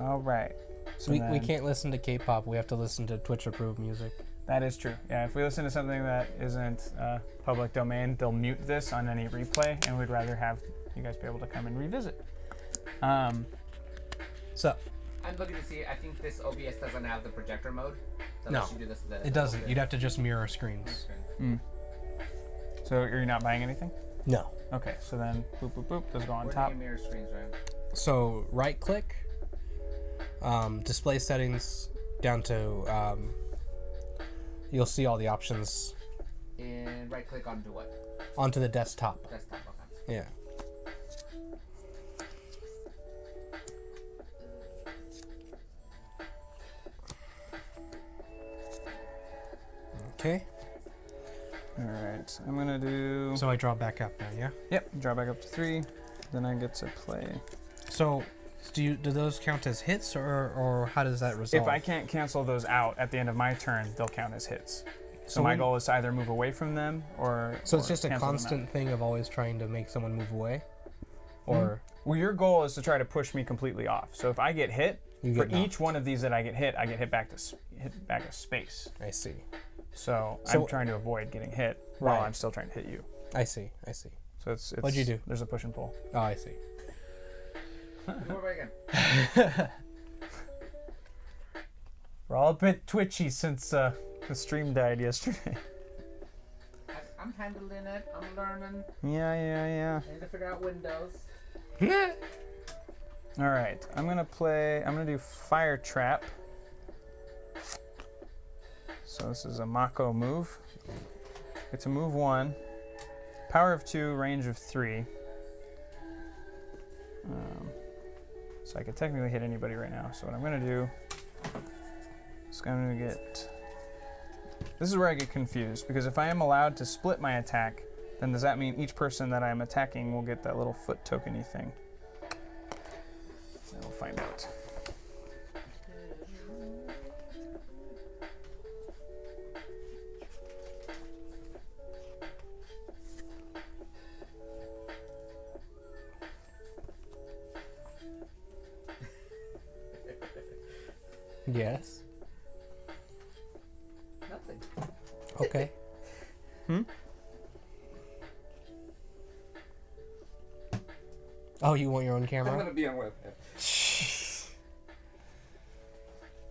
All right. So we, we can't listen to K-pop. We have to listen to Twitch approved music. That is true. Yeah, if we listen to something that isn't uh, public domain, they'll mute this on any replay, and we'd rather have you guys be able to come and revisit. Um, So I'm looking to see. I think this OBS doesn't have the projector mode. that No, do this, the, it doesn't. You'd have to just mirror screens. so you're not buying anything? No. Okay, so then boop boop boop. Those go on Where top. do you mirror screens, Ryan? So right click, um, display settings down to um, you'll see all the options And right click on do what? onto the desktop. Desktop. Okay. Yeah. Okay. All right, I'm gonna do. So I draw back up now, yeah. Yep, draw back up to three. Then I get to play. So do you do those count as hits or or how does that resolve? If I can't cancel those out at the end of my turn, they'll count as hits. So, So my goal is to either move away from them or. so it's or just a cancel them out. constant thing of always trying to make someone move away, or mm-hmm. Well, your goal is to try to push me completely off. So if I get hit, You for get each one of these that I get hit, I get hit back to hit back a space. I see, So, So- I'm trying to avoid getting hit while I'm still trying to hit you. I see, I see. So it's, it's What'd you do? There's a push and pull. Oh, I see. We're all a bit twitchy since uh, the stream died yesterday. I'm handling it. I'm learning. yeah, yeah, yeah. I need to figure out Windows. All right, I'm gonna play. I'm gonna do fire trap. So this is a Mako move. It's a move one, power of two, range of three. Um, so I could technically hit anybody right now. So what I'm gonna do is I'm gonna get. This is where I get confused because if I am allowed to split my attack, then does that mean each person that I'm attacking will get that little foot tokeny thing? We'll find out. Yes. Nothing. Okay. Hmm? Oh, you want your own camera? I'm gonna be on webcam.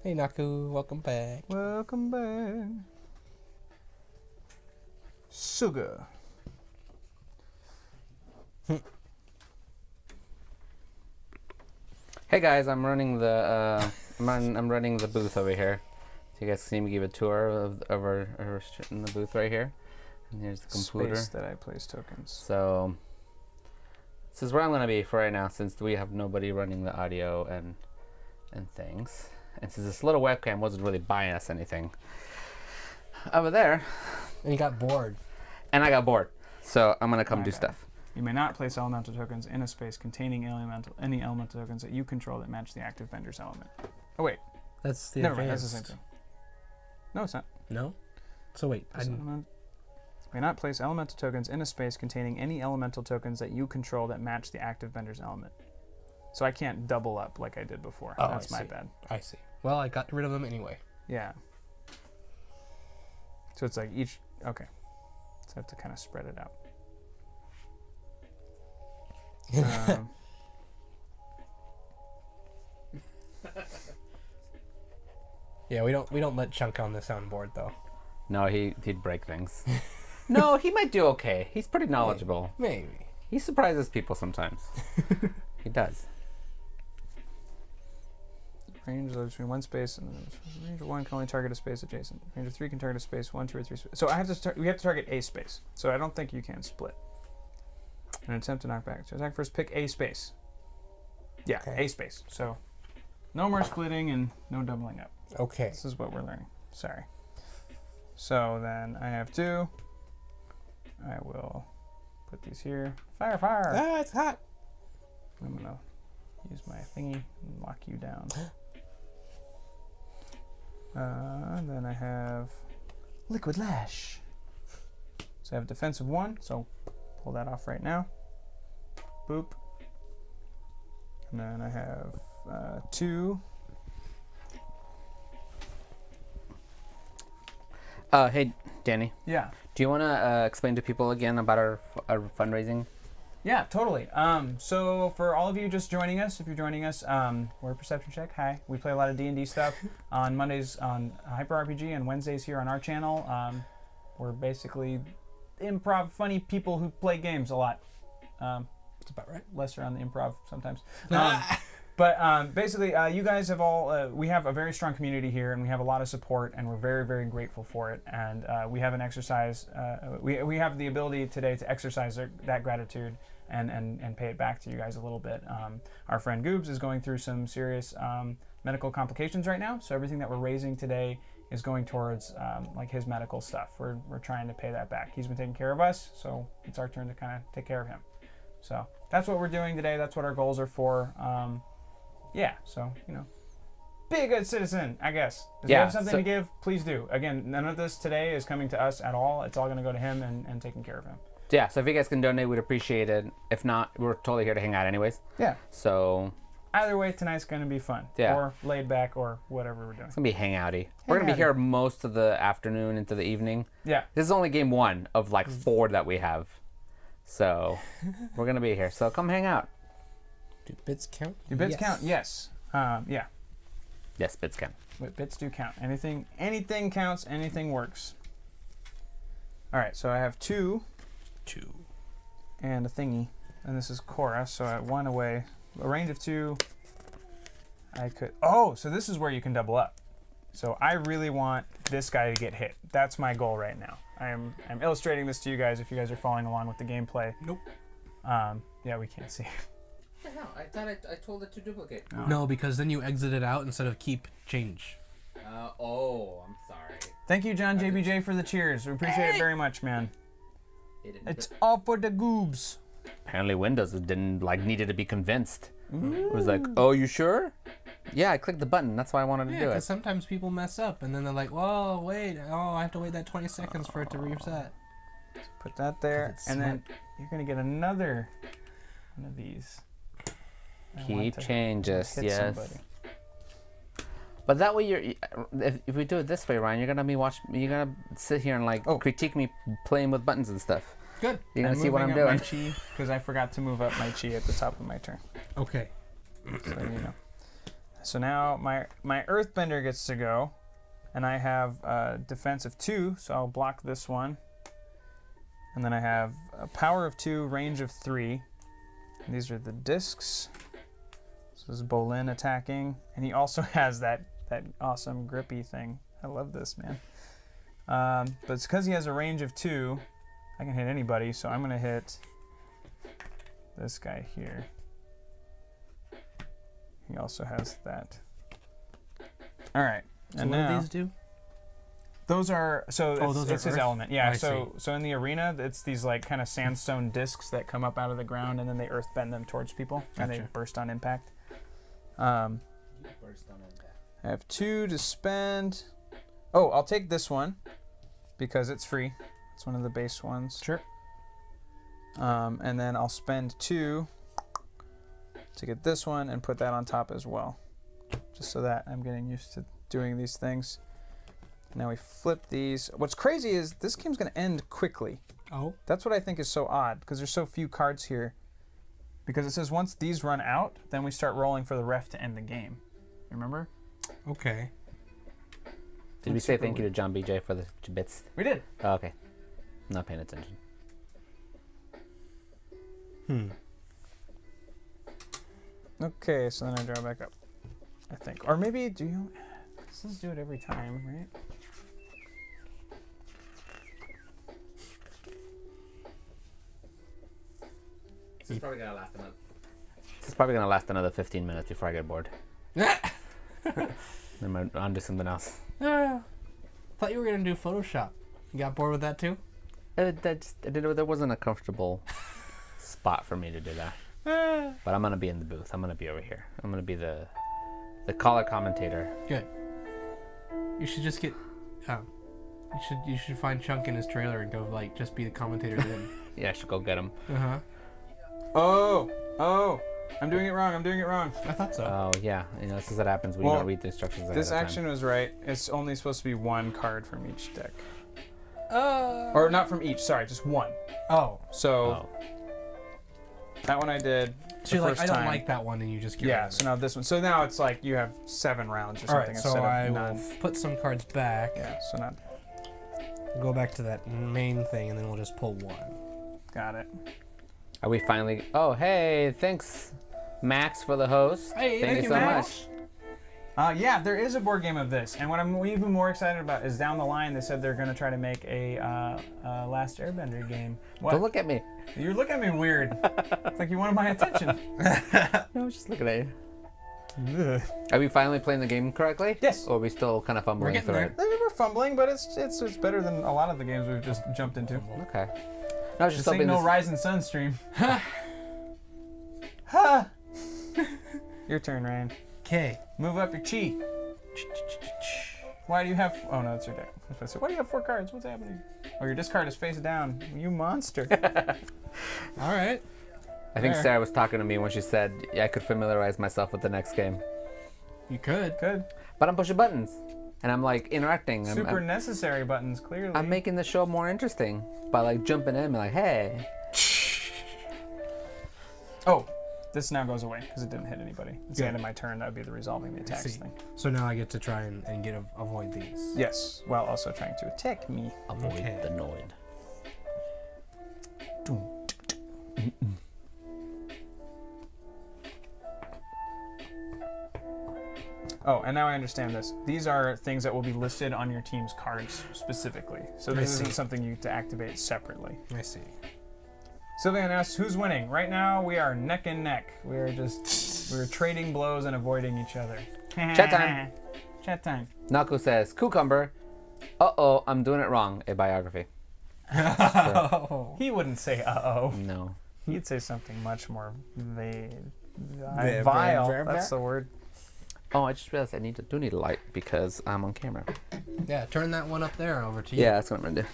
Hey, Naku, welcome back. Welcome back. Sugar. Hey guys, I'm running the uh, I'm, run, I'm running the booth over here. So you guys can see me give a tour of, of our, our in the booth right here. And here's the computer. Space that I place tokens. So this is where I'm gonna be for right now, since we have nobody running the audio and and things. And since this little webcam wasn't really buying us anything over there, And you got bored. and I got bored, so I'm gonna come I do got it. stuff. You may not place elemental tokens in a space containing elemental any elemental tokens that you control that match the active bender's element. Oh wait, That's the never mind. That's the same thing. No, it's not. No. So wait, I Place didn't- element- may not place elemental tokens in a space containing any elemental tokens that you control that match the active bender's element. so I can't double up like I did before. Oh, I That's my see. bad. I see. Well, I got rid of them anyway. Yeah. So it's like each. Okay. So I have to kind of spread it out. Um, Yeah, we don't we don't let Chunk on the soundboard though. No, he he'd break things. no, he might do okay. He's pretty knowledgeable. Maybe. He surprises people sometimes. he does. range is between one space and range of one can only target a space adjacent. Range of three can target a space one, two, or three. Space. So I have to tar- we have to target a space. So I don't think you can split. An attempt to knock back. To attack first, pick a space. Yeah, Okay. a space. So no more splitting and no doubling up. Okay. This is what we're learning. Sorry. So then I have two. I will put these here. Fire, fire! Ah, it's hot. I'm gonna use my thingy and lock you down. Uh, then I have liquid lash. So I have defensive one. So pull that off right now. Boop. And then I have uh, two. Uh, hey, Danny, Yeah. do you want to uh, explain to people again about our, our fundraising? Yeah, totally. Um, so for all of you just joining us, if you're joining us, um, we're Perception Check. Hi, we play a lot of D and D stuff on Mondays on Hyper RPG and Wednesdays here on our channel. Um, we're basically improv funny people who play games a lot. Um, That's about right. lesser on the improv sometimes. But um, basically, uh, you guys have all, uh, we have a very strong community here and we have a lot of support and we're very, very grateful for it. And uh, we have an exercise, uh, we, we have the ability today to exercise their, that gratitude and, and, and pay it back to you guys a little bit. Um, our friend Goobs is going through some serious um, medical complications right now. So everything that we're raising today is going towards um, like his medical stuff. We're, we're trying to pay that back. He's been taking care of us, so it's our turn to kind of take care of him. So that's what we're doing today. That's what our goals are for. Um, yeah, so you know, be a good citizen, I guess. If you have something so- to give, please do. Again, none of this today is coming to us at all. It's all going to go to him and, and taking care of him. Yeah, so if you guys can donate, we'd appreciate it. If not, we're totally here to hang out anyways. Yeah. So Either way, tonight's going to be fun. Yeah. Or laid back or whatever we're doing. it's gonna be hangouty. We're gonna be here most of the afternoon into the evening. Yeah. This is only game one of Mm. like four that we have. So we're gonna be here. So come hang out. Do bits count? Do bits Yes. count? Yes. Um, yeah. Yes, bits count. But bits do count. Anything anything counts, anything works. Alright, so I have two Two. and a thingy. And this is Korra, so at one away. A range of two. I could Oh, so this is where you can double up. So I really want this guy to get hit. That's my goal right now. I'm I'm illustrating this to you guys if you guys are following along with the gameplay. Nope. Um, yeah, we can't see. No, I thought I, I told it to duplicate. No, because then you exit it out instead of keep change. Uh, oh, I'm sorry. Thank you, John JBJ, for the cheers. We appreciate it very much, man. It didn't It's all for the goobs. Apparently Windows didn't like needed to be convinced. It was like, oh, you sure? Yeah, I clicked the button. That's why I wanted to Yeah, do because it. sometimes people mess up and then they're like, "Whoa, wait! Oh, I have to wait that 20 seconds for it to reset." Put that there, it's and then you're gonna get another one of these. I want Keep to changes, yes. somebody. But that way, you're if, if we do it this way, Ryan, you're gonna be watch. You're gonna sit here and like Oh. critique me playing with buttons and stuff. Good. You're gonna I'm see what I'm doing. up my chi because I forgot to move up my chi at the top of my turn. Okay. So you know. So now my my Earthbender gets to go, and I have uh, defense of two, so I'll block this one. And then I have a power of two, range of three. And these are the discs. So this is Bolin attacking, and he also has that that awesome grippy thing. I love this man. Um, but it's because he has a range of two. I can hit anybody, so I'm gonna hit this guy here. He also has that. All right, So and what now do these do? those are so Oh, it's, those are it's his earth? element. Yeah. I so so in the arena, it's these like kind of sandstone discs that come up out of the ground, and then they earth bend them towards people, and they burst on impact. Um, burst on impact. I have two to spend. Oh, I'll take this one because it's free. It's one of the base ones. Sure. Um, and then I'll spend two to get this one and put that on top as well. Just so that I'm getting used to doing these things. Now we flip these. What's crazy is this game's gonna end quickly. Oh. That's what I think is so odd because there's so few cards here. Because it says once these run out, then we start rolling for the ref to end the game. Remember? Okay. Did we say thank you to John BJ for the bits? We did. Oh, okay. I'm not paying attention. Hmm. Okay, so then I draw back up. I think. Or maybe do you let's do it every time, right? This is probably gonna last another. This is probably gonna last another 15 minutes before I get bored. then I'm on to something else. Ah, thought you were gonna do Photoshop. You got bored with that too? Uh, that just, I didn't- there wasn't a comfortable spot for me to do that. But I'm gonna be in the booth. I'm gonna be over here. I'm gonna be the the color commentator. Good. You should just get. Um, you should you should find Chunk in his trailer and go like just be the commentator then. Yeah, I should go get him. uh huh. Oh, oh, I'm doing it wrong. I'm doing it wrong. I thought so. Oh yeah, you know this is what happens when Well, you don't read the instructions. ahead This of time. action was right. It's only supposed to be one card from each deck. Uh, Or not from each, sorry, just one. oh, So Oh, that one I did. so you're the like I don't time. like that one, and you just get Yeah, rid of so now this one. So now it's like you have seven rounds or All something right, so I of will put some cards back. Yeah, so not Go back to that main thing, and then we'll just pull one. got it. Are we finally? Oh hey, thanks, Max, for the host. Hey, thank, thank you you, so Max. much. Uh, yeah, there is a board game of this, and what I'm even more excited about is down the line. They said they're going to try to make a uh, uh, Last Airbender game. What? Don't look at me. You're looking at me weird. it's like you wanted my attention. No, I was just looking at you. Are we finally playing the game correctly? Yes. Or are we still kind of fumbling getting through there. it? We're fumbling, but it's it's it's better than a lot of the games we've just jumped into. Okay. No, I was just This ain't no this- Rising Sun stream. ha! Your turn, Ryan. Okay. Move up your chi. Why do you have? Oh no, that's your deck. I was about to say, Why do you have four cards? What's happening? Oh, your discard is face down. You monster. All right. I think There. Sarah was talking to me when she said I could familiarize myself with the next game. You could. Good. But I'm pushing buttons. And I'm like interacting. I'm, Super I'm, necessary buttons, clearly. I'm making the show more interesting by like jumping in and like, hey. Oh, this now goes away because it didn't hit anybody. It's the Good. end of my turn. That would be the resolving the attacks thing. So now I get to try and, and get a, avoid these. Yes, while also trying to attack me. Avoid Okay. the Noid. Oh, and now I understand this. These are things that will be listed on your team's cards specifically. So I this isn't see. something you get to activate separately. I see. Sylvian asks, who's winning? Right now, we are neck and neck. We are just, we're trading blows and avoiding each other. Chat time. Chat time. Naku says, Cucumber. Uh oh, I'm doing it wrong. A biography. Oh. He wouldn't say uh-oh. No. He'd say something much more va- Va- vile. va- va- That's the word. Oh, I just realized I need to do need a light because I'm on camera. Yeah, turn that one up there over to you. Yeah, that's what I'm gonna do.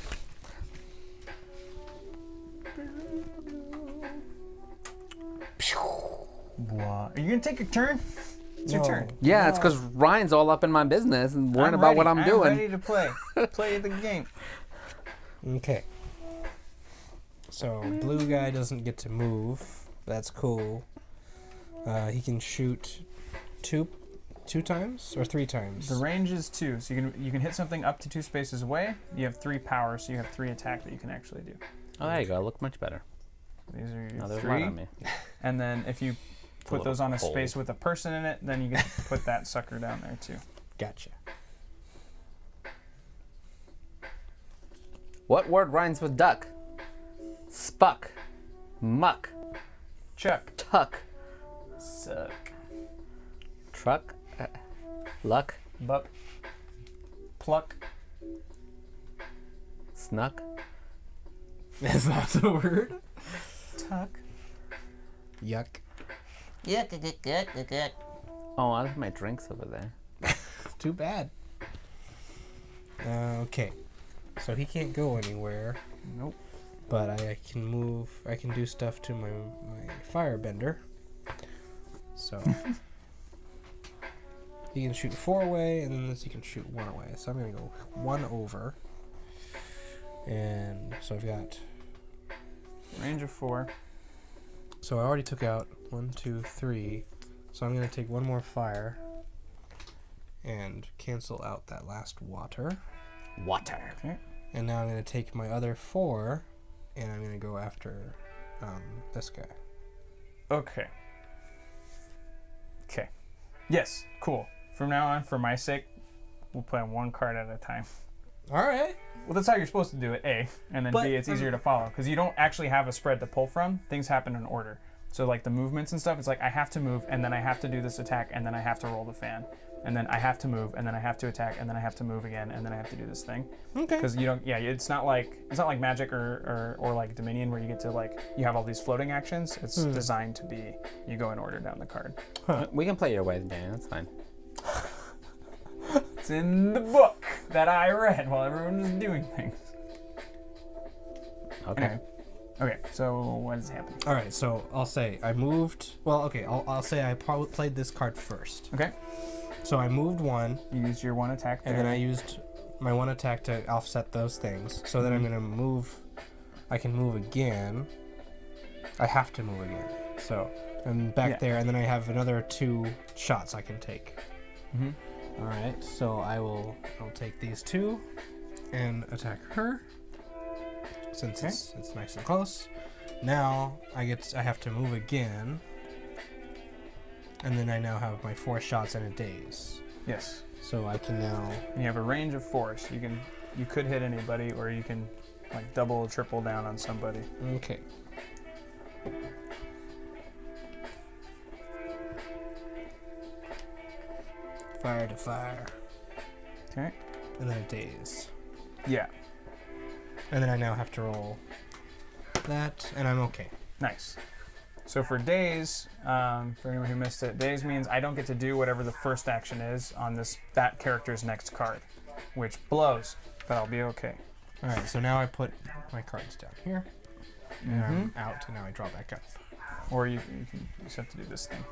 What? Are you gonna take your turn? It's your No. turn. Yeah, it's because Ryan's all up in my business and worrying I'm about what ready. I'm doing. i ready to play. play the game. Okay. So blue guy doesn't get to move. That's cool. Uh, he can shoot two, two times or three times. The range is two, so you can you can hit something up to two spaces away. You have three power, so you have three attack that you can actually do. Oh, there you go. I look much better. These are your Now there's light three. on me. And then if you put those on a cold. space with a person in it, then you can put that sucker down there too. Gotcha. What word rhymes with duck? Spuck. Muck. Chuck. Tuck. Suck. Truck. Uh, luck. Buck. Pluck. Snuck. Is that the word? Tuck. Yuck. Oh, I left my drinks over there. Too bad. Uh, okay. So he can't go anywhere, Nope. but I, I can move. I can do stuff to my my firebender. So he can shoot four away, and then this he can shoot one away. So I'm gonna go one over, and so I've got. Range of four. So I already took out one, two, three. So I'm gonna take one more fire, and cancel out that last water. Water. And now I'm gonna take my other four, and I'm gonna go after um, this guy. Okay. Okay. Yes, cool. From now on, for my sake, we'll play one card at a time. All right. Well, that's how you're supposed to do it, A. And then But, B, it's um, easier to follow. Because you don't actually have a spread to pull from. Things happen in order. So, like the movements and stuff, it's like I have to move, and then I have to do this attack, and then I have to roll the fan. And then I have to move, and then I have to attack, and then I have to move again, and then I have to do this thing. Okay. Because you don't, yeah, it's not like it's not like Magic or, or, or like Dominion where you get to like you have all these floating actions. It's hmm. designed to be you go in order down the card. We can play your way, Dan. That's fine. It's in the book that I read while everyone was doing things. Okay. Anyway. Okay, so what is happening? All right. So I'll say I moved. Well, okay. I'll, I'll say I pro- played this card first. Okay, So I moved one, you used your one attack there. and then I used my one attack to offset those things. So then I'm mm-hmm. gonna move. I can move again. I have to move again. So I'm back Yeah. there, and then I have another two shots I can take. Mhm. All right. So I will. I'll take these two, and attack her. Since Okay. it's it's nice and close. Now I get. I have to move again. And then I now have my four shots and a daze. yes, So I can now. and you have a range of four, so you can you could hit anybody, or you can like double or triple down on somebody. Okay. Fire to fire. Okay. And then a daze. Yeah, And then I now have to roll that, and I'm okay. nice. So for daze, um, for anyone who missed it, daze means I don't get to do whatever the first action is on this that character's next card, which blows, but I'll be okay. Alright, so now I put my cards down here. And I'm out, and now I draw back up. Or you, you can you just have to do this thing.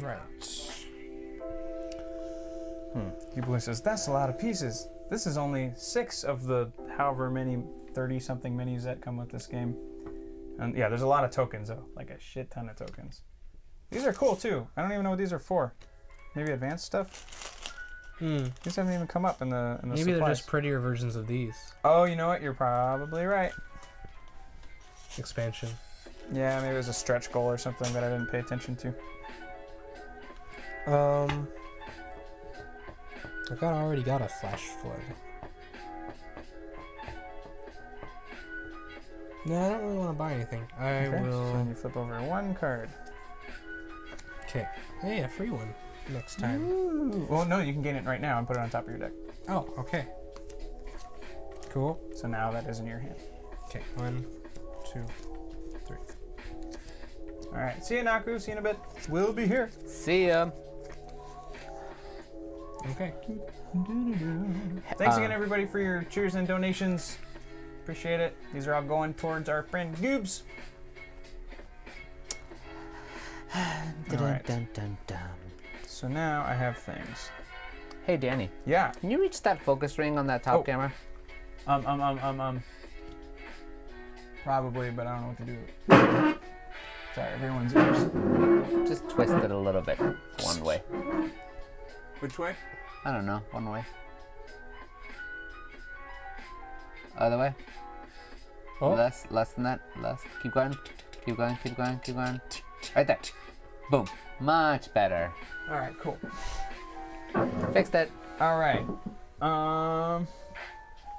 Right. People says that's a lot of pieces. This is only six of the however many thirty something minis that come with this game. And yeah, there's a lot of tokens though, like a shit ton of tokens. These are cool too. I don't even know what these are for. Maybe advanced stuff. Hmm. These haven't even come up in the in the Maybe they're just prettier versions of these. oh, you know what? You're probably right. Expansion. Yeah, maybe it was a stretch goal or something that I didn't pay attention to. Um. I got already got a flash flood. No, I don't really want to buy anything. I Okay. So then will. you flip over one card. Okay. Hey, a free one next time. Ooh. Well, no, you can gain it right now and put it on top of your deck. Oh, okay. Cool. So now that is in your hand. Okay, one, two, three. All right. See you, Naku. See you in a bit. We'll be here. See ya. Okay. Thanks Uh, again, everybody, for your cheers and donations. Appreciate it. These are all going towards our friend Goobs. All right. Dun, dun, dun. So now I have things. Hey, Danny, Yeah. can you reach that focus ring on that top Oh. camera? Um. Um. Um. Um. Um. Probably, but I don't know what to do. Sorry, everyone's ears. Just twist it a little bit. One way. Which way? I don't know. One way. Other way. Oh. Less. Less than that. Less. Keep going. Keep going. Keep going. Keep going. Right there. Boom. Much better. All right. Cool. Fixed it. All right. Um.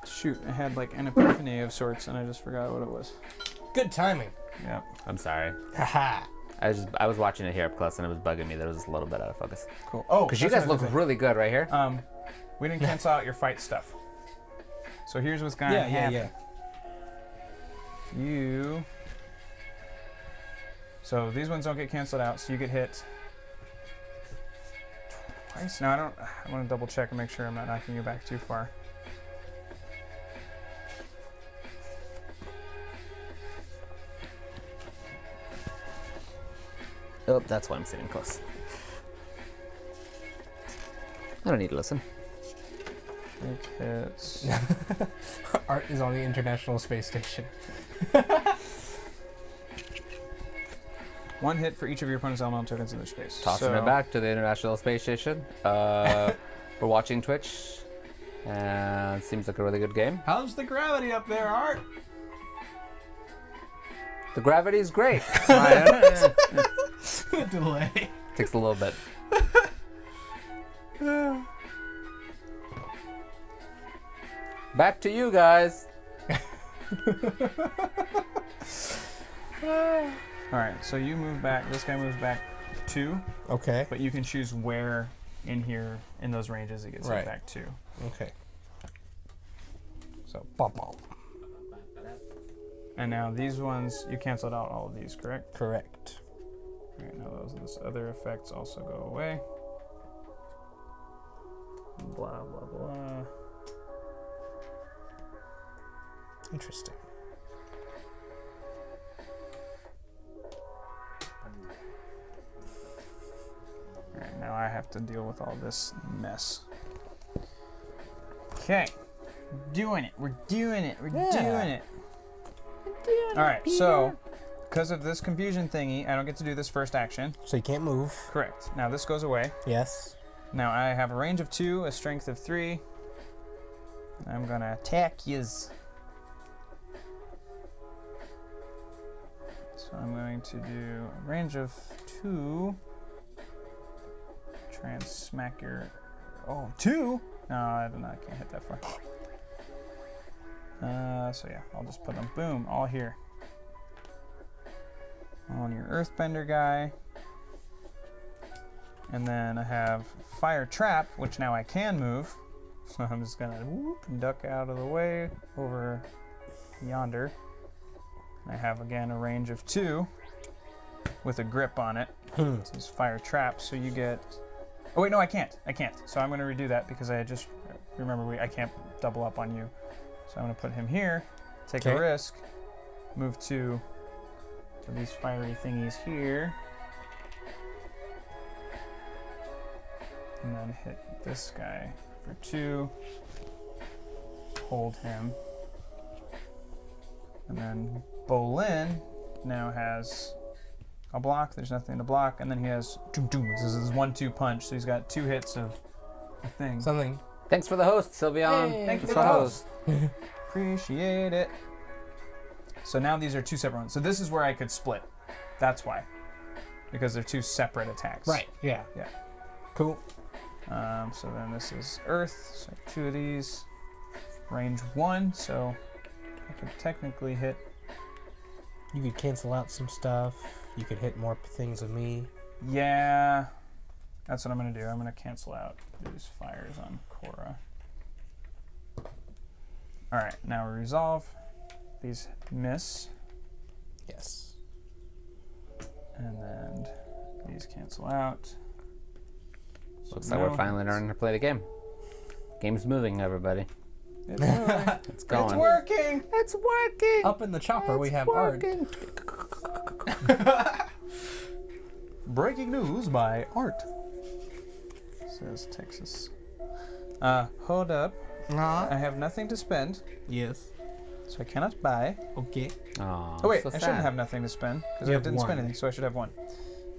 Shoot, I had like an epiphany of sorts, and I just forgot what it was. Good timing. Yep. I'm sorry. Haha. I was just, I was watching it here up close and it was bugging me that it was a little bit out of focus. Cool. Oh, Because you guys look thing. really good right here. Um, we didn't cancel out your fight stuff. So here's what's gonna Yeah, yeah, happen. yeah. You. So these ones don't get canceled out, so you get hit twice. No, I don't. I want to double check and make sure I'm not knocking you back too far. Oh, that's why I'm sitting close. I don't need to listen. Okay. Art is on the International Space Station. One hit for each of your opponent's elemental tokens in their space. Tossing so... it back to the International Space Station. Uh, we're watching Twitch. And seems like a really good game. How's the gravity up there, Art? The gravity is great. Ryan. Delay. Takes a little bit. Back to you guys. All right, so you move back. This guy moves back two, Okay. but you can choose where in here in those ranges it gets Right. back two. Okay. So, bop, bop. And now these ones, you canceled out all of these, correct? Correct. All right, now those, those other effects also go away. Blah blah blah. Interesting. All right, now I have to deal with all this mess. Okay, doing it. We're doing it. We're doing it. All right, so because of this confusion thingy, I don't get to do this first action. So you can't move. Correct. Now this goes away. Yes. Now I have a range of two, a strength of three. I'm gonna attack yous. So I'm going to do a range of two. Try and smack your. Oh, two? No, I don't know. I can't hit that far. Uh, so yeah, I'll just put them. Boom, all here. On your Earthbender guy. And then I have Fire Trap, which now I can move. So I'm just gonna whoop, and duck out of the way over yonder. I have again a range of two with a grip on it. Hmm. This is Fire Trap, so you get. Oh wait, no, I can't. I can't. So I'm gonna redo that because I just remember we I can't double up on you. So I'm gonna put him here, take a risk, move to, of these fiery thingies here. and then hit this guy for two. Hold him. And then Bolin now has a block. There's nothing to block. And then he has doom doom. This is his one two punch. So he's got two hits of a thing. Something. Thanks for the host, Sylveon. Hey. Thank you Thanks for the host. Appreciate it. So now these are two separate ones. So this is where I could split. That's why. Because they're two separate attacks. Right. Yeah. Yeah. Cool. Um, so then this is Earth. So two of these. Range one. So I could technically hit. You could cancel out some stuff. You could hit more things with me. Yeah. That's what I'm going to do. I'm going to cancel out these fires on Korra. Alright, now we resolve. These miss. Yes. And then these cancel out. So Looks like now we're finally learning to play the game. Game's moving, everybody. It's, moving. It's going. it's working. It's working. Up in the chopper, we have art. Breaking news by Art. Says Texas. Uh, hold up. Uh, I have nothing to spend, yes. so I cannot buy. Okay. Aw, Oh wait, so I shouldn't have nothing to spend because You I have didn't spend anything, so I should have one.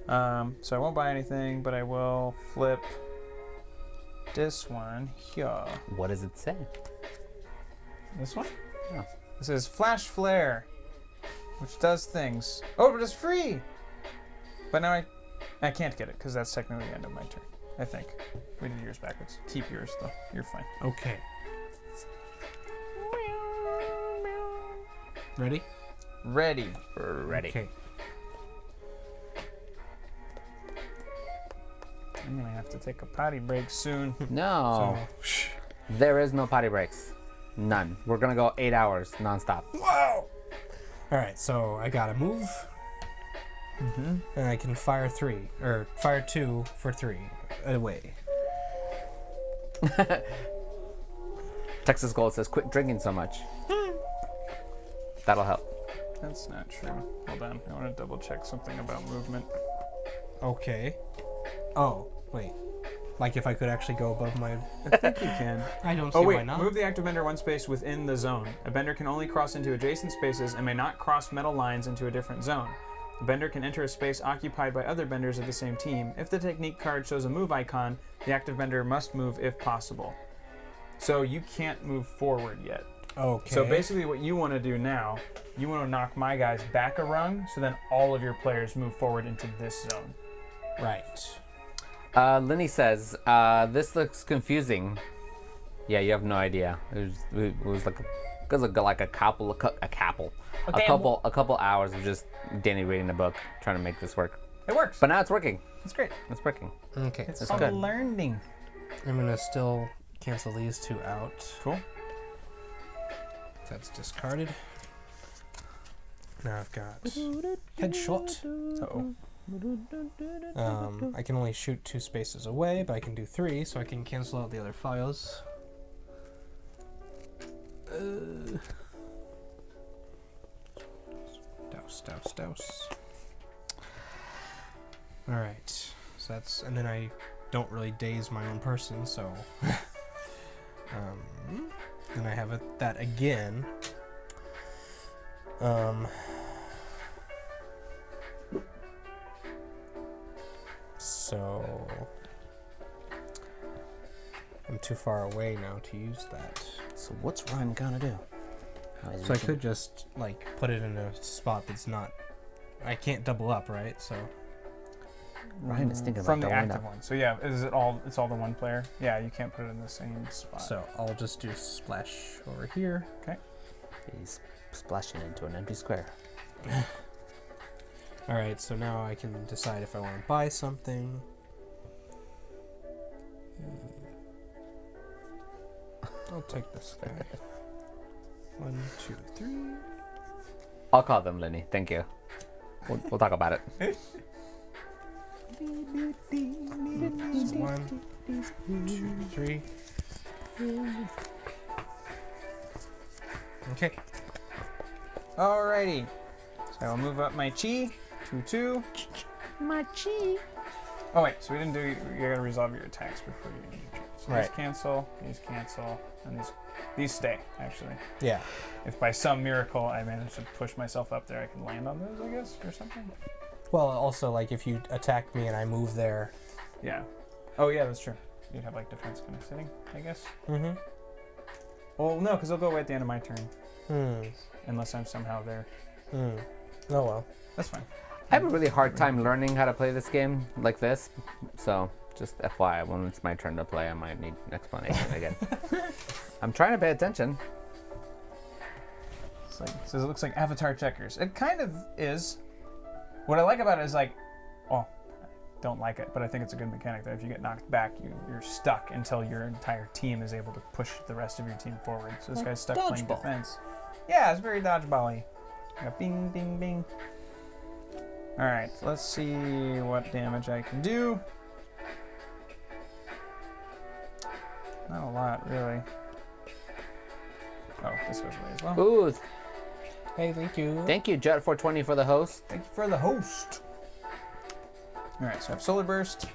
Um, so I won't buy anything, but I will flip this one here. What does it say? This one? Oh. This is Flash Flare, which does things. Oh, but it's free! But now I, I can't get it because that's technically the end of my turn. I think. We did yours backwards. Keep yours though. You're fine. Okay. Ready? Ready. Ready. Okay. I'm gonna have to take a potty break soon. No, So, there is no potty breaks. None. We're gonna go eight hours nonstop. Wow. All right, so I gotta move, Mm-hmm. and I can fire three or fire two for three away. Texas Gold says, "Quit drinking so much." That'll help. That's not true. Hold on. I want to double check something about movement. Okay. Oh wait. Like if I could actually go above my. I think you can. I don't oh, see Oh why wait, not. move the active bender one space within the zone. A bender can only cross into adjacent spaces and may not cross metal lines into a different zone. A bender can enter a space occupied by other benders of the same team. If the technique card shows a move icon, the active bender must move if possible. So you can't move forward yet. Okay. So basically, what you want to do now, you want to knock my guys back a rung, so then all of your players move forward into this zone. Right. Uh, Lenny says, uh, "This looks confusing." Yeah, you have no idea. It was, it was like, a, it was like, like a couple, a couple, a couple, a couple hours of just Danny reading the book, trying to make this work. It works. But now it's working. it's great. It's working. Okay. It's That's called good. learning. I'm gonna still cancel these two out. Cool. That's discarded. Now I've got headshot. Uh-oh. Um, I can only shoot two spaces away, but I can do three, so I can cancel out the other files. Uh, douse, douse, douse. All right, so that's and then I don't really daze my own person, so um, then I have it, that again. Um, so I'm too far away now to use that. So what's Ryan gonna do? So I could just like put it in a spot that's not. I can't double up, right? So Ryan is thinking From about the active up. one. So yeah, is it all? It's all the one player. Yeah, you can't put it in the same spot. so I'll just do splash over here. Okay. He's splashing into an empty square. All right, so now I can decide if I want to buy something. Hmm. I'll take this guy. One, two, three. I'll call them Lenny. Thank you. We'll, we'll talk about it. One, two, three. Okay. Alrighty. So I'll move up my chi. Two two. My chi. Oh wait, so we didn't do. You're gonna resolve your attacks before you do your turn. So Right. These cancel. These cancel. And these these stay actually. Yeah. If by some miracle I manage to push myself up there, I can land on those, I guess, or something. Well, also like if you attack me and I move there. Yeah. Oh yeah, that's true. You'd have like defense kind of sitting, I guess. Mm-hmm. Well, no, because they'll go away at the end of my turn, Hmm. unless I'm somehow there. Hmm. Oh well. That's fine. I have a really hard time learning how to play this game like this, so just FYI, when it's my turn to play, I might need an explanation again. I'm trying to pay attention. It's like it it looks like Avatar checkers. It kind of is. What I like about it is like, well, I don't like it, but I think it's a good mechanic that if you get knocked back, you, you're stuck until your entire team is able to push the rest of your team forward. So this guy's stuck playing dodgeball. defense. Yeah, it's very dodgeball-y. Got bing, bing, bing. All right, let's see what damage I can do. Not a lot, really. Oh, this goes away as well. Ooh, Hey, thank you. thank you, Jet420, for the host. Thank you for the host. All right, so I have solar burst.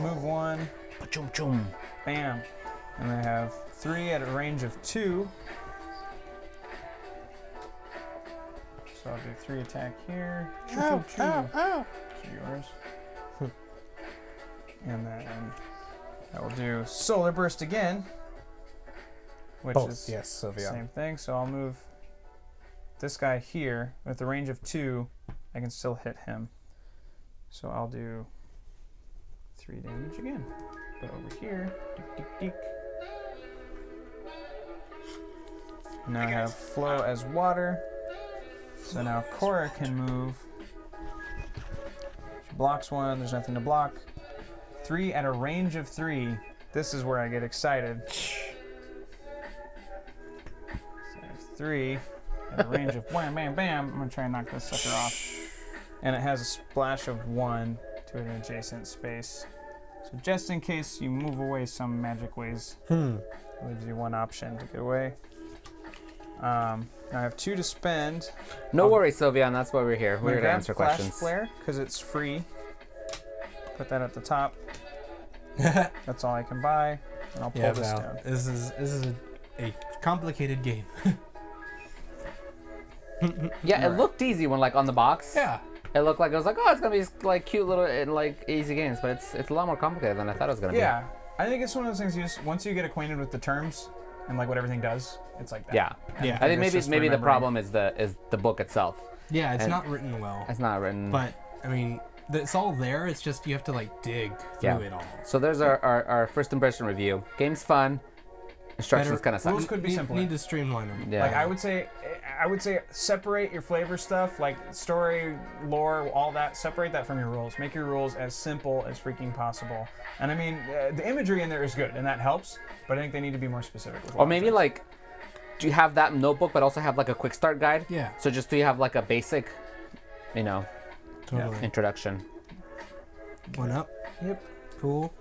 Move one, Chum chum. bam, and I have three at a range of two. So I'll do three attack here. Choo, choo, choo. To yours. and then I will do solar burst again, which Both. is Yes, Sylvia. same thing. So I'll move this guy here with the range of two. I can still hit him. So I'll do three damage again. But over here, deek, deek, deek. Now I have flow as water. So now Korra can move. She blocks one. There's nothing to block. Three at a range of three. This is where I get excited. So three at a range of wham, bam, bam. I'm gonna try and knock this sucker off. And it has a splash of one to an adjacent space. So just in case you move away some magic ways, Hmm. it leaves you one option to get away. Um, I have two to spend. No Um, worries, Sylvia, and that's why we're here. We're gonna here to grab answer Flash questions. Flare because it's free. Put that at the top. That's all I can buy. And I'll pull yeah, this Val. down. This is this is a, a complicated game. Yeah, it looked easy when like on the box. yeah. It looked like it was like, oh, it's gonna be like cute little and like easy games, but it's it's a lot more complicated than I thought it was gonna be. Yeah, I think it's one of those things you just once you get acquainted with the terms and like what everything does, it's like that. be. Yeah. Yeah. I think maybe just maybe the problem is the is the book itself. Yeah, it's And- not written well. It's not written. But I mean, th- it's all there. It's just you have to like dig through Yeah. it all. so there's our, our, our first impression review. Game's fun. Instructions kind of suck. Rules could be need, simpler. Need to streamline them. Yeah. Like I would say, I would say separate your flavor stuff, like story, lore, all that. Separate that from your rules. Make your rules as simple as freaking possible. And I mean, uh, the imagery in there is good, and that helps. But I think they need to be more specific. With Or maybe like, do you have that notebook, but also have like a quick start guide? Yeah. So just do you have like a basic, you know, Totally. introduction? One up. Yep. Cool.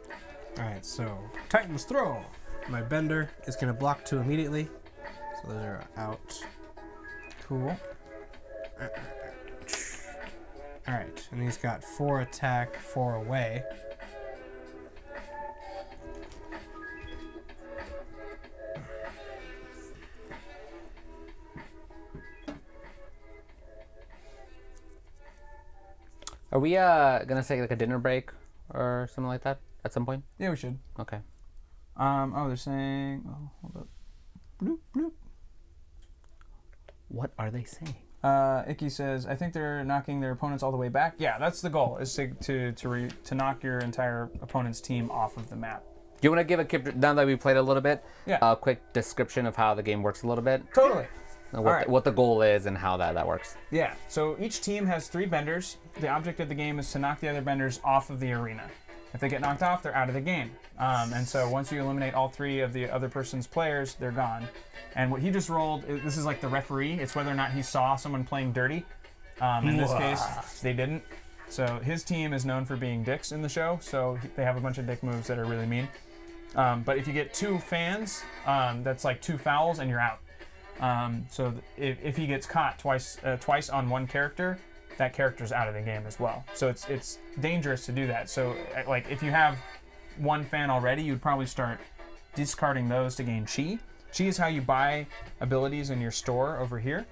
All right. So Titan's throw. My bender is gonna block two immediately. So those are out. cool. All right, and he's got four attack, four away. Are we uh gonna take like a dinner break or something like that at some point? Yeah, we should. Okay. Um. Oh, they're saying. Oh, hold up. Bloop bloop. What are they saying? Uh, Icky says, I think they're knocking their opponents all the way back. Yeah, that's the goal, is to to to, re, to knock your entire opponent's team off of the map. Do you want to give a now that we played a little bit? Yeah. A quick description of how the game works a little bit, Totally. What, the, what the goal is, and how that that works. Yeah. So each team has three benders. The object of the game is to knock the other benders off of the arena. If they get knocked off, they're out of the game. Um, and so once you eliminate all three of the other person's players, they're gone. And what he just rolled, this is like the referee. It's whether or not he saw someone playing dirty. Um, in this case, they didn't. So his team is known for being dicks in the show. So they have a bunch of dick moves that are really mean. Um, but if you get two fans, um, that's like two fouls and you're out. Um, so if, if he gets caught twice uh, twice on one character, that character's out of the game as well. So it's it's dangerous to do that. So uh, like if you have one fan already, you'd probably start discarding those to gain chi. Chi is how you buy abilities in your store over here.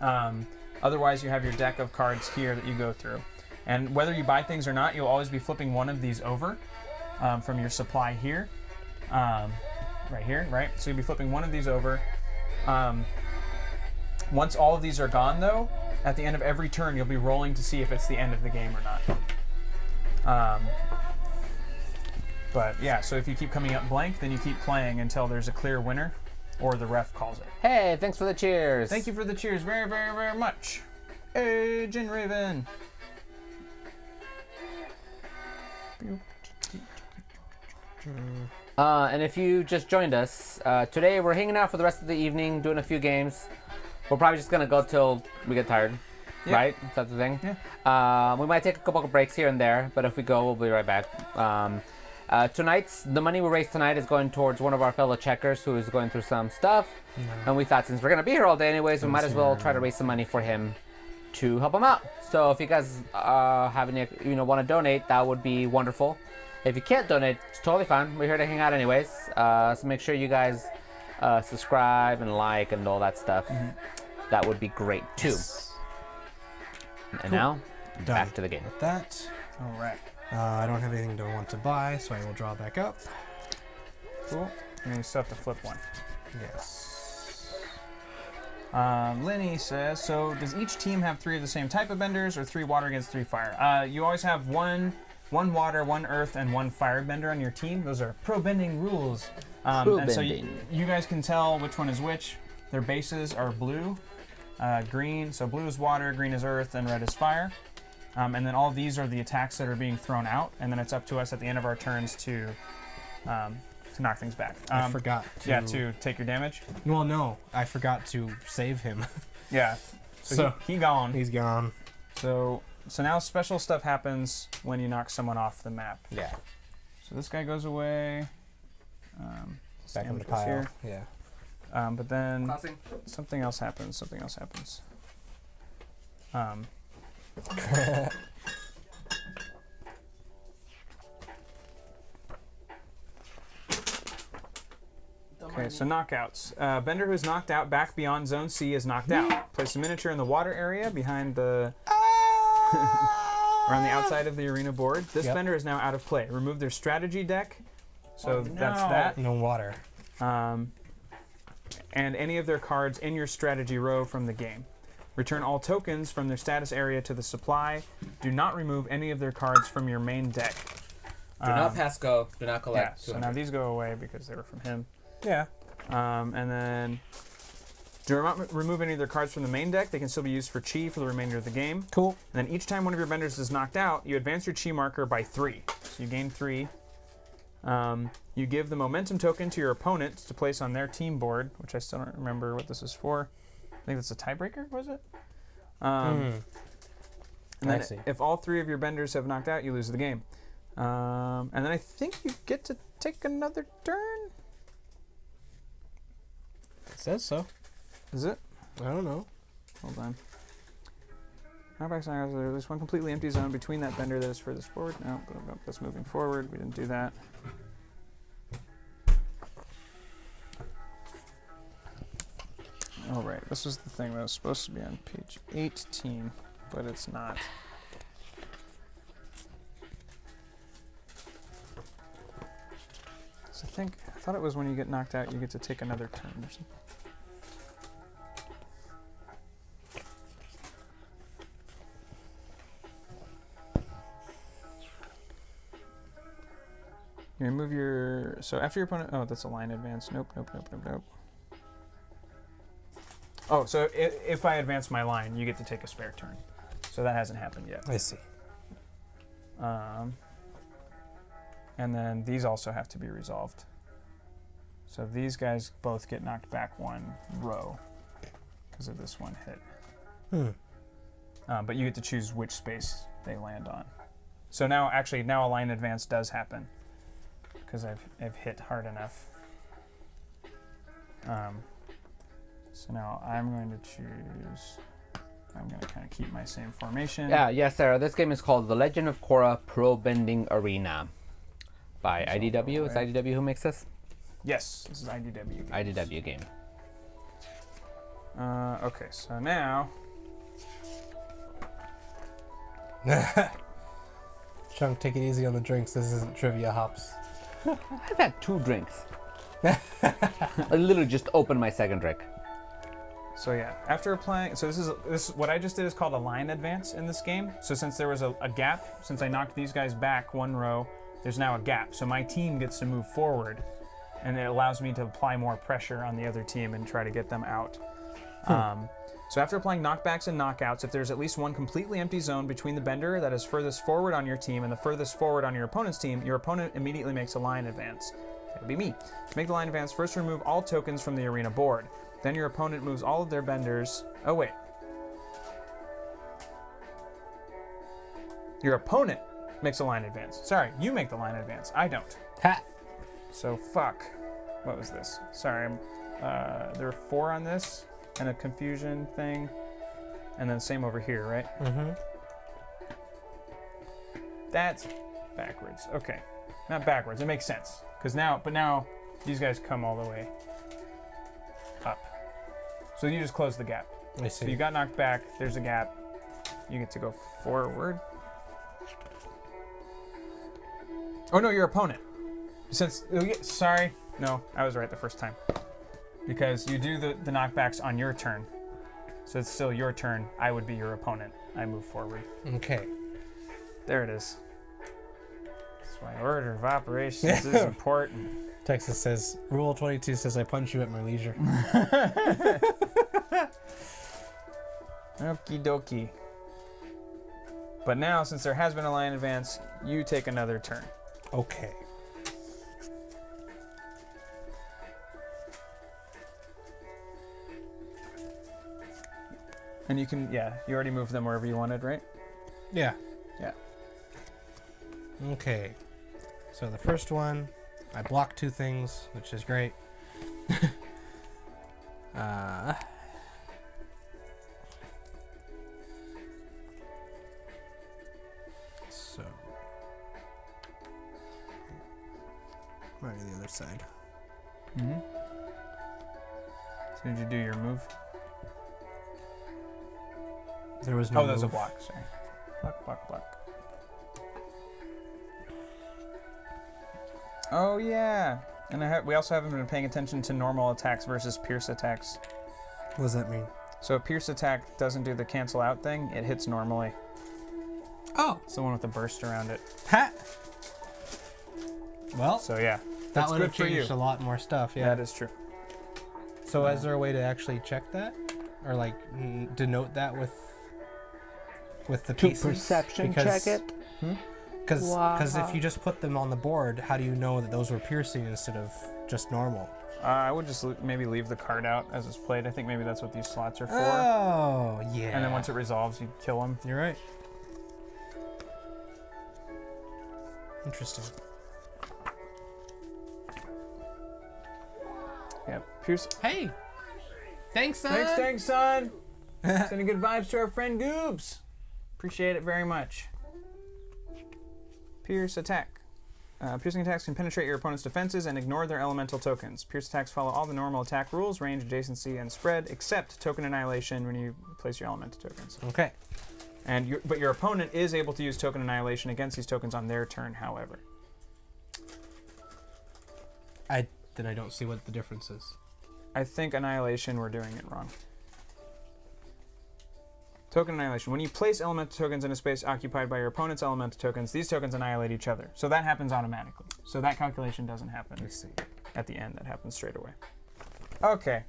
Um, otherwise, you have your deck of cards here that you go through. And whether you buy things or not, you'll always be flipping one of these over um, from your supply here. Um, right here, right? So you'll be flipping one of these over. Um, once all of these are gone, though, at the end of every turn, you'll be rolling to see if it's the end of the game or not. Um, but yeah, so if you keep coming up blank, then you keep playing until there's a clear winner or the ref calls it. Hey, thanks for the cheers. Thank you for the cheers very, very, very much. Agent Raven. Uh, and if you just joined us, uh, today we're hanging out for the rest of the evening, doing a few games. We're probably just gonna go till we get tired, Yeah. right? Is that the thing? Yeah. Uh, we might take a couple of breaks here and there, but if we go, we'll be right back. Um, uh, tonight's the money we raise tonight is going towards one of our fellow checkers who is going through some stuff, and we thought since we're gonna be here all day anyways, we might as well try to raise some money for him to help him out. So if you guys uh, have any, you know, want to donate, that would be wonderful. If you can't donate, it's totally fine. We're here to hang out anyways. Uh, so make sure you guys uh, subscribe and like and all that stuff. That would be great too. And now, back to the game. With that, All right. uh, I don't have anything to want to buy, so I will draw back up. Cool. And you still have to flip one. Yes. Um, Lenny says, so does each team have three of the same type of benders or three water against three fire? Uh, you always have one one water, one earth, and one fire bender on your team. Those are pro bending rules. Um, Pro and so you, you guys can tell which one is which. Their bases are blue, uh, green. So blue is water, green is earth, and red is fire. Um, and then all these are the attacks that are being thrown out. And then it's up to us at the end of our turns to um, to knock things back. I Um, forgot to. yeah, to take your damage. Well, no, I forgot to save him. Yeah. So, So- he, he gone. He's gone. So so now special stuff happens when you knock someone off the map. Yeah. So this guy goes away. Um, Back in the pile. Here. Yeah. Um, but then something else happens. Something else happens. Um. Okay, so knockouts. Uh, Bender who's knocked out back beyond zone C is knocked out. Place a miniature in the water area behind the or on the outside of the arena board. This Yep. Bender is now out of play. Remove their strategy deck. So Oh, that's that. No water. Um, and any of their cards in your strategy row from the game. Return all tokens from their status area to the supply. Do not remove any of their cards from your main deck. Do not Um, pass go. Do not Yeah, collect. so now these go away because they were from him. Yeah. Um, and then do not remove any of their cards from the main deck. They can still be used for chi for the remainder of the game. Cool. And then each time one of your benders is knocked out, you advance your chi marker by three. So you gain three. Um, you give the momentum token to your opponent to place on their team board, which I still don't remember what this is for. I think that's a tiebreaker, was it? Um, Hmm. and then I see. if all three of your benders have knocked out, you lose the game. Um, and then I think you get to take another turn. It says so. Is it? I don't know. Hold on. Knockback scenarios, there's at least one completely empty zone between that bender that is furthest forward. No, that's moving forward. We didn't do that. All right, this was the thing that was supposed to be on page 18, but it's not. So I think I thought it was when you get knocked out, you get to take another turn or something. You remove your. So after your opponent. Oh, that's a line advance. Nope, nope, nope, nope, nope. Oh, so if I advance my line, you get to take a spare turn. So that hasn't happened yet. I see. Um, and then these also have to be resolved. So these guys both get knocked back one row because of this one hit. Hmm. Um, but you get to choose which space they land on. So now, actually, now a line advance does happen because I've, I've hit hard enough. Um, so now I'm going to choose. I'm going to kind of keep my same formation. Yeah, yes, Sarah. This game is called The Legend of Korra Pro Bending Arena by That's IDW. It's right. IDW who makes this? Yes, this is IDW. games. IDW game. Uh, okay, so now Chunk, take it easy on the drinks. This isn't trivia hops. I've had two drinks. I literally just opened my second drink. So yeah, after applying, so this is this what I just did is called a line advance in this game. So since there was a, a gap, since I knocked these guys back one row, there's now a gap. So my team gets to move forward, and it allows me to apply more pressure on the other team and try to get them out. Um, so after applying knockbacks and knockouts, if there's at least one completely empty zone between the bender that is furthest forward on your team and the furthest forward on your opponent's team, your opponent immediately makes a line advance. That would be me. To make the line advance, first remove all tokens from the arena board. Then your opponent moves all of their benders. Oh, wait. Your opponent makes a line advance. Sorry, you make the line advance. I don't. Ha! So, fuck. What was this? Sorry, I'm, uh, there are four on this, and a confusion thing. And then same over here, right? Mm-hmm. That's backwards. Okay. Not backwards. It makes sense. Because now, but now these guys come all the way up. So you just close the gap. I So see. you got knocked back. There's a gap. You get to go forward. Oh no, your opponent. Since oh, sorry, no, I was right the first time. Because you do the, the knockbacks on your turn. So it's still your turn. I would be your opponent. I move forward. okay. There it is. That's why order of operations is important. Texas says, Rule 22 says I punch you at my leisure. Okie dokie. But now, since there has been a line advance, you take another turn. okay. And you can, yeah, you already moved them wherever you wanted, right? Yeah. Yeah. Okay. So the first one, I block two things, which is great. uh, so. Right on the other side. Mm-hmm. So did you do your move? There was oh, no. oh, there's a move. block. Sorry. Block, block, block. Oh yeah. And I ha- we also haven't been paying attention to normal attacks versus pierce attacks. What does that mean? So a pierce attack doesn't do the cancel out thing. It hits normally. Oh, It's the one with the burst around it. ha. Well, So yeah, that that's would have changed a lot more stuff. Yeah. that is true. So is there a way to actually check that, or like denote that with with the pieces? Because- Because if you just put them on the board, how do you know that those were piercing instead of just normal? Uh, I would just l- maybe leave the card out as it's played. I think maybe that's what these slots are for. Oh, yeah. And then once it resolves, you kill them. You're right. Interesting. Yeah, pierce. Hey, thanks, son. Thanks, thanks, son. Sending good vibes to our friend Goobs. Appreciate it very much. Pierce attack. Uh, piercing attacks can penetrate your opponent's defenses and ignore their elemental tokens. Pierce attacks follow all the normal attack rules, range, adjacency, and spread, except token annihilation when you place your elemental tokens. Okay. And your, but your opponent is able to use token annihilation against these tokens on their turn, however. I then I don't see what the difference is. I think annihilation, we're doing it wrong. Token annihilation. When you place elemental tokens in a space occupied by your opponent's elemental tokens, these tokens annihilate each other. So that happens automatically. So that calculation doesn't happen at the end. That happens straight away. Okay.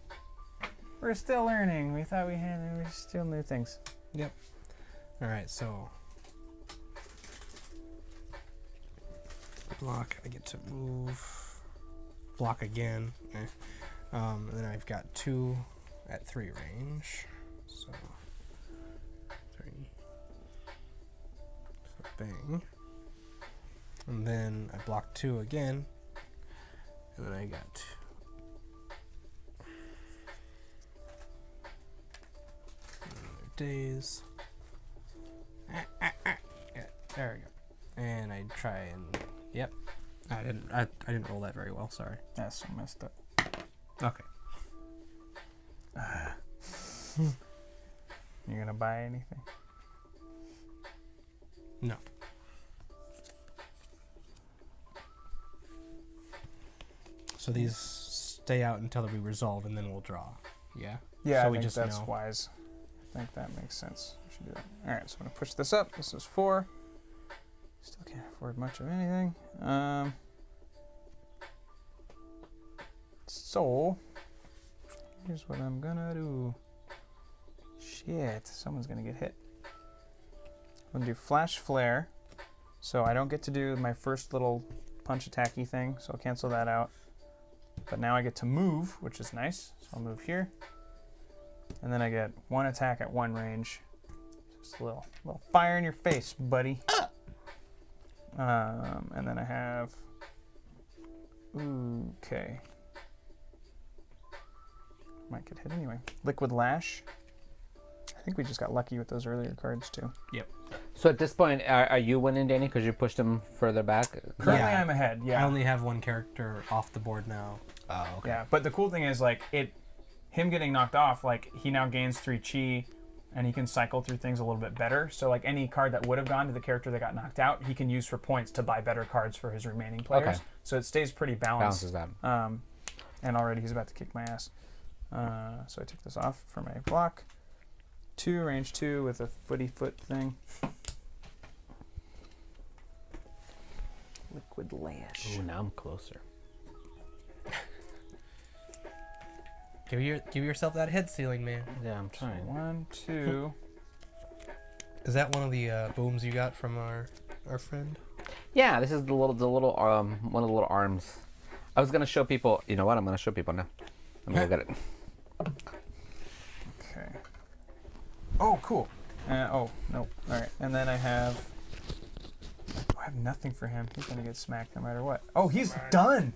We're still learning. We thought we had we still knew things. Yep. All right, so block. I get to move. Block again. Eh. Um, and then I've got two at three range. So Bang. And then I block two again. And then I got. Another daze. Ah, ah, ah. Yeah, there we go. And I try and yep. I didn't. I, I didn't roll that very well. Sorry. That's so messed up. Okay. You gonna buy anything? No. So these stay out until we resolve, and then we'll draw. Yeah. Yeah, So I we think just that's know. wise. I think that makes sense. We should do that. All right, so I'm gonna push this up. This is four. Still can't afford much of anything. Um. So, here's what I'm gonna do. Shit, someone's gonna get hit. I'm gonna do flash flare, so I don't get to do my first little punch attacky thing. So I'll cancel that out. But now I get to move, which is nice. So I'll move here. And then I get one attack at one range. Just a little, little fire in your face, buddy. Um, and then I have. Okay. Might get hit anyway. Liquid Lash. I think we just got lucky with those earlier cards too. Yep. So at this point, are, are you winning, Danny? Because you pushed him further back. Currently, Yeah. I'm ahead. Yeah. I only have one character off the board now. Oh, okay. Yeah, but the cool thing is like it, him getting knocked off, like he now gains three chi, and he can cycle through things a little bit better. So like any card that would have gone to the character that got knocked out, he can use for points to buy better cards for his remaining players. Okay. So it stays pretty balanced. Balances that. Um, and already he's about to kick my ass. Uh, so I took this off for my block. Two range two with a footy foot thing. Liquid lash. Ooh, now I'm closer. Give your give yourself that head ceiling, man. Yeah, I'm trying. One, two. Is that one of the uh, booms you got from our our friend? Yeah, this is the little, the little, um, one of the little arms. I was gonna show people. You know what? I'm gonna show people now. I'm gonna get it. Oh, cool. Uh, oh, nope. All right. And then I have. I have nothing for him. He's gonna get smacked no matter what. Oh, he's done.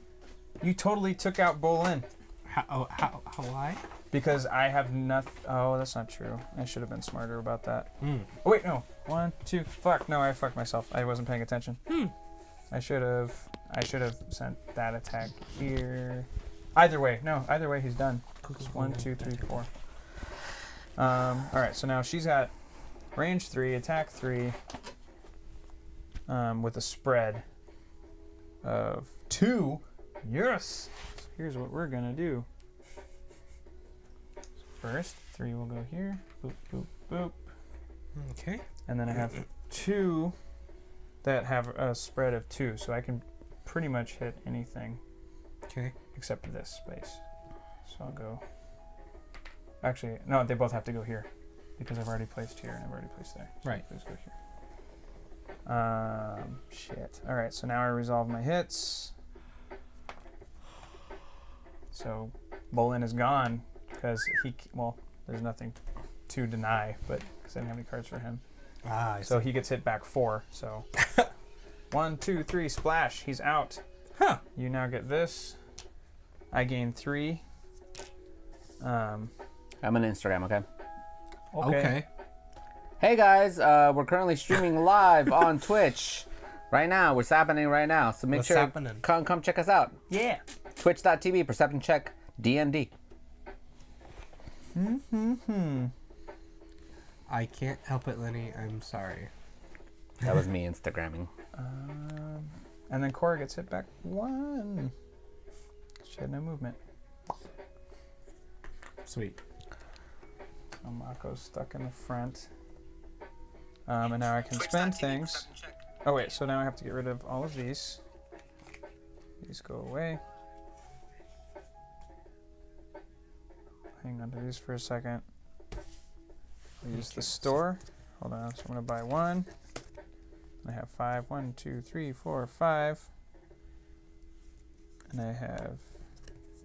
You totally took out Bolin How oh, how, how why? because I have nothing. Oh, that's not true. I should have been smarter about that. Hmm. Oh wait, no. One, two. Fuck. No, I fucked myself. I wasn't paying attention. I should have. I should have sent that attack here. Either way, no. Either way, he's done. One, two, three, four. Um, all right, so now she's got range three, attack three, um, with a spread of two. Yes. So here's what we're gonna do. First, three will go here. Boop, boop, boop. Okay. And then I have two that have a spread of two, so I can pretty much hit anything Okay. except this space. So I'll go. Actually, no, they both have to go here because I've already placed here and I've already placed there. So Right. Please go here. Um, shit. All right, so now I resolve my hits. So Bolin is gone because he. Well, there's nothing to deny, but because I didn't have any cards for him. Ah, I So see. he gets hit back four. So one, two, three, splash. He's out. Huh. You now get this. I gain three. Um. I'm on Instagram, okay? Okay. Okay. Hey guys, uh, we're currently streaming live on Twitch right now. What's happening right now, so make What's sure happening? come come check us out. Yeah. Twitch.tv Perception Check DnD. Hmm. I can't help it, Lenny. I'm sorry. That was me Instagramming. Um. And then Korra gets hit back one. She had no movement. Sweet. Mako's stuck in the front. Um, and now I can spend things. Oh wait, so now I have to get rid of all of these. These go away. Hang on to these for a second. Use the store. Hold on, so I'm gonna buy one. I have five. One, two, three, four, five. And I have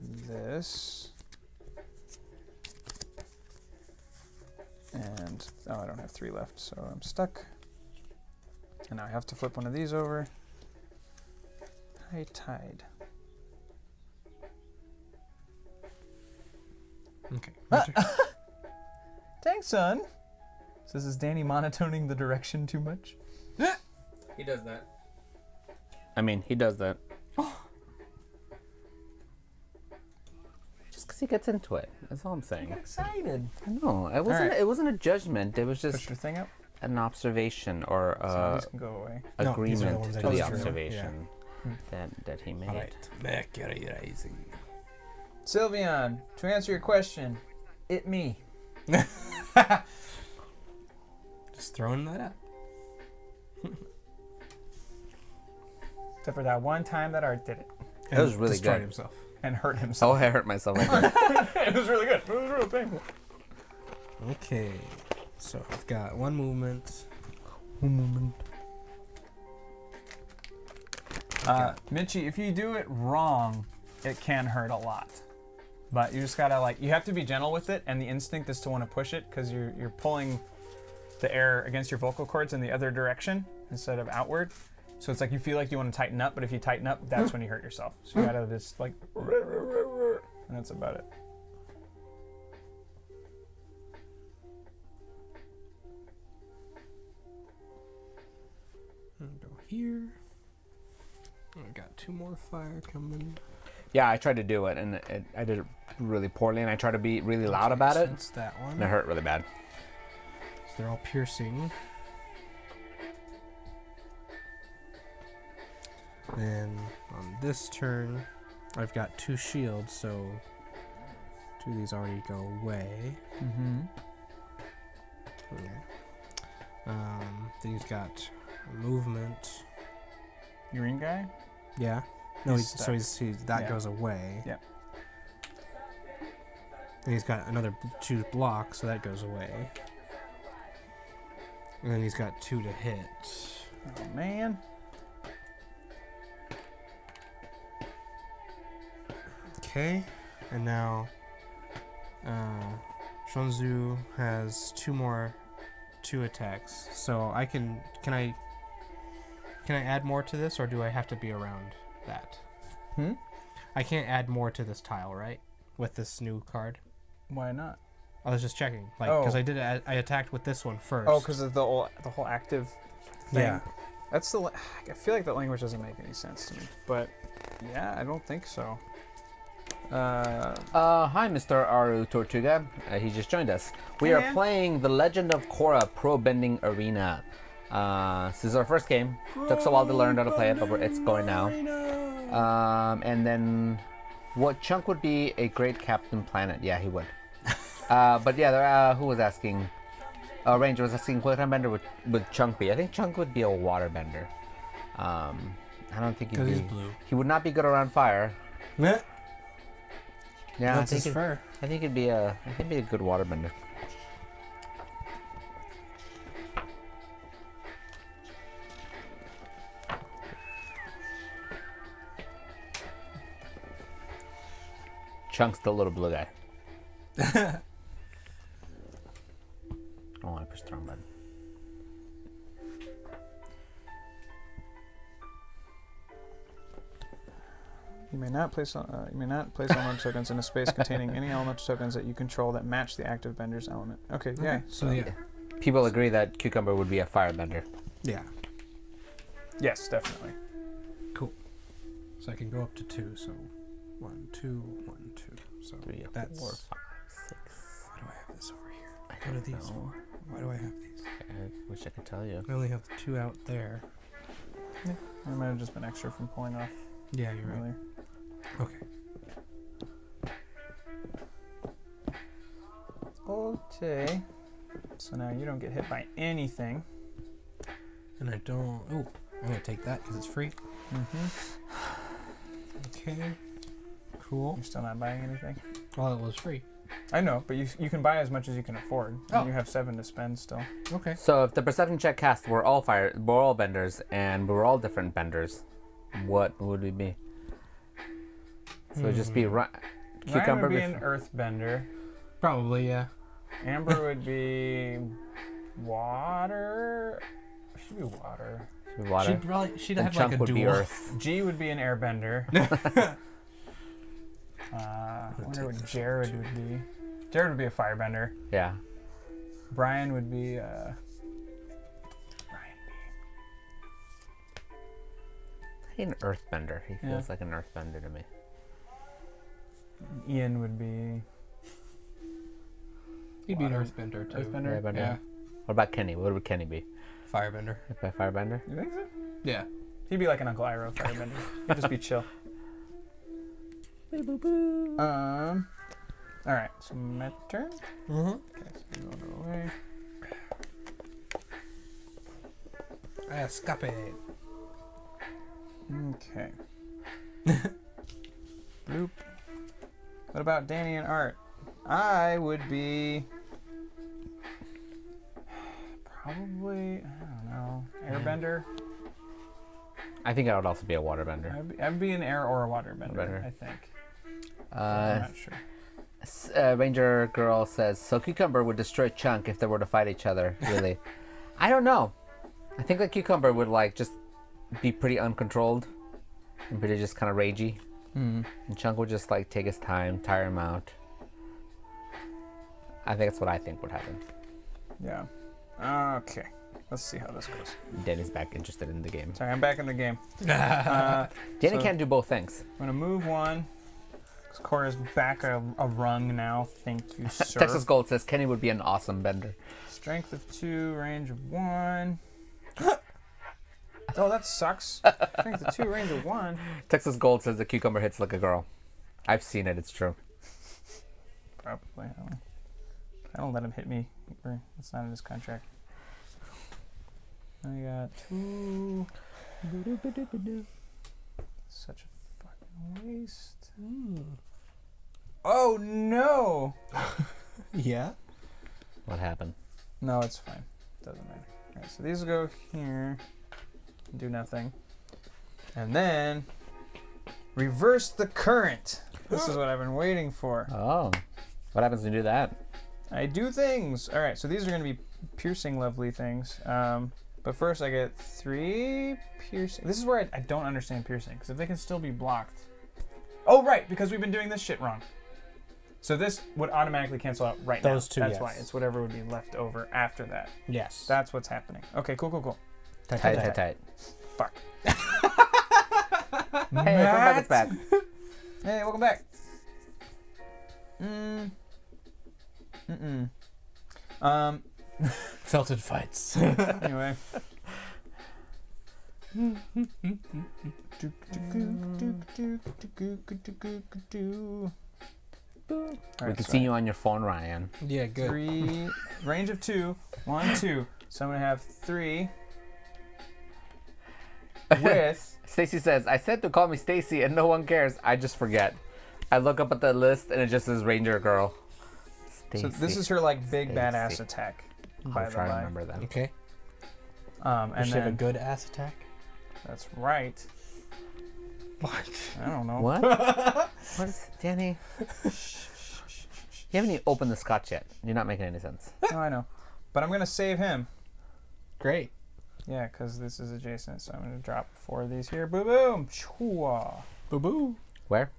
this. And oh, I don't have three left, so I'm stuck. And now I have to flip one of these over. High tide. Okay. Ah! Thanks, son. So this is Danny monotoning the direction too much. He does that. I mean, he does that. because he gets into it. That's all I'm saying. Excited. I know. It wasn't. right. It wasn't a judgment. It was Push just your thing up. an observation or so uh, these can go away. No, these are the agreement ones I to the just drew. observation Hmm. that that he made. All right. Mercury rising. Sylveon, to answer your question, it me. Just throwing that out. Except for that one time that Art did it That was And really destroyed good. himself. And hurt himself. Oh, himself. I hurt myself. Like that. it was really good. It was really painful. Okay. So I've got one movement. one movement. Uh, Mitchie, if you do it wrong, it can hurt a lot. But you just gotta like you have to be gentle with it, and the instinct is to want to push it because you're you're pulling the air against your vocal cords in the other direction instead of outward. So it's like you feel like you want to tighten up, but if you tighten up, that's when you hurt yourself. So you gotta just like, and that's about it. Go here. Oh, I got two more fire coming. yeah, I tried to do it, and it, I did it really poorly, and I tried to be really loud about it, That's that one. and it hurt really bad. So they're all piercing. Then on this turn, I've got two shields, so two of these already go away. Mm-hmm. Okay. Um, then he's got movement. Green guy. Yeah. No, He's he's, so he's, he's that Yeah. goes away. Yeah. Then he's got another two blocks, so that goes away. And then he's got two to hit. Oh man. Okay, and now uh, Shaozu has two more two attacks. So I can can I can I add more to this, or do I have to be around that? Hmm. I can't add more to this tile, right? With this new card. Why not? I was just checking, like, because Oh. I did I attacked with this one first. Oh, because of the whole the whole active thing. yeah. That's the. I feel like that language doesn't make any sense to me. But yeah, I don't think so. Uh, Uh, hi, Mr. Aru Tortuga. Uh, he just joined us. We Hey, are playing The Legend of Korra Pro Bending Arena. Uh, this is our first game. Took us a while to learn how to play it, but we're, it's going now. Um, and then, what chunk would be a great Captain Planet? Yeah, he would. uh, but yeah, there, uh, who was asking? Uh, Ranger was asking what kind of bender would, would Chunk be? I think Chunk would be a water bender. Um, I don't think he'd be. he's blue. He would not be good around fire. Meh. Yeah, I think his fur. I think it'd be a I think it'd be a good waterbender. Chunk's the little blue guy. oh, I pushed the wrong button. You may not place uh, you may not place elemental tokens in a space containing any elemental tokens that you control that match the active bender's element. Okay, yeah. So yeah. People agree that cucumber would be a firebender. Yeah. Yes, definitely. Cool. So I can go up to two. So one, two, one, two. So Three, that's. four, five, six. Why do I have this over here? I What are these know. for? Why do I have these? I wish I could tell you. I only have two out there. Yeah, I might have just been extra from pulling off Yeah, you're right. Earlier. Okay. Okay. So now you don't get hit by anything. And I don't. Oh, I'm gonna take that because it's free. Mm-hmm. Okay. Cool. You're still not buying anything. Well, it was free. I know, but you you can buy as much as you can afford. and Oh. You have seven to spend still. Okay. So if the perception check cast were all fire, we're all benders, and we're all different benders, what would we be? So it'd just be ri- Ryan cucumber. would be bef- an earthbender. Probably yeah. Amber would be water. She would be water. should be water. She'd probably she'd and have chunk like a would dual. be earth. G would be an airbender. uh, I wonder what Jared would be. Jared would be a firebender. Yeah. Brian would be. Uh, Brian He's an earthbender. He Yeah. feels like an earthbender to me. B. Ian would be He'd be an Water. earthbender too. earthbender. Airbender. Yeah. What about Kenny? What would Kenny be? Firebender. A firebender? You think so? Yeah. He'd be like an Uncle Iroh firebender. He'd just be chill. Um. All right. So my turn. Mm-hmm. Okay. So you go away. Escape. Okay. Bloop. What about Danny and Art? I would be probably I don't know airbender. I think I would also be a waterbender. I'd be, I'd be an air or a water bender. Waterbender. I think. I'm Uh, not sure. uh, Ranger girl says, so cucumber would destroy chunk if they were to fight each other. Really? I don't know. I think that cucumber would like just be pretty uncontrolled and pretty just kind of ragey. Hmm. And Chunk would just like take his time, tire him out. I think that's what I think would happen. Yeah. Okay. Let's see how this goes. Danny's back interested in the game. Sorry, I'm back in the game. Uh, Danny So- can't do both things. I'm gonna move one. 'cause Korra's back a, a rung now. Thank you, sir. Texas Gold says Kenny would be an awesome bender. Strength of two, range of one. oh, that sucks. Strength of two, range of one. Texas Gold says the cucumber hits like a girl. I've seen it. It's true. Probably. I don't, I don't let him hit me. It's not in his contract. I got two. Such a fucking waste. Oh no! Yeah. What happened? No, it's fine. Doesn't matter. Alright, so these go here. Do nothing. And then reverse the current. This is what I've been waiting for. Oh, what happens when you do that? I do things. All right, so these are going to be piercing, lovely things. Um, but first, I get three piercing. This is where I, I don't understand piercing because if they can still be blocked. Oh, right, because we've been doing this shit wrong. So this would automatically cancel out right now. Those two, That's yes. why it's whatever would be left over after that. Yes. That's what's happening. Okay, cool, cool, cool. Tight, tight, tight. Fuck. Hey, welcome back. It's back. Hey, welcome back. Mm. Mm-mm. Um, Felted fights. anyway. we can so see you on your phone, Ryan. yeah, good. Three, range of two, one, two. So I'm gonna have three with. Stacy says, I said to call me Stacy and no one cares. I just forget. I look up at the list and it just says Ranger Girl. Stacy. So this is her like big badass Stacy. attack. I'm By the try to way, remember that. Okay. um, You and should have a good ass attack. that's right. What? I don't know. What? what is Danny? You haven't even opened the scotch yet. You're not making any sense. No, I know, but I'm gonna save him. Great. Yeah, because this is adjacent, so I'm gonna drop four of these here. Boom, boom, Chua. Boo boo. Where?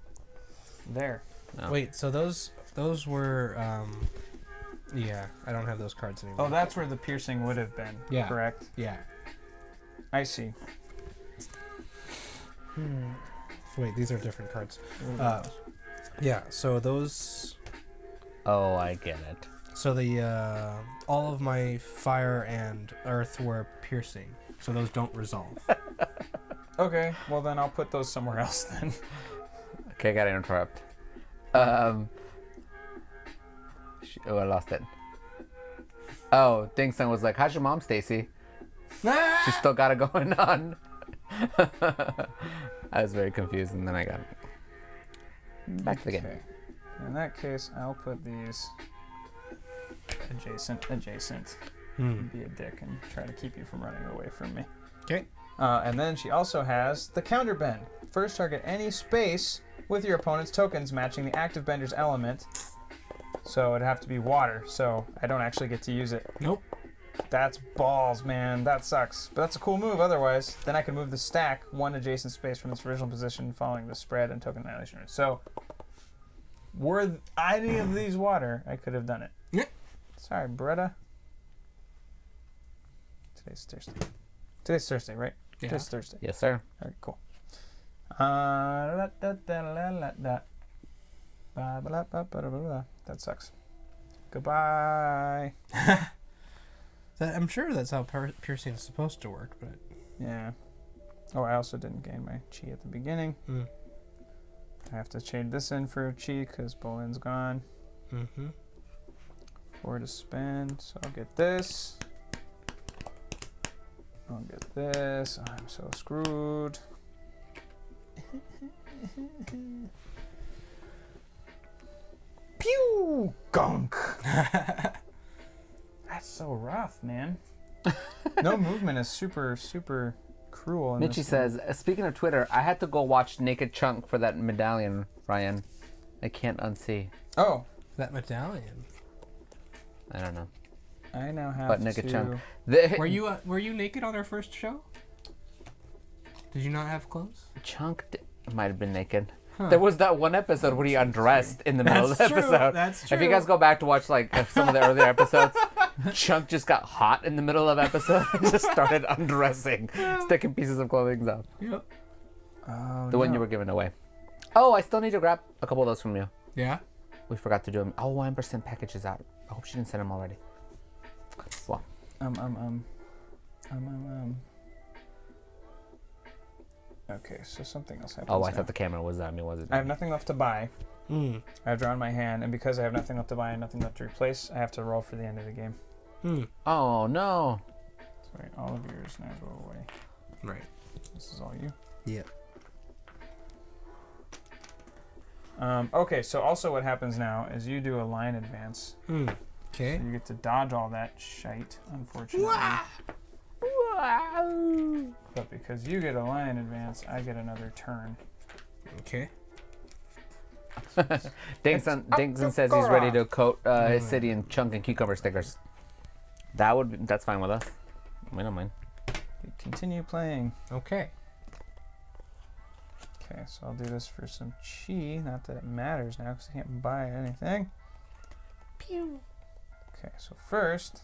There. Oh. Wait, so those those were um yeah, I don't have those cards anymore. Oh, that's where the piercing would have been. Yeah. Correct. yeah. I see. Hmm. Wait, these are different cards. Uh, yeah, so those Oh, I get it. So the uh all of my fire and earth were piercing. So those don't resolve. Okay. Well, then I'll put those somewhere else then. Okay, I gotta interrupt. Um. sh- Oh, I lost it. Oh, Dingson was like, "How's your mom, Stacy?" She still got it going on. I was very confused, and then I got back to the game. Okay. In that case, I'll put these adjacent, adjacent. Hmm. Be a dick and try to keep you from running away from me. Okay. Uh, and then she also has the counter bend. First target any space with your opponent's tokens matching the active bender's element. So it'd have to be water. So I don't actually get to use it. Nope. That's balls, man. That sucks. But that's a cool move otherwise. Then I can move the stack one adjacent space from its original position following the spread and token annihilation. So were any of these water, I could have done it. Sorry, Beretta. Today's Thursday. Today's Thursday, right? Yeah. Today's Thursday. Yes, sir. All right, cool. Uh, da, da, la, la, da. Ba, ba, ba, ba, da, ba, da. That sucks. Goodbye. That, I'm sure that's how pier- piercing is supposed to work, but Yeah. Oh, I also didn't gain my chi at the beginning. Hmm. I have to trade this in for chi because Bolin's gone. mm-hmm. Four to spend, so I'll get this. I'll get this. I'm so screwed. Pew! Gunk! That's so rough, man. no movement is super, super cruel. In Mitchie says, uh, speaking of Twitter, I had to go watch Naked Chunk for that medallion, Ryan. I can't unsee. Oh, That medallion. I don't know. I now have But Naked to. Chunk. The, Were you uh, were you naked on our first show? Did you not have clothes? Chunk d- might have been naked. Huh. There was that one episode where he undressed in the middle of the That's true, episode. that's If you guys go back to watch like some of the earlier episodes, Chunk just got hot in the middle of episode and just started undressing, sticking pieces of clothing up. Yep. Oh, The one you were giving away. Oh, I still need to grab a couple of those from you. Yeah. We forgot to do them. Oh, Amber sent packages out. I hope she didn't send them already. Well, Um, um, um. Um, um, um. Okay, so something else happens. oh, I now. thought the camera was on me, was it? I have nothing left to buy. Hmm. I've drawn my hand, and because I have nothing left to buy and nothing left to replace, I have to roll for the end of the game. Hmm. Oh no. Sorry, all of yours now go away. Right. This is all you. Yep. Um, okay, so also what happens now is you do a line advance. Hmm. So Okay. you get to dodge all that shite, unfortunately. But because you get a line advance, I get another turn. Okay. Dingson, Dingson says he's ready to coat uh, his city in chunk and cucumber stickers. That would be, that's fine with us. We don't mind. You continue playing. Okay. Okay, so I'll do this for some chi. Not that it matters now because I can't buy anything. Pew. Okay, so first,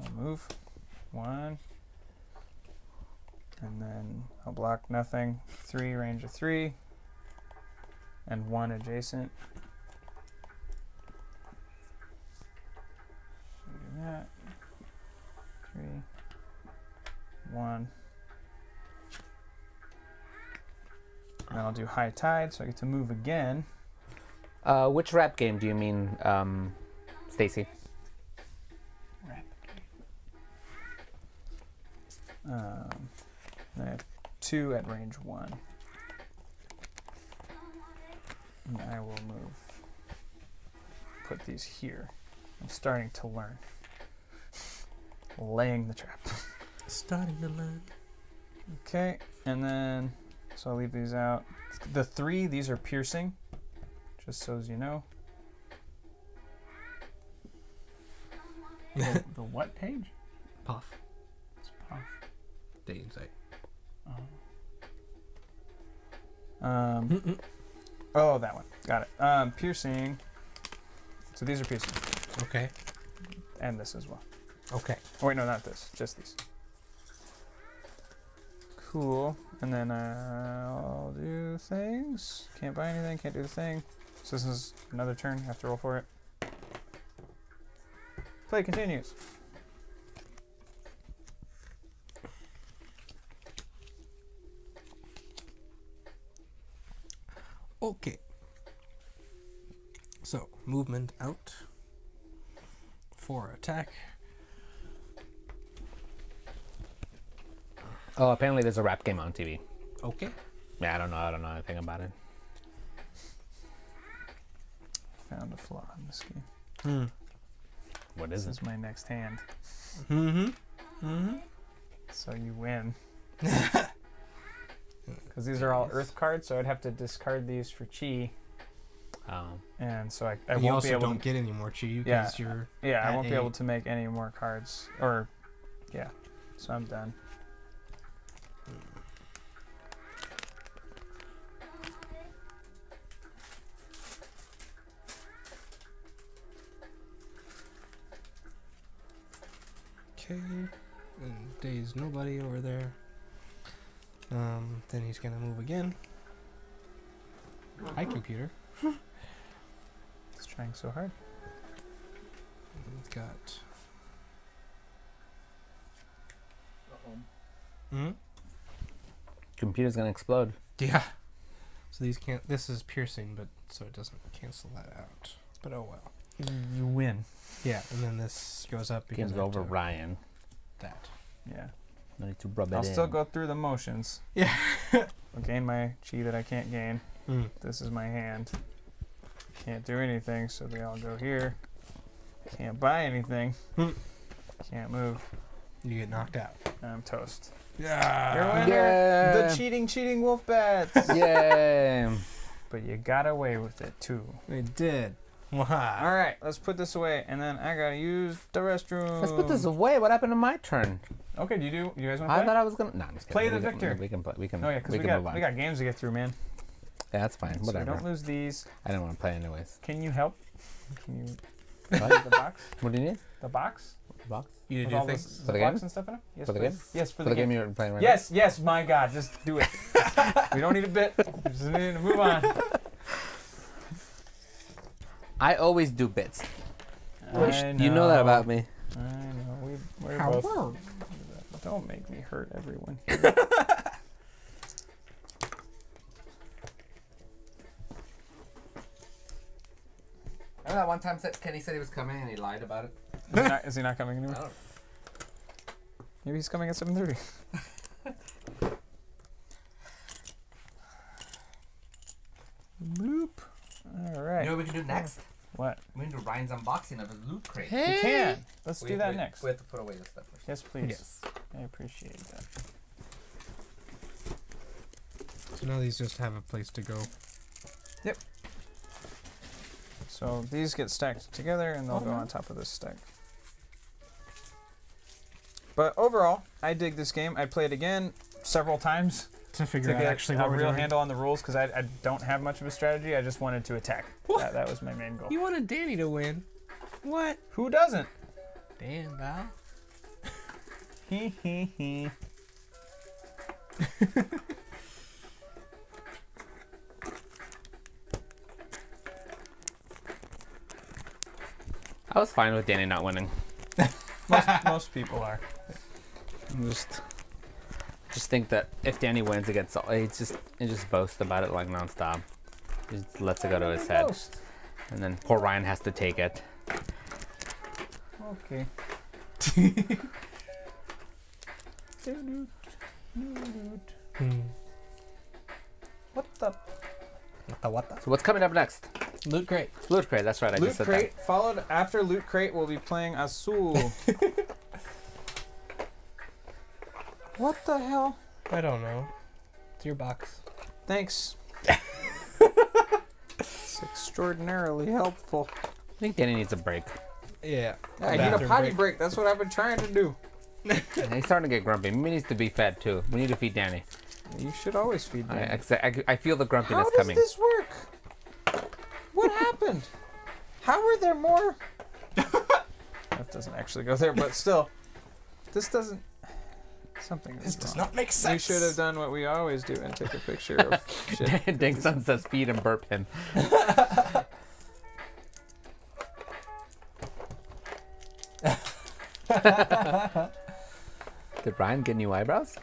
I'll move one, and then I'll block nothing. Three, range of three. and one adjacent. So do that. Three, one. And I'll do high tide, so I get to move again. Uh, which rap game do you mean, um, Stacy? Um, I have two at range one. And I will move. Put these here. I'm starting to learn. Laying the trap. Starting to learn. Okay, and then so I'll leave these out. The three, these are piercing, just so as you know. the, the what page? Puff. It's puff. Day insight. Um, oh, that one. Got it. Um, piercing. So these are piercing, Okay. and this as well. Okay. Oh wait, no, not this. Just these. Cool. And then uh, I'll do things. Can't buy anything. Can't do the thing. So this is another turn. Have to roll for it. Play continues. Okay. So, movement out. For attack. Oh, apparently there's a rap game on TV. Okay. Yeah, I don't know. I don't know anything about it. Found a flaw in this game. Hmm. What This is it? is my next hand. Mm-hmm. Mm-hmm. So you win. Because these are all Earth cards, so I'd have to discard these for Chi, Um, and so I, I And you won't also be able. don't to, get any more chi because Yeah. you're yeah, I won't be able to make any more cards. Or, yeah. So I'm done. Okay. And Day's nobody over there. Um, then he's gonna move again. Hi, computer. It's trying so hard. We've got. Hmm. computer's gonna explode. Yeah. So these can't. This is piercing, but so it doesn't cancel that out. But oh well. You win. Yeah, and then this goes up because Game's I have over, to- Ryan. that. Yeah. No need to rub it I'll in. still go through the motions. Yeah. I'll gain my chi that I can't gain. Hmm. This is my hand. Can't do anything, so they all go here. Can't buy anything. Hmm. Can't move. You get knocked out. I'm toast. Yeah. Your winner, Yeah. the cheating, cheating wolf bats. Yay! but you got away with it too. We did. All Wow. right, let's put this away, and then I gotta use the restroom. Let's put this away. What happened to my turn? Okay, do you do? You guys want to I thought I was gonna. No, I'm just Play kidding. the we can- victor. we can play. We can. oh yeah, because we, we, move got on. we got games to get through, man. Yeah, that's fine. So Whatever. don't lose these. I didn't want to play anyways. Can you help? Can you the box? what do you need? The box The box You with did all do those things. For the blocks game? and stuff in it. Yes, For the please. game? Yes, for, for the, the game. game you're playing right now. Yes, yes, my God, just do it. we don't need a bit. We just need to move on. now. I always do bits. I You know that about me. I know. We, we're How both. were? Don't make me hurt everyone. Remember that one time said Kenny said he was coming and he lied about it? Is he not, is he not coming I anymore? don't know. Maybe he's coming at 7:30. Bloop. All right. You know what we can do next? What? We can do Ryan's unboxing of his loot crate. We can. Let's We- do that we- next. We have to put away this stuff first. Yes, please. Yes. I appreciate that. So now these just have a place to go. Yep. So these get stacked together and they'll go Okay. on uh-huh. top of this stack. But overall, I dig this game. I play it again several times to figure to out actually a, what a we're real doing. handle on the rules because I, I, don't have much of a strategy. I just wanted to attack. That, that, was my main goal. You wanted Danny to win. What? Who doesn't? Damn, Val. Hee hee hee. I was fine with Danny not winning. most, most people are. I'm just just think that if Danny wins against all, he just he just boasts about it like nonstop. He just lets it go to his head, and then poor Ryan has to take it. Okay. Hmm. what the? What the what the? So what's coming up next? Loot crate. Loot crate. That's right. I Loot just said Crate. Followed after Loot Crate, we'll be playing Azul. what the hell? I don't know. It's your box. Thanks. it's extraordinarily helpful. I think Danny needs a break. Yeah. I need a potty break. break. That's what I've been trying to do. And he's starting to get grumpy. He needs to be fed too. We need to feed Danny. You should always feed me. I, I, I- I feel the How grumpiness does coming. this work? What happened? How are there more? that doesn't actually go there, but still, this doesn't. Something is This does wrong. not make sense. We should have done what we always do and take a picture of shit. Dingson says feed and burp him. Did Ryan get new eyebrows?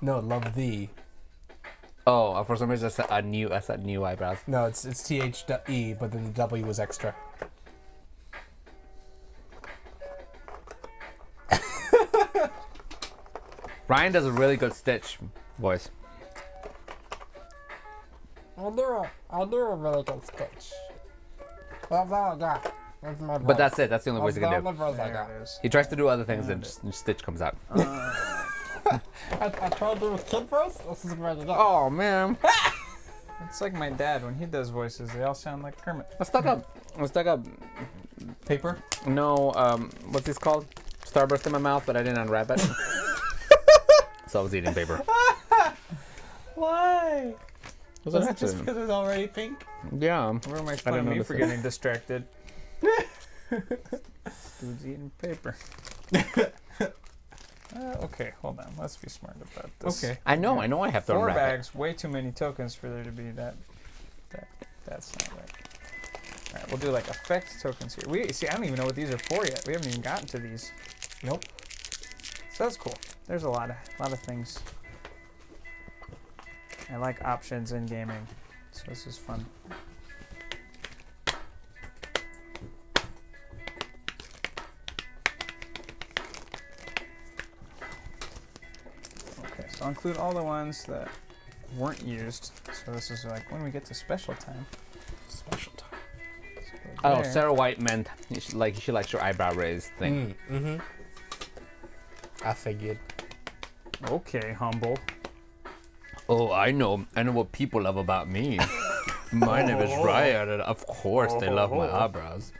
No, love thee. Oh, for some reason I said a new. I said new eyebrows. No, it's it's T H E, but then the W was extra. Ryan does a really good Stitch voice. I'll do a, I'll do a really good stitch. That's all I got. That's my But that's it. That's the only voice That's he can only do. voice I got. He tries to do other things and just, Stitch comes out. I, I tried to do a kid voice. This is where to go. Oh man, It's like my dad when he does voices; they all sound like Kermit. I stuck up. I stuck up. Paper. No, um, what's this called? Starburst in my mouth, but I didn't unwrap it. so I was eating paper. Why? Was Was an it just accident. because it's already pink? Yeah. Where am I didn't fun of me notice for it. getting distracted? Dude's eating paper. Uh, okay, hold on. Let's be smart about this. Okay. I know. I know. I have to Four unwrap it. bags, way too many tokens for there to be that. That that's not right. All right, we'll do like effect tokens here. We see. I don't even know what these are for yet. We haven't even gotten to these. Nope. So that's cool. There's a lot of lot of things. I like options in gaming, so this is fun. Okay, so I'll include all the ones that weren't used. So this is like when we get to special time. Special time. So Oh. Sarah White meant you should, like she likes your eyebrow raised thing. Mm, mm-hmm. I figured. Okay, humble. Oh, I know. I know what people love about me. my name is oh. Ryan, and of course they love my oh. eyebrows.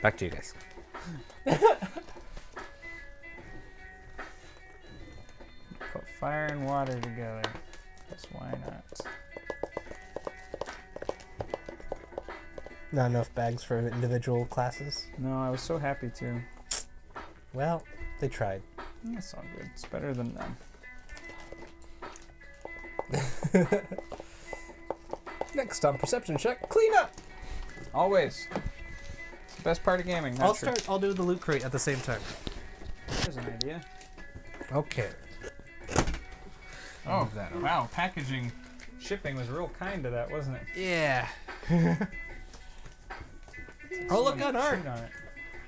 Back to you guys. Put fire and water together. Because why not? Not enough bags for individual classes. No, I was so happy to. Well, they tried. That's all good. It's better than none. Next on perception check, clean up. Always. It's the best part of gaming. Not I'll true. start. I'll do the loot crate at the same time. There's an idea. Okay. Oh, that wow. Packaging, shipping was real kind to that, wasn't it? Yeah. oh look Someone at art. chewed on it.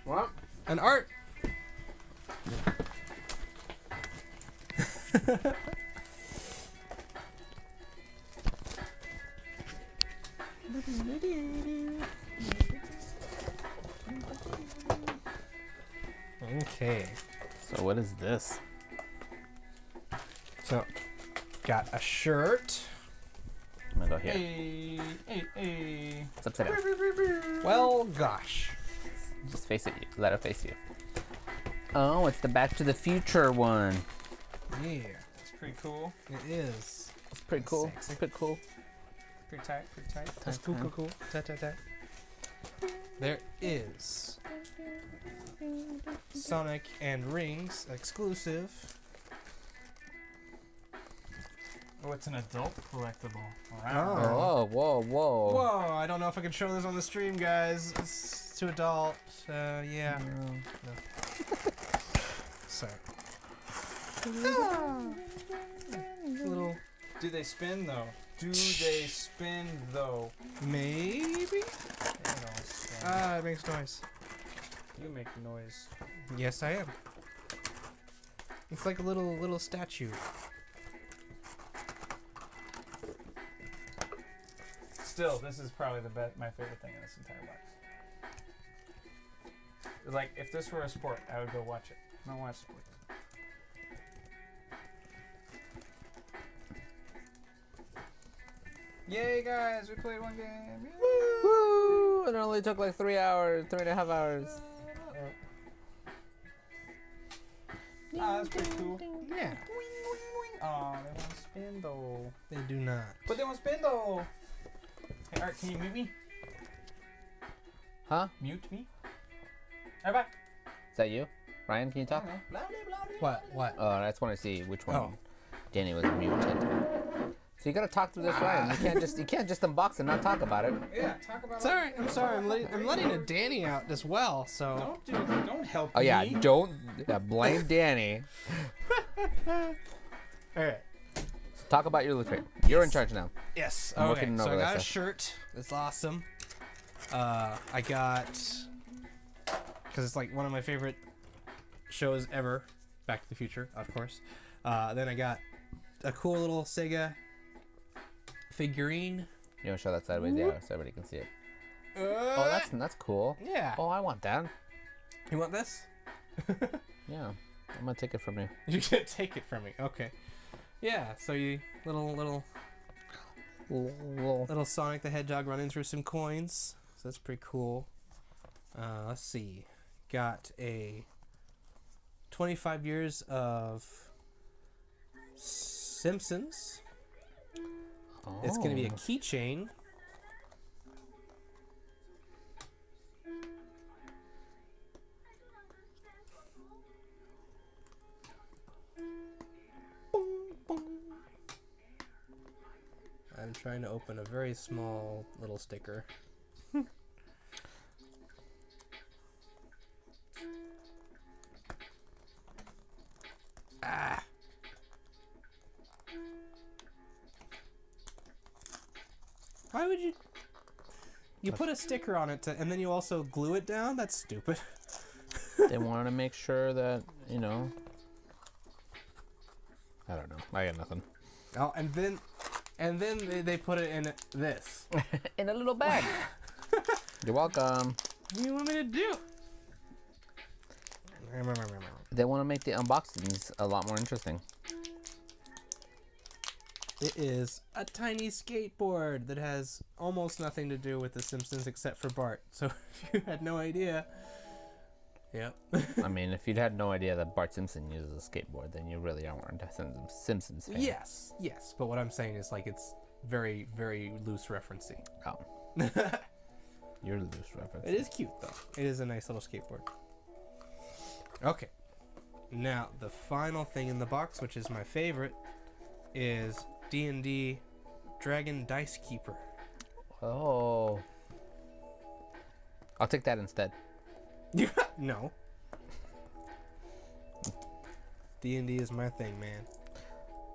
What? An art. Okay. So what is this? So, got a shirt. I'm go here. Hey, hey, hey. It's upside down. Well, gosh. Just face it. Let it face you. Oh, it's the Back to the Future one. Yeah, It's pretty cool. it is. It's pretty cool. Sexy. It's pretty cool. Pretty tight, pretty tight. That's cool, cool, cool. Ta, ta, ta. There is Sonic and Rings exclusive Oh, it's an adult collectible. Oh. Oh, whoa, whoa. Whoa! I don't know if I can show this on the stream, guys. It's too adult. Uh, yeah. No. Sorry. Little Do they spin though? Do they spin though? maybe. They don't. Ah, it makes noise. you make noise. Yes, I am. It's like a little little statue. Still, this is probably the best, my favorite thing in this entire box. Like, if this were a sport, I would go watch it. I don't watch sports. Yay, guys! We played one game. Yay! Woo! It only took like three hours, three and a half hours. Ah, that's pretty cool. Yeah, Oh, they won't spin though. they do not. But they won't spin though. Hey, Art, can you mute me? Huh? Mute me? Alright, bye. Is that you? Ryan, can you talk? What? What? Oh, I just want to see which one Oh. Danny was muted. So you gotta talk through this, Ryan. You can't just you can't just unbox and not talk about it. Yeah, talk about it. Sorry, I'm sorry. I'm letting I'm letting a Danny out as well. So Don't do don't help Oh yeah, me. don't yeah, blame Danny. all right. Talk about your loot crate. You're in charge now. Yes. I'm okay. So I got a shirt. That's awesome. Uh, I got because it's like one of my favorite shows ever. Back to the Future, of course. Uh, then I got a cool little Sega figurine. You wanna show that sideways, yeah, so everybody can see it. Oh, that's that's cool. yeah. Oh, I want that. You want this? Yeah, I'm gonna take it from you. You can take it from me. Okay. Yeah. So you little little Little- little Sonic the Hedgehog running through some coins. So that's pretty cool. Uh, let's see. Got a 25 years of Simpsons. It's going to be a Oh. keychain. Trying to open a very small little sticker. ah. Why would you? You put a sticker on it to, and then you also glue it down. That's stupid. they wanted to make sure that you know. I don't know. I got nothing. Oh, and then, and then they, they put it in this. In a little bag. You're welcome. What do you want me to do? They want to make the unboxings a lot more interesting. It is a tiny skateboard that has almost nothing to do with The Simpsons except for Bart. So if you had no idea, yep. I mean, if you'd had no idea that Bart Simpson uses a skateboard, then you really aren't a Sim- Simpsons fan. yes, yes. But what I'm saying is like it's very, very loose referencing. Oh. You're loose reference. It is cute though. It is a nice little skateboard. Okay. Now the final thing in the box, which is my favorite, is D and D Dragon Dice Keeper. Oh. I'll take that instead. no. D and D is my thing, man.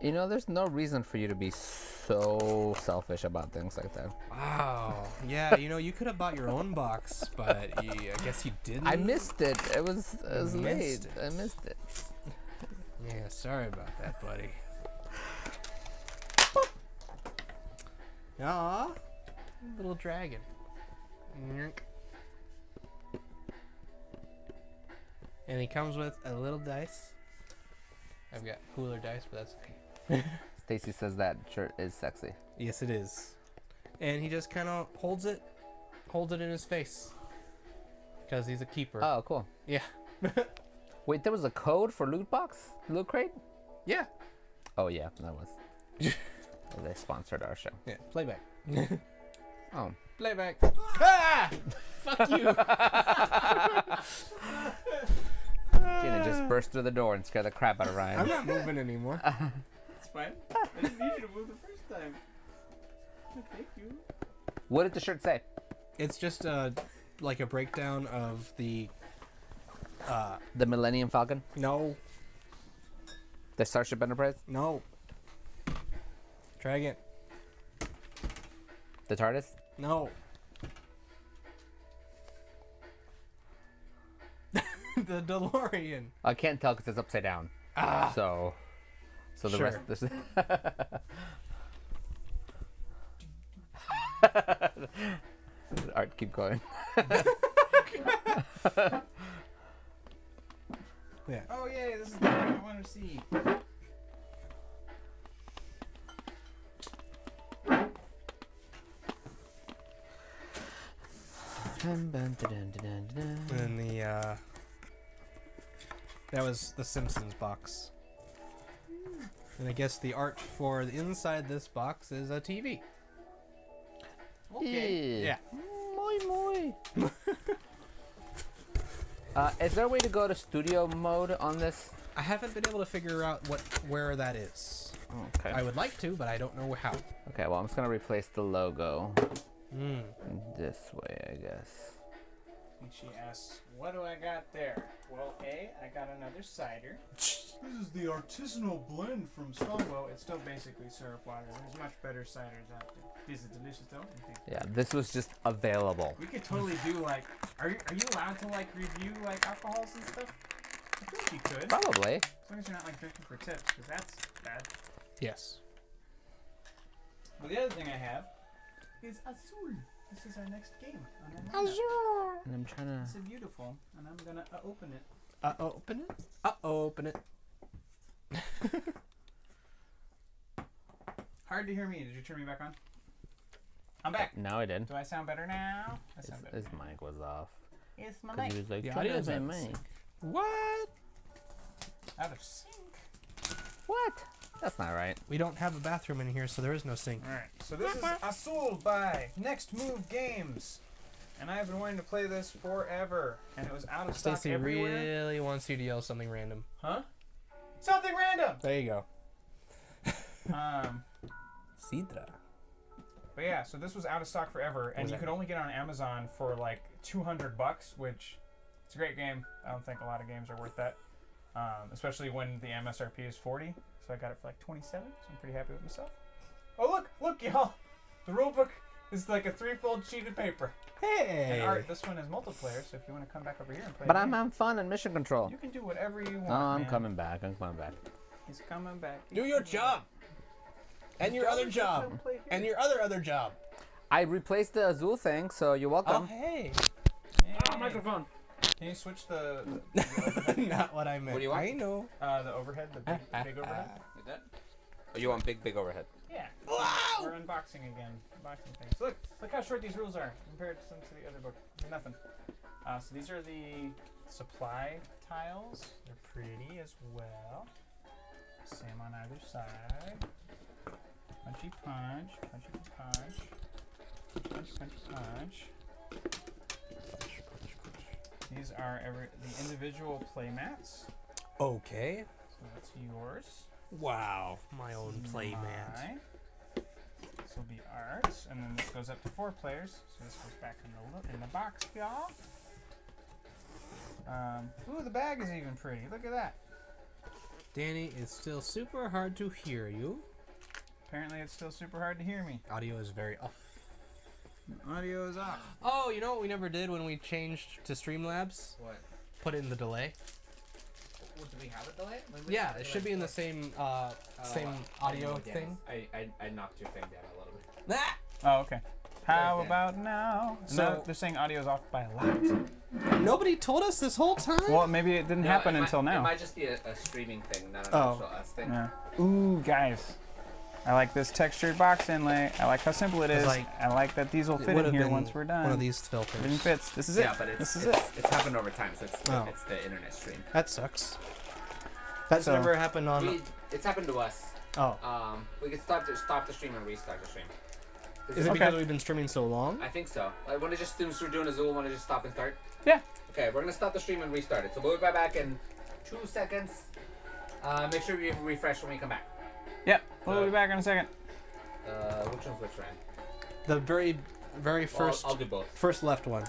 You know, there's no reason for you to be so selfish about things like that. Wow. Yeah, you know, you could have bought your own box, but you, I guess you didn't. I missed it. It was it was late. missed I missed it. Yeah, sorry about that, buddy. Aw, little dragon. And he comes with a little dice. I've got cooler dice, but that's okay. Stacy says that shirt is sexy. Yes, it is. And he just kind of holds it, holds it in his face, because he's a keeper. Oh, cool. yeah, Wait, there was a code for loot box, loot crate. yeah, Oh yeah, that was. they sponsored our show. yeah. Playback. Oh, Playback. ah! Fuck you. Gina just burst through the door and scare the crap out of Ryan. I'm not moving anymore. it's fine. I didn't need you to move the first time. Thank you. What did the shirt say? It's just uh, like a breakdown of the. Uh, The Millennium Falcon? no, The Starship Enterprise? no. Try again. The TARDIS? no. the DeLorean. I can't tell because it's upside down. Ah. So, so the Sure. rest. This, Art, keep going. Yeah. Oh yay! This is the thing I want to see. And then the uh, that was the Simpsons box. And I guess the art for the inside this box is a TV. Okay. Yeah. Moi moi. uh, is there a way to go to studio mode on this? I haven't been able to figure out what where that is. Okay. I would like to, but I don't know how. Okay, well, I'm just gonna replace the logo Mm. this way, I guess. And she asks, "What do I got there?" Well, A, I got another cider. This is the artisanal blend from Strongbow. It's still basically syrup water. There's much better ciders out there. This is delicious though. Yeah, this was just available. We could totally do like, are you, are you allowed to like review like alcohols and stuff? I think you could, Probably. as long as you're not like drinking for tips, because that's bad. Yes. Well, the other thing I have is Azul. This is our next game. on our lineup. Azul. And I'm trying to. It's beautiful, and I'm gonna uh, open it. Uh, open it. Uh, open it. Hard to hear me. Did you turn me back on? I'm back. No, I didn't. Do I sound better now? I His, sound better. his mic was off. It's my 'Cause he mic. was like, The "Turn audio down my mic." What? Out of sync. What? That's not right. We don't have a bathroom in here, so there is no sink. All right. So this is Azul by Next Move Games, and I have been wanting to play this forever, and it was out of stock Stacy everywhere. really wants you to yell something random. Huh? Something random. There you go. Um. Sidra. But yeah, so this was out of stock forever, and you that- could only get it on Amazon for like 200 bucks, which it's a great game. I don't think a lot of games are worth that, um, especially when the MSRP is 40. So I got it for like 27, so I'm pretty happy with myself. Oh look, look, y'all! The rulebook is like a three-fold sheet of paper. Hey. And art, this one is multiplayer, so if you want to come back over here and play, But I'm having fun in mission control. you can do whatever you want. Oh, I'm man. coming back. I'm coming back. He's coming back. Do your job. And your other job. Come play here. And your other other job. I replaced the Azul thing, so you're Oh, welcome. hey. Yay. microphone. Can you switch the the, Not what I meant. What do you want? I know. uh, the overhead, the big, big overhead? Like that? Oh, you want big, big overhead? Yeah. We're unboxing again. Unboxing things. Look, look how short these rules are compared to some to the other book. They're nothing. Uh, so these are the supply tiles. They're pretty as well. Same on either side. Punchy punch, punchy punch, punch, punch, punch. These are every, the individual play mats. Okay. So that's yours. Wow. My own playmat. Mine. This will be art, and then this goes up to four players. So this goes back in the in the box, y'all. Um, ooh, the bag is even pretty. Look at that. Danny, it's still super hard to hear you. Apparently, it's still super hard to hear me. Audio is very off. Audio is off. Oh, you know what we never did when we changed to Streamlabs? What? Put in the delay. What, do we have a delay? When we- Yeah, it should be in the same uh, same Oh, audio I thing. I, I, I knocked your thing down a little bit. Ah! Oh, okay. How Okay. about now? So- no, they're saying audio is off by a lot. Nobody told us this whole time. Well, maybe it didn't happen it until might, It might just be a, a streaming thing, not an Oh. actual us thing. Yeah. Ooh, guys. I like this textured box inlay. I like how simple It's like- I like that these will fit in have here once we're done. One of these filters. Everything fits. This is it. Yeah, but it's, this is it's, it. it's happened over time, so it's the, Oh. it's the internet stream. That sucks. That's So- never happened on. We, it's happened to us. oh, Um, we could stop the, stop the stream and restart the stream. is it Okay. because we've been streaming so long? I think so. Like, want to just since we're doing Azul, want to just stop and start? Yeah. Okay, we're gonna stop the stream and restart it. So we'll be right back in two seconds. Uh, make sure you refresh when we come back. Yep. We'll be back in a second. Uh, which one's which, Ryan? The very, very 1st I'll, I'll do both. first left one.